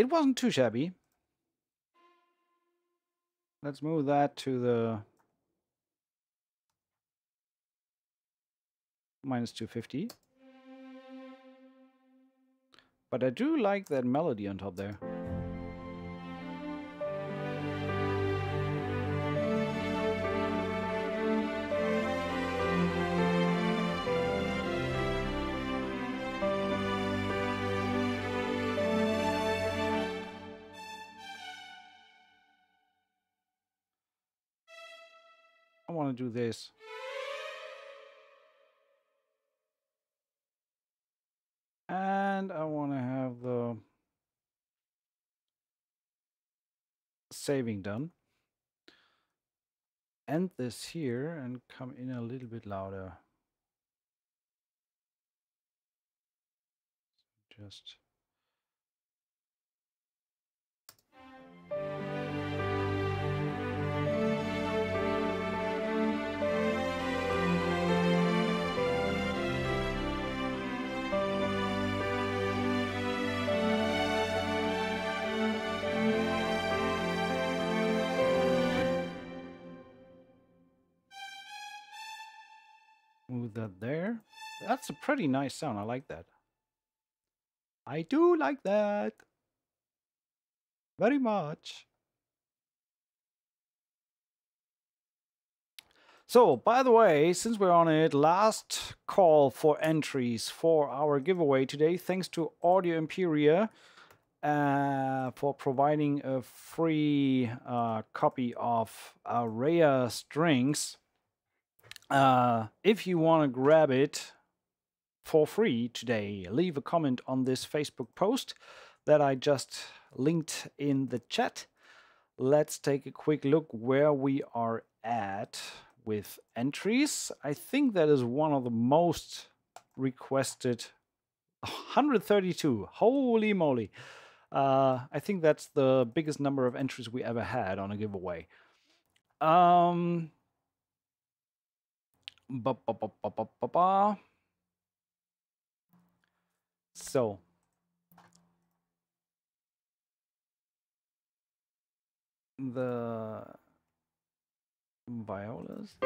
Speaker 1: It wasn't too shabby. Let's move that to the minus 250. But I do like that melody on top there. Do this. And I want to have the saving done. End this here and come in a little bit louder. Just Move that there. That's a pretty nice sound. I like that. I do like that. Very much. So, by the way, since we're on it, last call for entries for our giveaway today. Thanks to Audio Imperia uh, for providing a free uh, copy of Areia Strings. Uh, if you want to grab it for free today, leave a comment on this Facebook post that I just linked in the chat. Let's take a quick look where we are at with entries. I think that is one of the most requested 132. Holy moly. Uh, I think that's the biggest number of entries we ever had on a giveaway. Um, ba, ba, ba, ba, ba, ba, ba. So, the violas.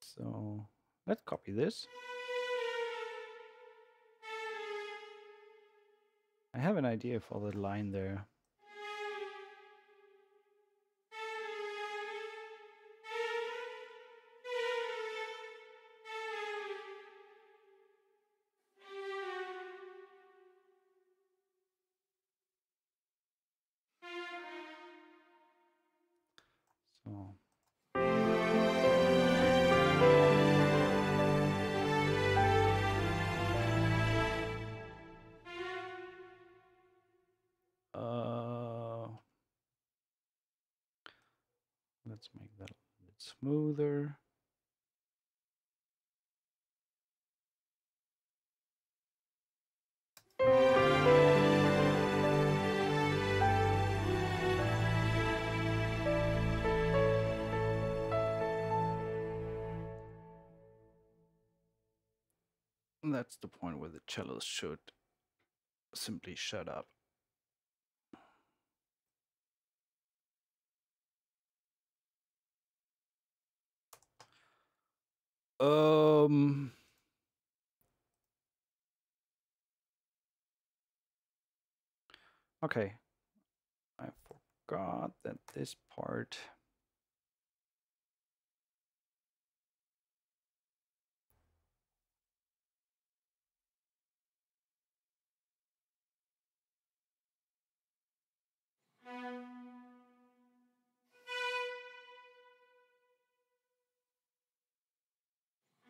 Speaker 1: So let's copy this. I have an idea for the line there. Smoother. That's the point where the cellos should simply shut up. Um. Okay. I forgot that this part.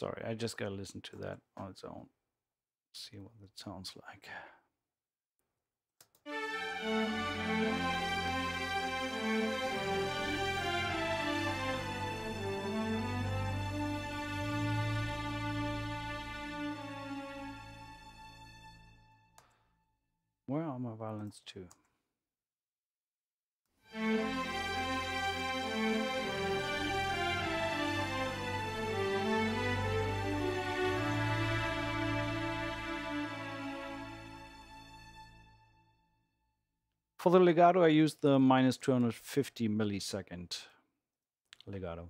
Speaker 1: sorry, I just gotta listen to that on its own. See what it sounds like. Where are my violins too? For the legato, I used the minus 250 millisecond legato.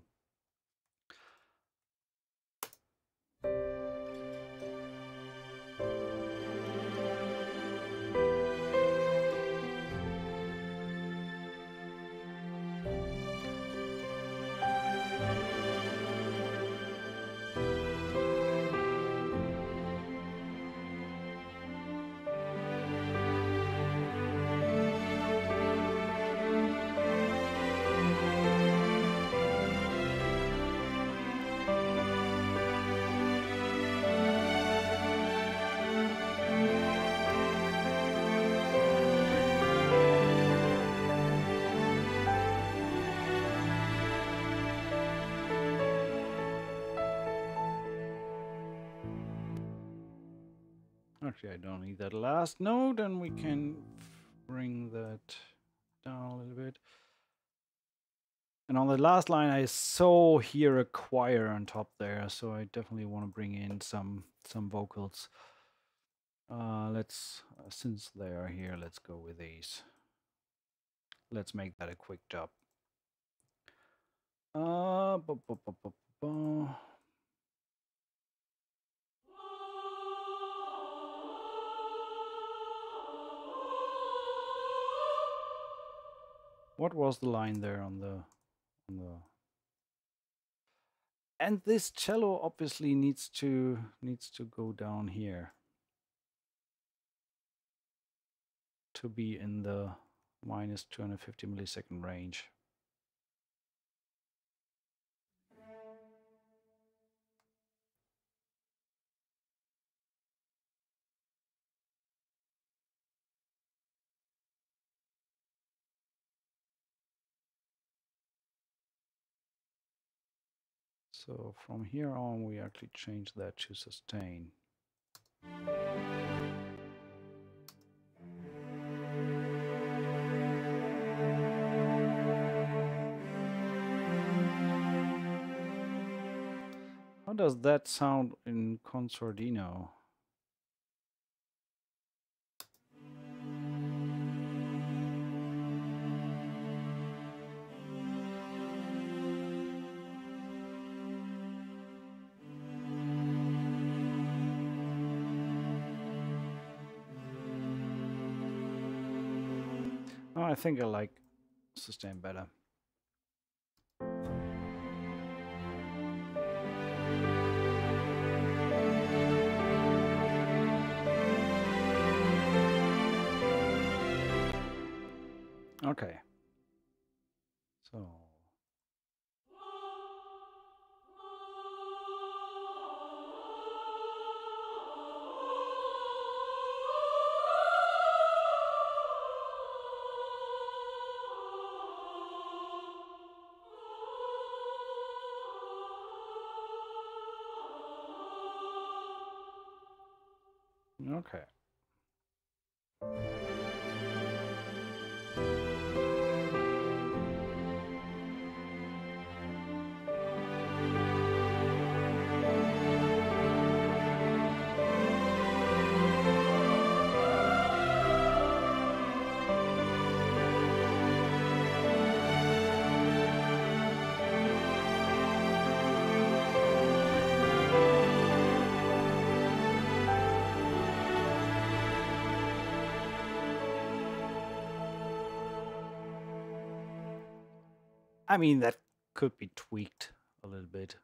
Speaker 1: Actually, I don't need that last note, and we can bring that down a little bit. And on the last line, I saw here a choir on top there, so I definitely want to bring in some some vocals. Uh, let's, uh, since they are here, let's go with these. Let's make that a quick job. Uh, What was the line there on the on the and this cello obviously needs to needs to go down here to be in the minus 250 millisecond range. So from here on, we actually change that to sustain. How does that sound in con sordino? I think I like sustain better. Okay. I mean, that could be tweaked a little bit.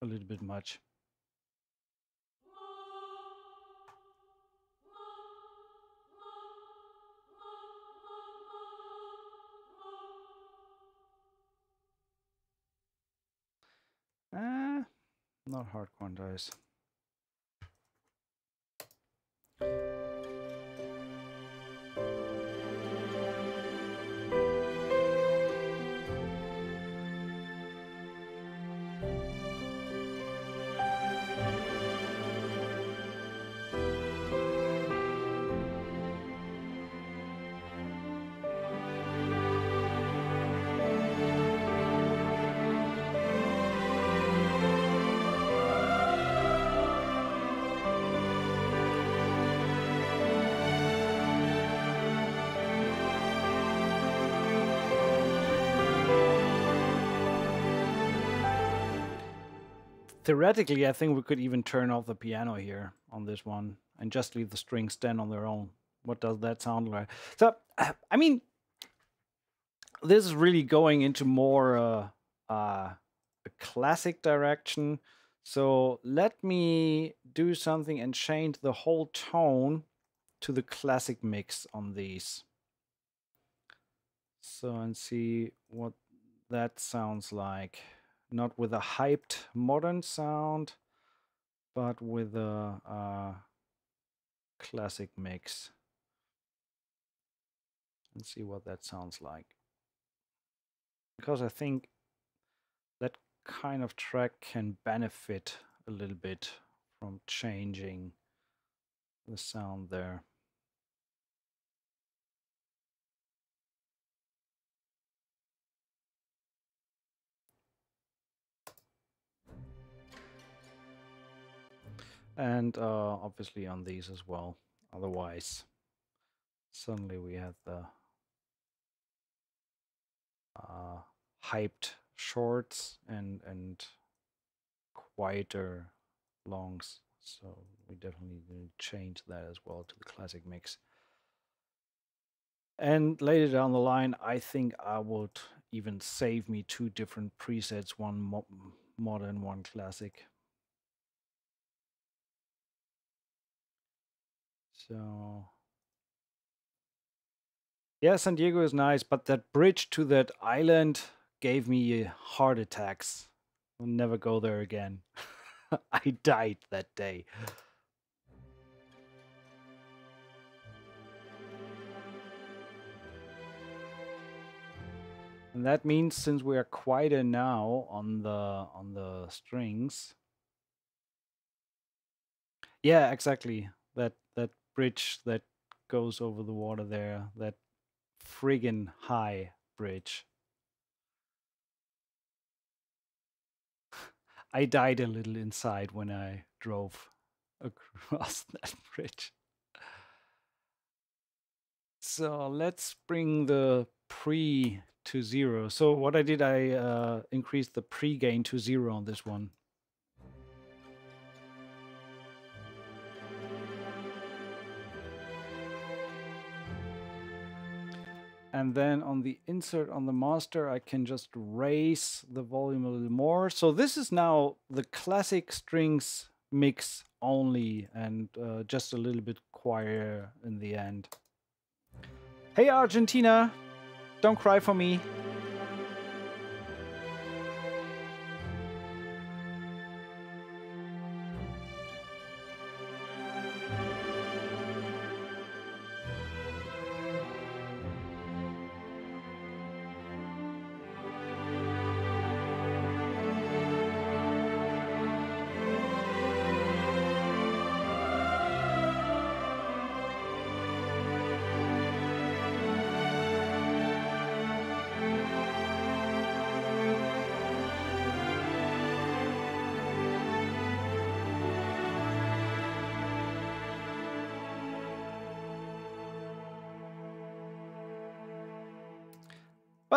Speaker 1: A little bit much. Ah, not hard quantize. Theoretically, I think we could even turn off the piano here on this one and just leave the strings stand on their own. What does that sound like? So, [clears throat] I mean, this is really going into more uh, uh, a classic direction. So let me do something and change the whole tone to the classic mix on these. So and see what that sounds like not with a hyped modern sound, but with a, a classic mix. And see what that sounds like. Because I think that kind of track can benefit a little bit from changing the sound there. And uh, obviously on these as well. Otherwise, suddenly we had the uh, hyped shorts and and quieter longs. So we definitely need change that as well to the classic mix. And later down the line, I think I would even save me two different presets, one mo modern, one classic. So yeah, San Diego is nice, but that bridge to that island gave me heart attacks. I'll never go there again. [laughs] I died that day. And that means since we are quieter now on the on the strings. Yeah, exactly. That that bridge that goes over the water there, that friggin' high bridge. [laughs] I died a little inside when I drove across [laughs] that bridge. So let's bring the pre to zero. So what I did, I uh, increased the pre gain to zero on this one. And then on the insert on the master, I can just raise the volume a little more. So this is now the classic strings mix only and uh, just a little bit quieter in the end. Hey Argentina, don't cry for me.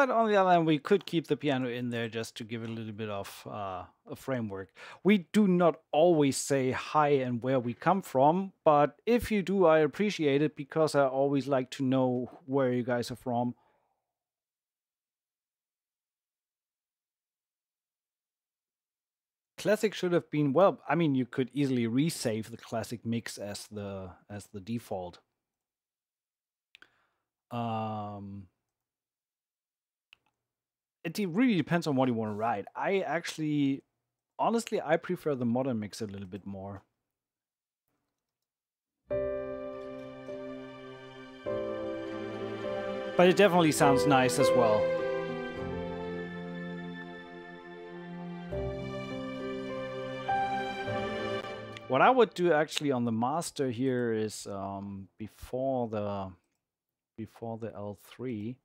Speaker 1: But on the other hand, we could keep the piano in there just to give it a little bit of uh, a framework. We do not always say hi and where we come from, but if you do, I appreciate it because I always like to know where you guys are from. Classic should have been well. I mean, you could easily resave the classic mix as the as the default. Um, it really depends on what you want to write. I actually, honestly, I prefer the modern mix a little bit more. But it definitely sounds nice as well. What I would do actually on the master here is um, before the before the L3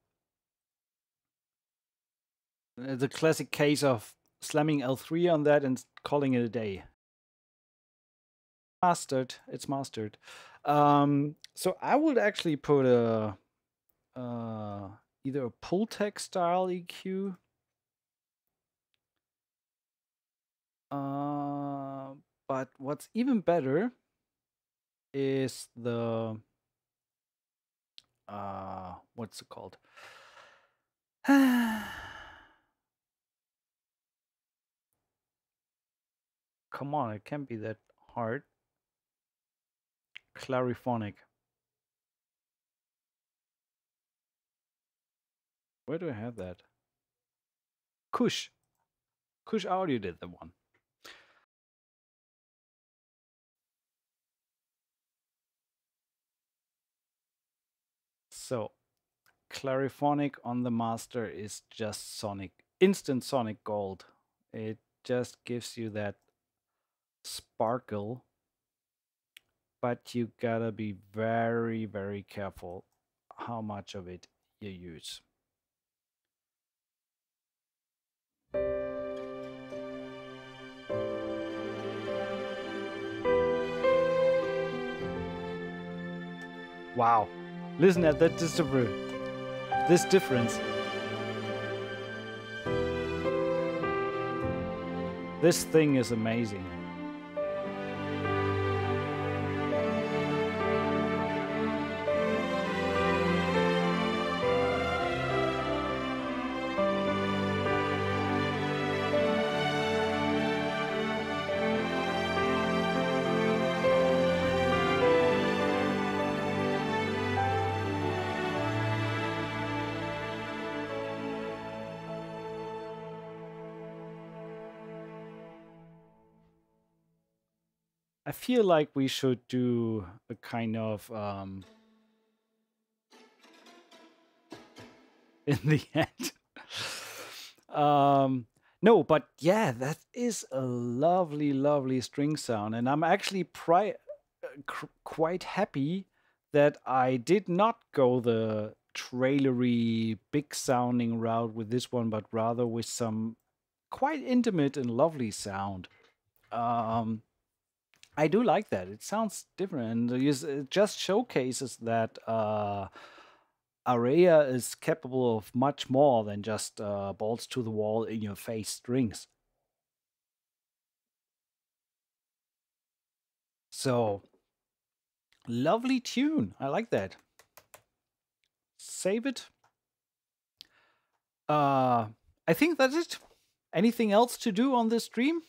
Speaker 1: the classic case of slamming L3 on that and calling it a day. Mastered, it's mastered. Um, so I would actually put a uh, either a Pultec style EQ. Uh, but what's even better is the uh, what's it called? [sighs] come on, it can't be that hard. Clariphonic. Where do I have that? Kush. Kush Audio did the one. So, Clariphonic on the master is just sonic, instant sonic gold. It just gives you that sparkle but you gotta be very, very careful how much of it you use. Wow. Listen at that difference. This difference. This thing is amazing. I feel like we should do a kind of um, [laughs] in the [laughs] end. um, no, but yeah, that is a lovely, lovely string sound, and I'm actually pri- uh, quite happy that I did not go the trailery, big sounding route with this one, but rather with some quite intimate and lovely sound. Um, I do like that. It sounds different. It just showcases that uh, is capable of much more than just uh, balls to the wall in your face strings. So, lovely tune. I like that. Save it. Uh, I think that's it. Anything else to do on this stream?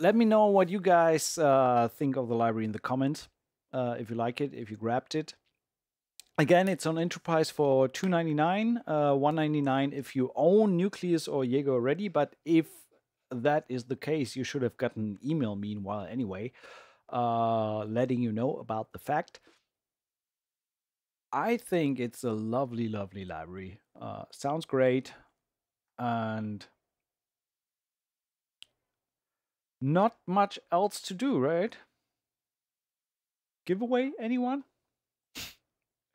Speaker 1: Let me know what you guys uh, think of the library in the comments. Uh, if you like it, if you grabbed it. Again, it's on Enterprise for two ninety nine, uh, one ninety nine if you own Nucleus or Jaeger already. But if that is the case, you should have gotten an email meanwhile anyway, uh, letting you know about the fact. I think it's a lovely, lovely library. Uh, sounds great, and not much else to do, right? Giveaway, anyone?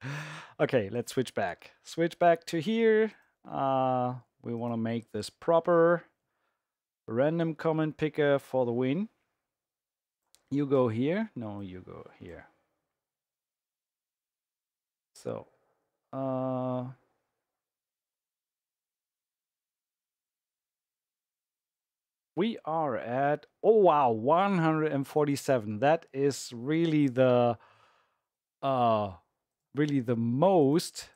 Speaker 1: [laughs] okay, let's switch back. Switch back to here. Uh, we want to make this proper. Random comment picker for the win. You go here. No, you go here. So, uh, we are at oh wow 147 that is really the uh really the most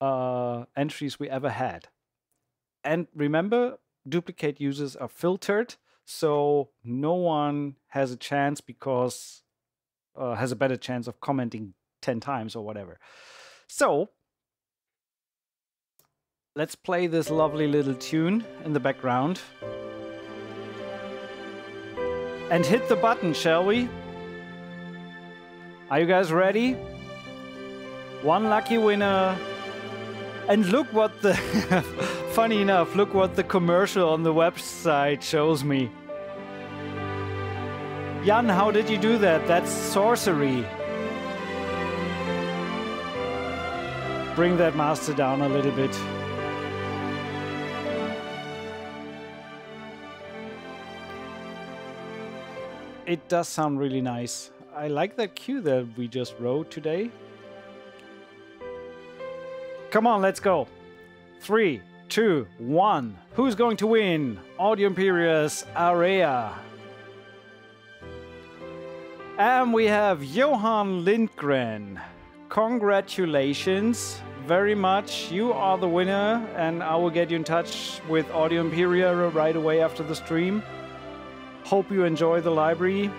Speaker 1: uh entries we ever had. And remember duplicate users are filtered so no one has a chance because uh, has a better chance of commenting 10 times or whatever. So Let's play this lovely little tune in the background. And hit the button, shall we? Are you guys ready? One lucky winner. And look what the. [laughs] funny enough, look what the commercial on the website shows me. Jan, how did you do that? That's sorcery. Bring that master down a little bit. It does sound really nice. I like that cue that we just wrote today. Come on, let's go. Three, two, one. Who's going to win? Audio Imperia's Areia. And we have Johan Lindgren. Congratulations very much. You are the winner, and I will get you in touch with Audio Imperia right away after the stream. Hope you enjoy the library.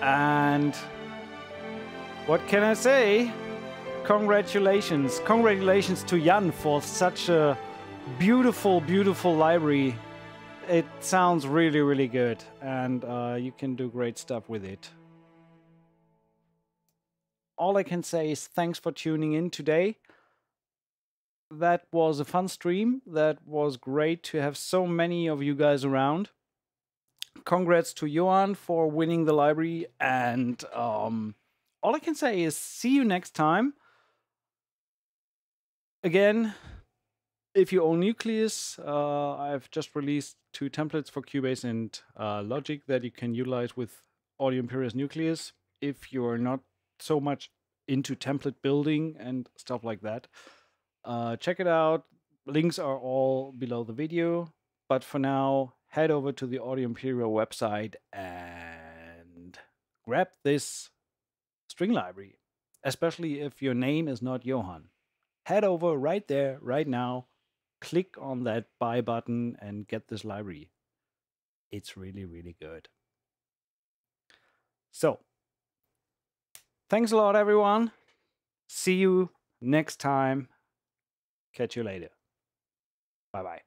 Speaker 1: And what can I say? Congratulations. Congratulations to Jan for such a beautiful, beautiful library. It sounds really, really good, and uh, you can do great stuff with it. All I can say is thanks for tuning in today. That was a fun stream. That was great to have so many of you guys around. Congrats to Johan for winning the library. And um, all I can say is see you next time. Again, if you own Nucleus, uh, I've just released two templates for Cubase and uh, Logic that you can utilize with Audio Imperia's Nucleus. If you're not so much into template building and stuff like that, uh, check it out. Links are all below the video. But for now, head over to the Audio Imperia website and grab this string library, especially if your name is not Johan. Head over right there, right now, click on that buy button and get this library. It's really, really good. So, thanks a lot, everyone. See you next time. Catch you later. Bye bye.